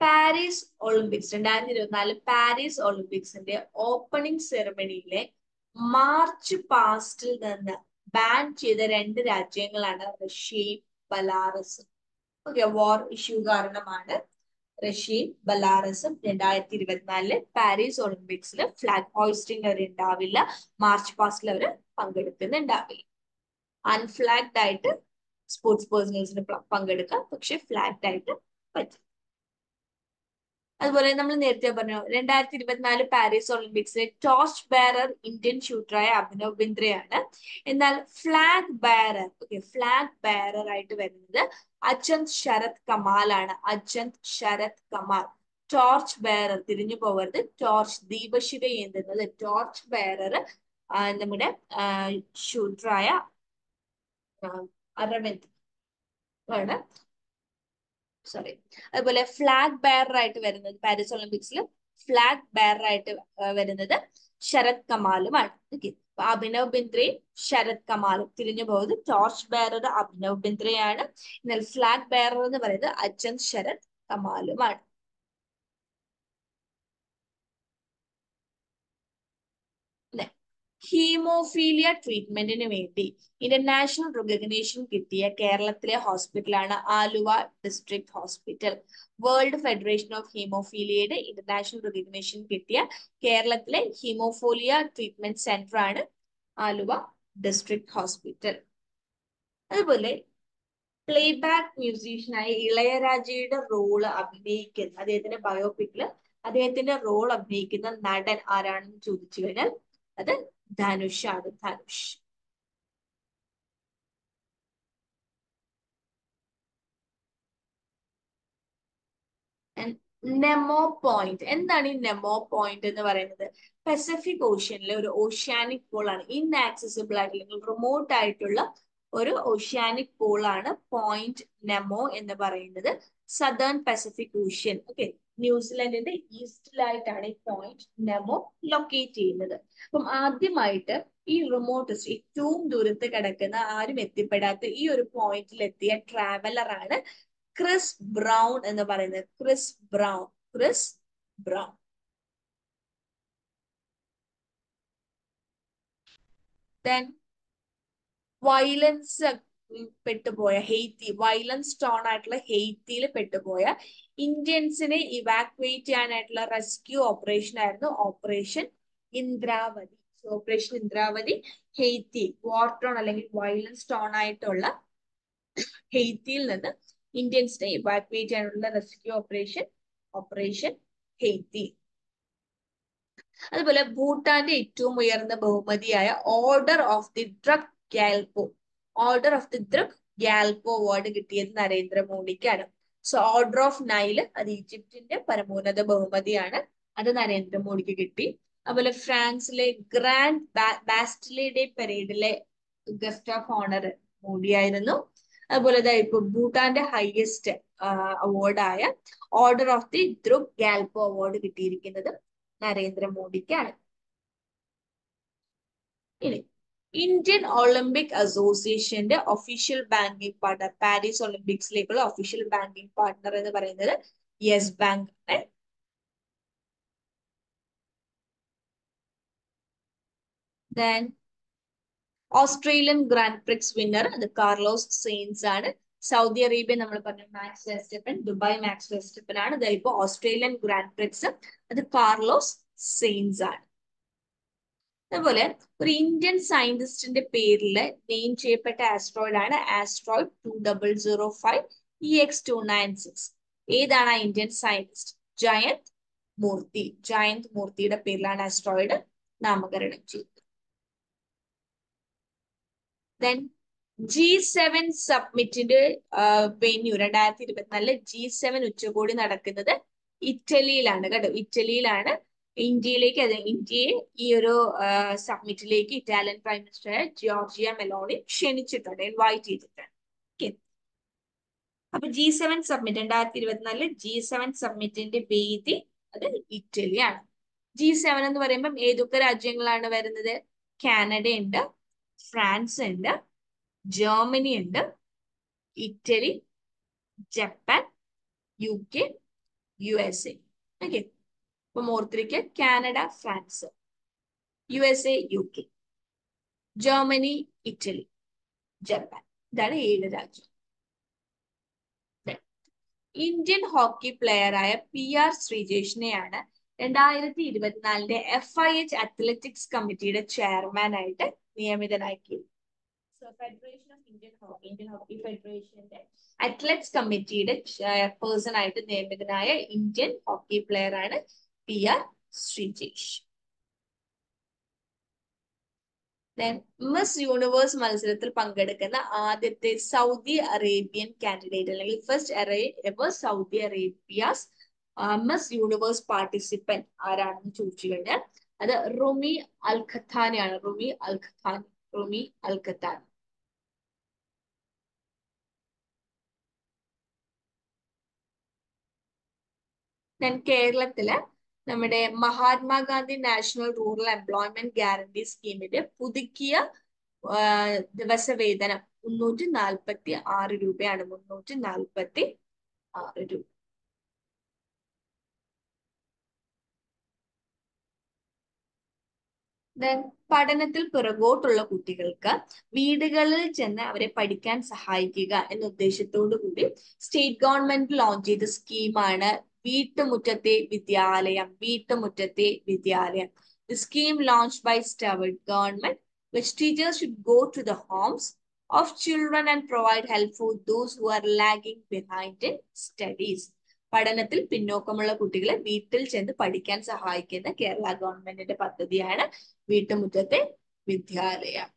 പാരീസ് ഒളിമ്പിക്സ് രണ്ടായിരത്തി ഇരുപത്തിനാല് പാരീസ് ഒളിമ്പിക്സിന്റെ ഓപ്പണിംഗ് സെറമണിയിലെ മാർച്ച് പാസ്റ്റിൽ നിന്ന് ബാൻ ചെയ്ത രണ്ട് രാജ്യങ്ങളാണ് റഷ്യയും ബലാറസും. ഓക്കെ വാർ ഇഷ്യൂ കാരണമാണ് റഷ്യയും ബലാറസും രണ്ടായിരത്തി ഇരുപത്തിനാലിൽ പാരീസ് ഒളിമ്പിക്സിൽ ഫ്ലാഗ് ഹോയിസ്റ്റിംഗ് അവർ ഉണ്ടാവില്ല മാർച്ച് പാസ്റ്റിൽ അവർ പങ്കെടുക്കുന്നുണ്ടാവില്ല. അൺഫ്ലാഗ്ഡ് ആയിട്ട് സ്പോർട്സ് പേഴ്സണൽസിന് പങ്കെടുക്കാം. പക്ഷെ ഫ്ലാഗ്ഡ് ആയിട്ട് പറ്റും. അതുപോലെ നമ്മൾ നേരത്തെ പറഞ്ഞു രണ്ടായിരത്തി ഇരുപത്തിനാല് പാരീസ് ഒളിമ്പിക്സിലെ ടോസ് ബെയറർ ഇന്ത്യൻ ഷൂട്ടറായ അഭിനവ് ബിന്ദ്രയാണ്. എന്നാൽ flag bearer okay flag bearer ആയിട്ട് വരുന്നത് അജന്ത് ശരത് കമാലാണ്. അജന്ത് ശരത് കമാൽ ടോർച്ച് ബെയറർ തിരിഞ്ഞു പോകരുത്. ടോർച്ച് ദീപശിഖ ഏന്തുന്നത് ടോർച്ച് ബെയറർ നമ്മുടെ ഷൂട്ടറായ അരവിന്ദ് ആണ്. സോറി അതുപോലെ ഫ്ലാഗ് ബെയർ ആയിട്ട് വരുന്നത് പാരീസ് ഒളിമ്പിക്സിൽ ഫ്ലാഗ് ബെയർ ആയിട്ട് വരുന്നത് ശരത് കമാലുമാണ്. ഓക്കെ അഭിനവ് ബിന്ദ്രയും ശരത് കമാലും തിരിഞ്ഞു പോകുന്നത് ടോർച്ച് ബെയറർ അഭിനവ് ബിന്ദ്രയാണ്. എന്നാൽ ഫ്ലാഗ് ബെയറർ എന്ന് പറയുന്നത് അജന്ത് ശരത് കമാലുമാണ്. ഹീമോഫീലിയ ട്രീറ്റ്മെന്റിന് വേണ്ടി ഇന്റർനാഷണൽ റെക്കഗ്നേഷൻ കിട്ടിയ കേരളത്തിലെ ഹോസ്പിറ്റലാണ് Aluva district hospital world federation of ഹീമോഫീലിയയുടെ international recognition കിട്ടിയ കേരളത്തിലെ ഹീമോഫോലിയ ട്രീറ്റ്മെന്റ് സെന്റർ ആണ് ആലുവ ഡിസ്ട്രിക്ട് ഹോസ്പിറ്റൽ അതുപോലെ പ്ലേബാക്ക് മ്യൂസീഷ്യനായ ഇളയരാജയുടെ റോൾ അഭിനയിക്കുന്ന അദ്ദേഹത്തിന്റെ ബയോപിക്കിൽ അദ്ദേഹത്തിന്റെ റോൾ അഭിനയിക്കുന്ന നടൻ ആരാണെന്ന് ചോദിച്ചു കഴിഞ്ഞാൽ അത് ധനുഷാണ് ധനുഷ് നെമോ പോയിന്റ് എന്താണ് ഈ നെമോ പോയിന്റ് എന്ന് പറയുന്നത്? പസഫിക് ഓഷ്യനിലെ ഒരു ഓഷ്യാനിക് പോൾ ആണ്. ഇൻആക്സസിബിൾ ആയിട്ട് അല്ലെങ്കിൽ റിമോട്ട് ആയിട്ടുള്ള ഒരു ഓഷ്യാനിക് പോൾ ആണ് പോയിന്റ് നെമോ എന്ന് പറയുന്നത്. സദേൺ പസഫിക് ഓഷ്യൻ ഓക്കെ ന്യൂസിലൻഡിന്റെ ഈസ്റ്റിലായിട്ടാണ് ഈ പോയിന്റ് നെമോ ലൊക്കേറ്റ് ചെയ്യുന്നത്. അപ്പം ആദ്യമായിട്ട് ഈ റിമോട്ടസ്റ്റ് ഏറ്റവും ദൂരത്ത് കിടക്കുന്ന ആരും എത്തിപ്പെടാത്ത ഈ ഒരു ട്രാവലർ ആണ് ക്രിസ് ബ്രൗൺ എന്ന് പറയുന്നത്. Chris Brown. Chris Brown. Violence പെട്ടുപോയ Haiti violence tone ആയിട്ടുള്ള ഹെയ്ത്തിയിൽ പെട്ടുപോയ ഇന്ത്യൻസിനെ ഇവാക്വേറ്റ് ചെയ്യാനായിട്ടുള്ള റെസ്ക്യൂ ഓപ്പറേഷൻ ആയിരുന്നു operation Indravati. Operation Indravati Haiti war zone അല്ലെങ്കിൽ വയലൻസ് ടോൺ ആയിട്ടുള്ള ഹെയ്ത്തിയിൽ നിന്ന് ഇന്ത്യൻസിനെ ഇവാക്വേറ്റ് ചെയ്യാനുള്ള റെസ്ക്യൂ ഓപ്പറേഷൻ ഓപ്പറേഷൻ ഹെയ്ത്തി അതുപോലെ ഭൂട്ടാന്റെ ഏറ്റവും ഉയർന്ന ബഹുമതിയായ order of the Druk Gyalpo order of the Gyalpo award കിട്ടിയത് നരേന്ദ്രമോദിക്കാണ്. സോ ഓർഡർ ഓഫ് നൈൽ അത് ഈജിപ്തിന്റെ പരമോന്നത ബഹുമതിയാണ്. അത് നരേന്ദ്രമോദിക്ക് കിട്ടി. അതുപോലെ ഫ്രാൻസിലെ ഗ്രാൻഡ് ബാസ്റ്റിലെ പരേഡിലെ ഗസ്റ്റ് ഓഫ് ഓണർ മോഡിയായിരുന്നു അതുപോലെ ഇപ്പൊ ഭൂട്ടാന്റെ highest അവാർഡായ order of the Druk Gyalpo award കിട്ടിയിരിക്കുന്നത് നരേന്ദ്രമോദിക്കാണ്. ഇനി ഇന്ത്യൻ ഒളിമ്പിക് അസോസിയേഷന്റെ ഒഫീഷ്യൽ ബാങ്കിങ് പാർട്ണർ പാരീസ് ഒളിമ്പിക്സിലേക്കുള്ള ഒഫീഷ്യൽ ബാങ്കിങ് പാർട്ണർ എന്ന് പറയുന്നത് യെസ് ബാങ്ക് ആണ്. ഓസ്ട്രേലിയൻ ഗ്രാൻഡ് പ്രിക്സ് വിന്നർ അത് കാർലോസ് സെയിൻസ് ആണ്. സൗദി അറേബ്യ നമ്മൾ പറഞ്ഞ Max Verstappen Dubai Max Verstappen ആണ്. ഇതായിപ്പോ ഓസ്ട്രേലിയൻ ഗ്രാൻഡ് പ്രിക്സ് അത് കാർലോസ് സെയിൻസ് ആണ്. അതുപോലെ ഒരു ഇന്ത്യൻ സയന്റിസ്റ്റിന്റെ പേരിൽ നെയിം ചെയ്യപ്പെട്ട ആസ്ട്രോയിഡ് ആണ് asteroid two double zero five E X two nine six ഏതാണ് ആ ഇന്ത്യൻ സയന്റിസ്റ്റ്? ജയന്ത് മൂർത്തി. ജയന്ത് മൂർത്തിയുടെ പേരിലാണ് ആസ്ട്രോയിഡ് നാമകരണം ചെയ്തത്. ദെൻ ജി സെവൻ സബ്മിറ്റിന്റെ വെന്യൂ രണ്ടായിരത്തി ഇരുപത്തിനാലിൽ ജി സെവൻ ഉച്ചകോടി നടക്കുന്നത് ഇറ്റലിയിലാണ്. കേട്ടോ ഇറ്റലിയിലാണ് ഇന്ത്യയിലേക്ക് അത് ഇന്ത്യയെ ഈ ഒരു സമ്മിറ്റിലേക്ക് Italian prime minister Giorgia Meloni ക്ഷണിച്ചിട്ടുണ്ട് ഇൻവൈറ്റ് ചെയ്തിട്ടുണ്ട്. അപ്പൊ ജി സെവൻ സബ്മിറ്റ് രണ്ടായിരത്തി ഇരുപത്തിനാലിൽ ജി സെവൻ സബ്മിറ്റിന്റെ വേദി അത് ഇറ്റലിയാണ്. ജി സെവൻ എന്ന് പറയുമ്പം ഏതൊക്കെ രാജ്യങ്ങളാണ് വരുന്നത്? കാനഡ ഉണ്ട് ഫ്രാൻസ് ഉണ്ട് ജർമ്മനി ഉണ്ട് Italy Japan U K U S A. Okay. ഇപ്പൊ ഓർത്തിരിക്കുക Canada France U S A U K Germany Italy Japan. ഇതാണ് ഏഴ് രാജ്യം. ഇന്ത്യൻ ഹോക്കി പ്ലെയറായ പി ആർ ശ്രീജേഷിനെയാണ് രണ്ടായിരത്തി ഇരുപത്തിനാലിന്റെ എഫ് ഐ എച്ച് അത്ലറ്റിക്സ് കമ്മിറ്റിയുടെ ചെയർമാൻ ആയിട്ട് നിയമിതനാക്കിയത്. Federation of Indian hockey Indian hockey ഫെഡറേഷന്റെ അത്ലറ്റ്സ് കമ്മിറ്റിയുടെ ചെയർപേഴ്സൺ ആയിട്ട് നിയമിതനായ ഇന്ത്യൻ ഹോക്കി പ്ലെയർ ആണ് P R Sreejesh Miss Universe മത്സരത്തിൽ പങ്കെടുക്കുന്ന ആദ്യത്തെ സൗദി അറേബ്യൻ കാൻഡിഡേറ്റ് അല്ലെങ്കിൽ first ever Saudi Arabia's Miss Universe participant ആരാണെന്ന് ചോദിച്ചു കഴിഞ്ഞാൽ അത് റുമി അൽ ഖത്താനിയാണ് റുമി അൽ ഖത്താനി റുമി അൽ ഖത്താനി ഞാൻ കേരളത്തിൽ നമ്മുടെ Mahatma Gandhi national rural employment guarantee സ്കീമിന്റെ പുതുക്കിയ ദിവസവേതനം മുന്നൂറ്റി നാൽപ്പത്തി ആറ് രൂപയാണ്. മുന്നൂറ്റി നാൽപ്പത്തി ആറ് രൂപ പഠനത്തിൽ പിറകോട്ടുള്ള കുട്ടികൾക്ക് വീടുകളിൽ ചെന്ന് അവരെ പഠിക്കാൻ സഹായിക്കുക എന്ന ഉദ്ദേശത്തോടു കൂടി സ്റ്റേറ്റ് ഗവൺമെന്റ് ലോഞ്ച് ചെയ്ത സ്കീമാണ് വീട്ടുമുറ്റത്തെ വിദ്യാലയം വീട്ടുമുറ്റത്തെ വിദ്യാലയം The scheme launched by Stewart government, which teachers should go to the homes of children and provide help for those who are lagging behind in studies. പഠനത്തിൽ പിന്നോക്കമുള്ള കുട്ടികളെ വീട്ടിൽ ചെന്ന് പഠിക്കാൻ സഹായിക്കുന്ന കേരള ഗവൺമെന്റിന്റെ പദ്ധതിയാണ് വീട്ടുമുറ്റത്തെ വിദ്യാലയം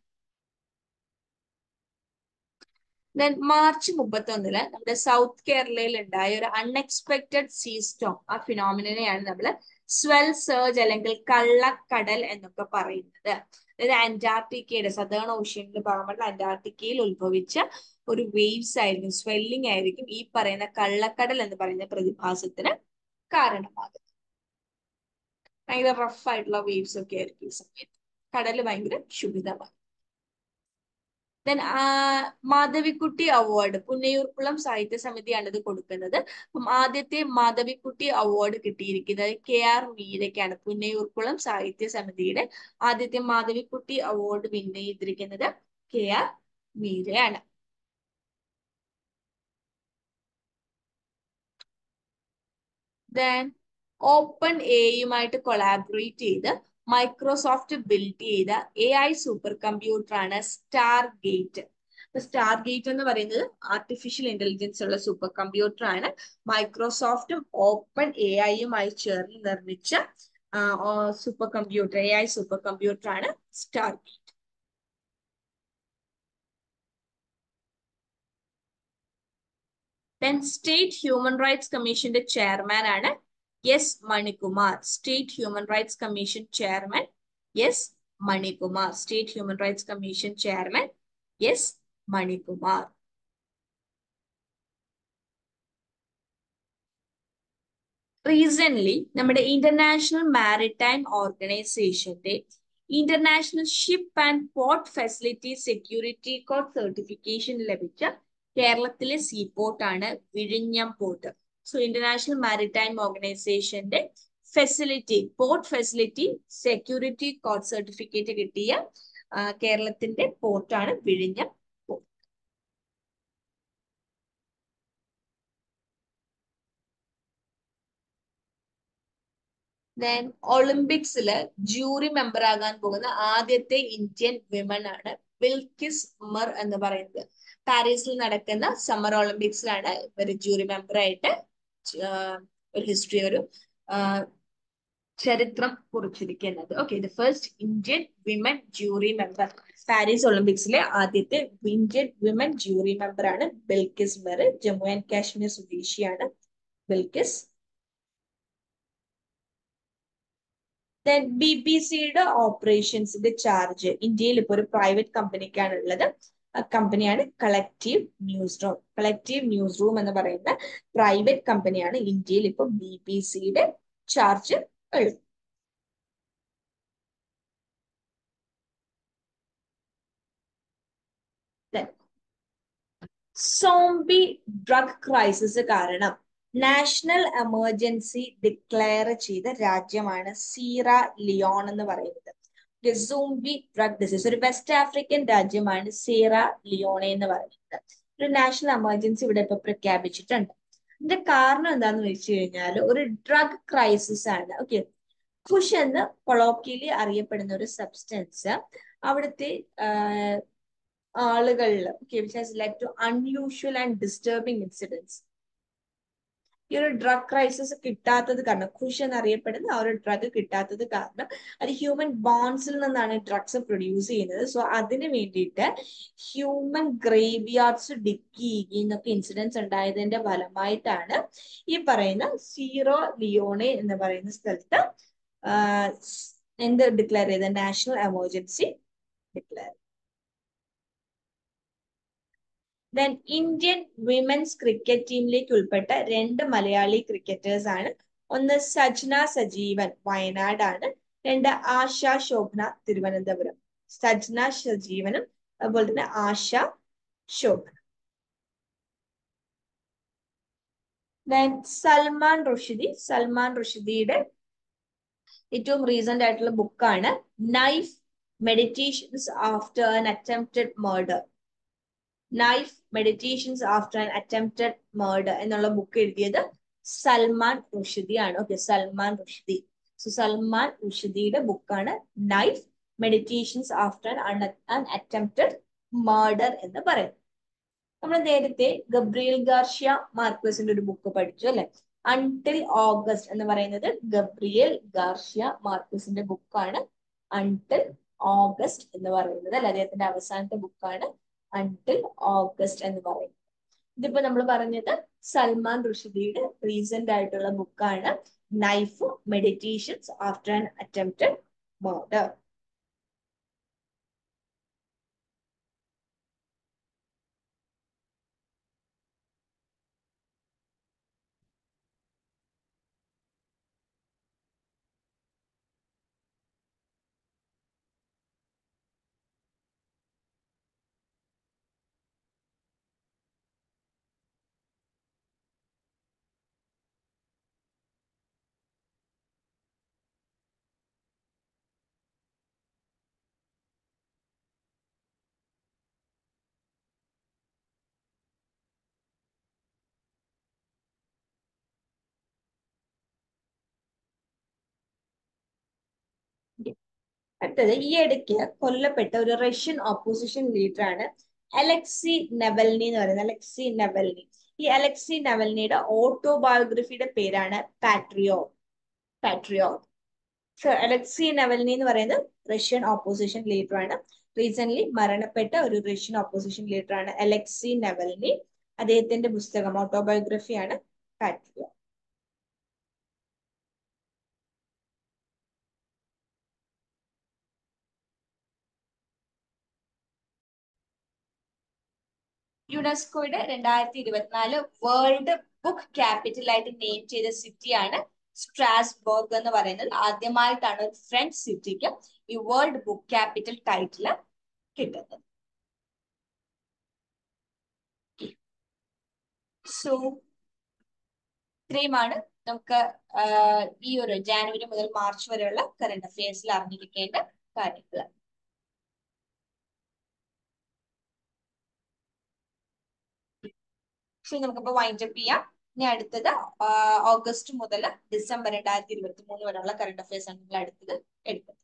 ദെൻ മാർച്ച് മുപ്പത്തി ഒന്നിൽ നമ്മുടെ സൗത്ത് കേരളയിൽ ഉണ്ടായ ഒരു അൺഎക്സ്പെക്ടഡ് സീ സ്റ്റോം ആ ഫിനോമിനെയാണ് നമ്മൾ സ്വെൽ സർജ് അല്ലെങ്കിൽ കള്ളക്കടൽ എന്നൊക്കെ പറയുന്നത്. അതായത് അന്റാർട്ടിക്കയുടെ സദേൺ ഓഷ്യനിൽ ഭാഗമുള്ള അന്റാർട്ടിക്കയിൽ ഉത്ഭവിച്ച ഒരു വേവ്സ് ആയിരിക്കും സ്വെല്ലിംഗ് ആയിരിക്കും ഈ പറയുന്ന കള്ളക്കടൽ എന്ന് പറയുന്ന പ്രതിഭാസത്തിന് കാരണമാകുന്നത്. ഭയങ്കര റഫ് ആയിട്ടുള്ള വേവ്സ് ഒക്കെ ആയിരിക്കും ഈ സമയത്ത്. കടൽ ഭയങ്കര ശുഭിതമാണ് ദെൻ മാധവിക്കുട്ടി അവാർഡ് പുന്നയൂർക്കുളം സാഹിത്യ സമിതിയാണ് ഇത് കൊടുക്കുന്നത്. അപ്പം ആദ്യത്തെ മാധവിക്കുട്ടി അവാർഡ് കിട്ടിയിരിക്കുന്നത് കെ ആർ മീരയ്ക്കാണ് പുന്നയൂർക്കുളം സാഹിത്യ സമിതിയുടെ ആദ്യത്തെ മാധവിക്കുട്ടി അവാർഡ് വിൻ ചെയ്തിരിക്കുന്നത് കെ ആർ മീരയാണ് ദെൻ ഓപ്പൺ എയുമായിട്ട് കൊളാബറേറ്റ് ചെയ്ത് മൈക്രോസോഫ്റ്റ് ബിൽഡ് ചെയ്ത എ ഐ സൂപ്പർ കമ്പ്യൂട്ടർ ആണ് സ്റ്റാർ ഗേറ്റ് സ്റ്റാർ ഗേറ്റ് എന്ന് പറയുന്നത് ആർട്ടിഫിഷ്യൽ ഇന്റലിജൻസ് ഉള്ള സൂപ്പർ കമ്പ്യൂട്ടർ ആണ് മൈക്രോസോഫ്റ്റും ഓപ്പൺ എ ഐയുമായി ചേർന്ന് നിർമ്മിച്ച super computer A I super computer ആണ് Stargate then state human rights കമ്മീഷന്റെ ചെയർമാൻ ആണ് S Manikumar state human rights commission chairman S Manikumar state human rights commission chairman S Manikumar recent നമ്മുടെ ഇന്റർനാഷണൽ മാരിടൈം ഓർഗനൈസേഷന്റെ international ship and port facility security code certification ലഭിച്ച കേരളത്തിലെ സീ പോർട്ടാണ് വിഴിഞ്ഞം പോർട്ട് സോ ഇന്റർനാഷണൽ മാരിടൈം ഓർഗനൈസേഷന്റെ facility port facility security code certificate കിട്ടിയ കേരളത്തിന്റെ പോർട്ടാണ് വിഴിഞ്ഞം പോർട്ട് ദെൻ ഒളിമ്പിക്സിൽ ജൂറി മെമ്പർ ആകാൻ പോകുന്ന ആദ്യത്തെ ഇന്ത്യൻ വിമൻ ആണ് വിൽക്കിസ് ഉമർ എന്ന് പറയുന്നത്. പാരീസിൽ നടക്കുന്ന സമ്മർ ഒളിമ്പിക്സിലാണ് ഇവർ ജൂറി മെമ്പറായിട്ട് ഒരു ഹിസ്റ്ററി ഒരു ചരിത്രം കുറിച്ചിരിക്കുന്നത്. Okay the first Indian women jury member Paris ഒളിമ്പിക്സിലെ ആദ്യത്തെ ഇന്ത്യൻ വിമൻ ജൂറി മെമ്പർ ആണ് ബിൽക്കിസ് മെർ ജമ്മു ആൻഡ് കാശ്മീർ സ്വദേശിയാണ് ബിൽക്കിസ് ബി ബി സിയുടെ ഓപ്പറേഷൻസിന്റെ ചാർജ് ഇന്ത്യയിൽ ഇപ്പോൾ ഒരു പ്രൈവറ്റ് കമ്പനിക്കാണ് ഉള്ളത്. കമ്പനിയാണ് collective newsroom collective newsroom എന്ന് പറയുന്ന പ്രൈവറ്റ് കമ്പനിയാണ് ഇന്ത്യയിൽ ഇപ്പോൾ ബി ബി സിയുടെ ചാർജ് ഉള്ളത്. സോംബി ഡ്രഗ് ക്രൈസിസ് കാരണം നാഷണൽ എമർജൻസി ഡിക്ലെയർ ചെയ്ത രാജ്യമാണ് സീറ ലിയോൺ എന്ന് പറയുന്നത്. സോംബി ഡ്രഗ് ഡിസീസ് ഒരു വെസ്റ്റ് ആഫ്രിക്കൻ രാജ്യമാണ് സീറ ലിയോണെ എന്ന് പറയുന്നത്. ഒരു നാഷണൽ എമർജൻസി ഇവിടെ ഇപ്പൊ പ്രഖ്യാപിച്ചിട്ടുണ്ട്. ഇതിന്റെ കാരണം എന്താന്ന് വെച്ച് കഴിഞ്ഞാൽ ഒരു ഡ്രഗ് ക്രൈസിസ് ആണ്. ഓക്കെ ഖുഷ് എന്ന് കൊളോക്കിയലി അറിയപ്പെടുന്ന ഒരു സബ്സ്റ്റൻസ് അവിടുത്തെ ആളുകളിൽ okay which has led to unusual and disturbing incidence ഈ ഒരു ഡ്രഗ് ക്രൈസിസ് കിട്ടാത്തത് കാരണം ഖുഷ് എന്നറിയപ്പെടുന്ന ആ ഒരു ഡ്രഗ് കിട്ടാത്തത് കാരണം അത് ഹ്യൂമൻ ബോൺസിൽ നിന്നാണ് ഡ്രഗ്സ് പ്രൊഡ്യൂസ് ചെയ്യുന്നത്. സോ അതിന് വേണ്ടിയിട്ട് ഹ്യൂമൻ ഗ്രേവിയാർഡ്സ് ഡിക്കി എന്നൊക്കെ ഇൻസിഡൻസ് ഉണ്ടായതിന്റെ ഫലമായിട്ടാണ് ഈ പറയുന്ന സീറോ ലിയോണെ എന്ന് പറയുന്ന സ്ഥലത്ത് എന്ത് ഡിക്ലെയർ ചെയ്ത national emergency declare then Indian women's cricket ടീമിലേക്ക് ഉൾപ്പെട്ട രണ്ട് മലയാളി ക്രിക്കറ്റേഴ്സ് ആണ്. ഒന്ന് സജ്ന സജീവൻ വയനാടാണ്. രണ്ട് ആശ ശോഭന തിരുവനന്തപുരം. സജ്ന സജീവനും അതുപോലെ തന്നെ ആശ ശോഭന. സൽമാൻ റുഷിദി. സൽമാൻ റുഷിദിയുടെ ഏറ്റവും റീസെന്റ് ആയിട്ടുള്ള ബുക്കാണ് knife meditations after an attempted murder knife meditations after an attempted murder എന്നുള്ള ബുക്ക് എഴുതിയത് സൽമാൻ റുഷിദി ആണ് ഓക്കെ സൽമാൻ റുഷിദി. സോ സൽമാൻ റുഷിദിയുടെ ബുക്കാണ് knife meditations after an attempted murder എന്ന് പറയുന്നത്. നമ്മൾ നേരത്തെ ഗബ്രിയൽ ഗാർഷ്യ മാർക്വസിന്റെ ഒരു ബുക്ക് പഠിച്ചു അല്ലെ? അൺടിൽ ഓഗസ്റ്റ് എന്ന് പറയുന്നത് ഗബ്രിയൽ ഗാർഷ്യ മാർക്വസിന്റെ ബുക്കാണ് അൺടിൽ ഓഗസ്റ്റ് എന്ന് പറയുന്നത് അല്ലെ? അദ്ദേഹത്തിന്റെ അവസാനത്തെ ബുക്കാണ് അൺടിൽ ഓഗസ്റ്റ് എന്ന് പറയും. ഇതിപ്പോ നമ്മൾ പറഞ്ഞത് സൽമാൻ റുഷിദിയുടെ റീസെന്റ് ആയിട്ടുള്ള ബുക്കാണ് knife meditations after an attempted murder അടുത്തത് ഈ ഇടയ്ക്ക് കൊല്ലപ്പെട്ട ഒരു റഷ്യൻ ഓപ്പോസിഷൻ ലീഡറാണ് അലക്സി നെവൽനി എന്ന് പറയുന്നത്. Alexei Navalny. ഈ അലക്സി നെവൽനിയുടെ ഓട്ടോബയോഗ്രഫിയുടെ പേരാണ് patriot patriot so Alexei Navalny എന്ന് പറയുന്നത് റഷ്യൻ ഓപ്പോസിഷൻ ലീഡറാണ് ആണ്. റീസെന്റ് മരണപ്പെട്ട ഒരു റഷ്യൻ ഓപ്പോസിഷൻ ലീഡറാണ് അലക്സി നെവൽനി. അദ്ദേഹത്തിന്റെ പുസ്തകം ഓട്ടോബയോഗ്രഫിയാണ് പാട്രിയോ യുനെസ്കോയുടെ രണ്ടായിരത്തി ഇരുപത്തിനാല് വേൾഡ് ബുക്ക് ക്യാപിറ്റൽ ആയിട്ട് നെയിം ചെയ്ത സിറ്റിയാണ് സ്ട്രാസ്ബർഗ് എന്ന് പറയുന്നത്. ആദ്യമായിട്ടാണ് ഒരു ഫ്രഞ്ച് സിറ്റിക്ക് ഈ വേൾഡ് ബുക്ക് ക്യാപിറ്റൽ ടൈറ്റിൽ കിട്ടുന്നത്. സോ ഇത്രയുമാണ് നമുക്ക് ഈ ഒരു ജാനുവരി മുതൽ മാർച്ച് വരെയുള്ള കറണ്ട് അഫയേഴ്സിൽ അറിഞ്ഞിരിക്കേണ്ട കാര്യങ്ങൾ. സോ നമുക്കിപ്പോ വൈൻഡ് അപ്പ് ചെയ്യാം. ഇനി അടുത്തത് ഓഗസ്റ്റ് മുതൽ ഡിസംബർ രണ്ടായിരത്തി ഇരുപത്തി മൂന്ന് വരെയുള്ള കറണ്ട് അഫയേഴ്സ് ആണ് നമ്മൾ അടുത്തത് എടുക്കുന്നത്.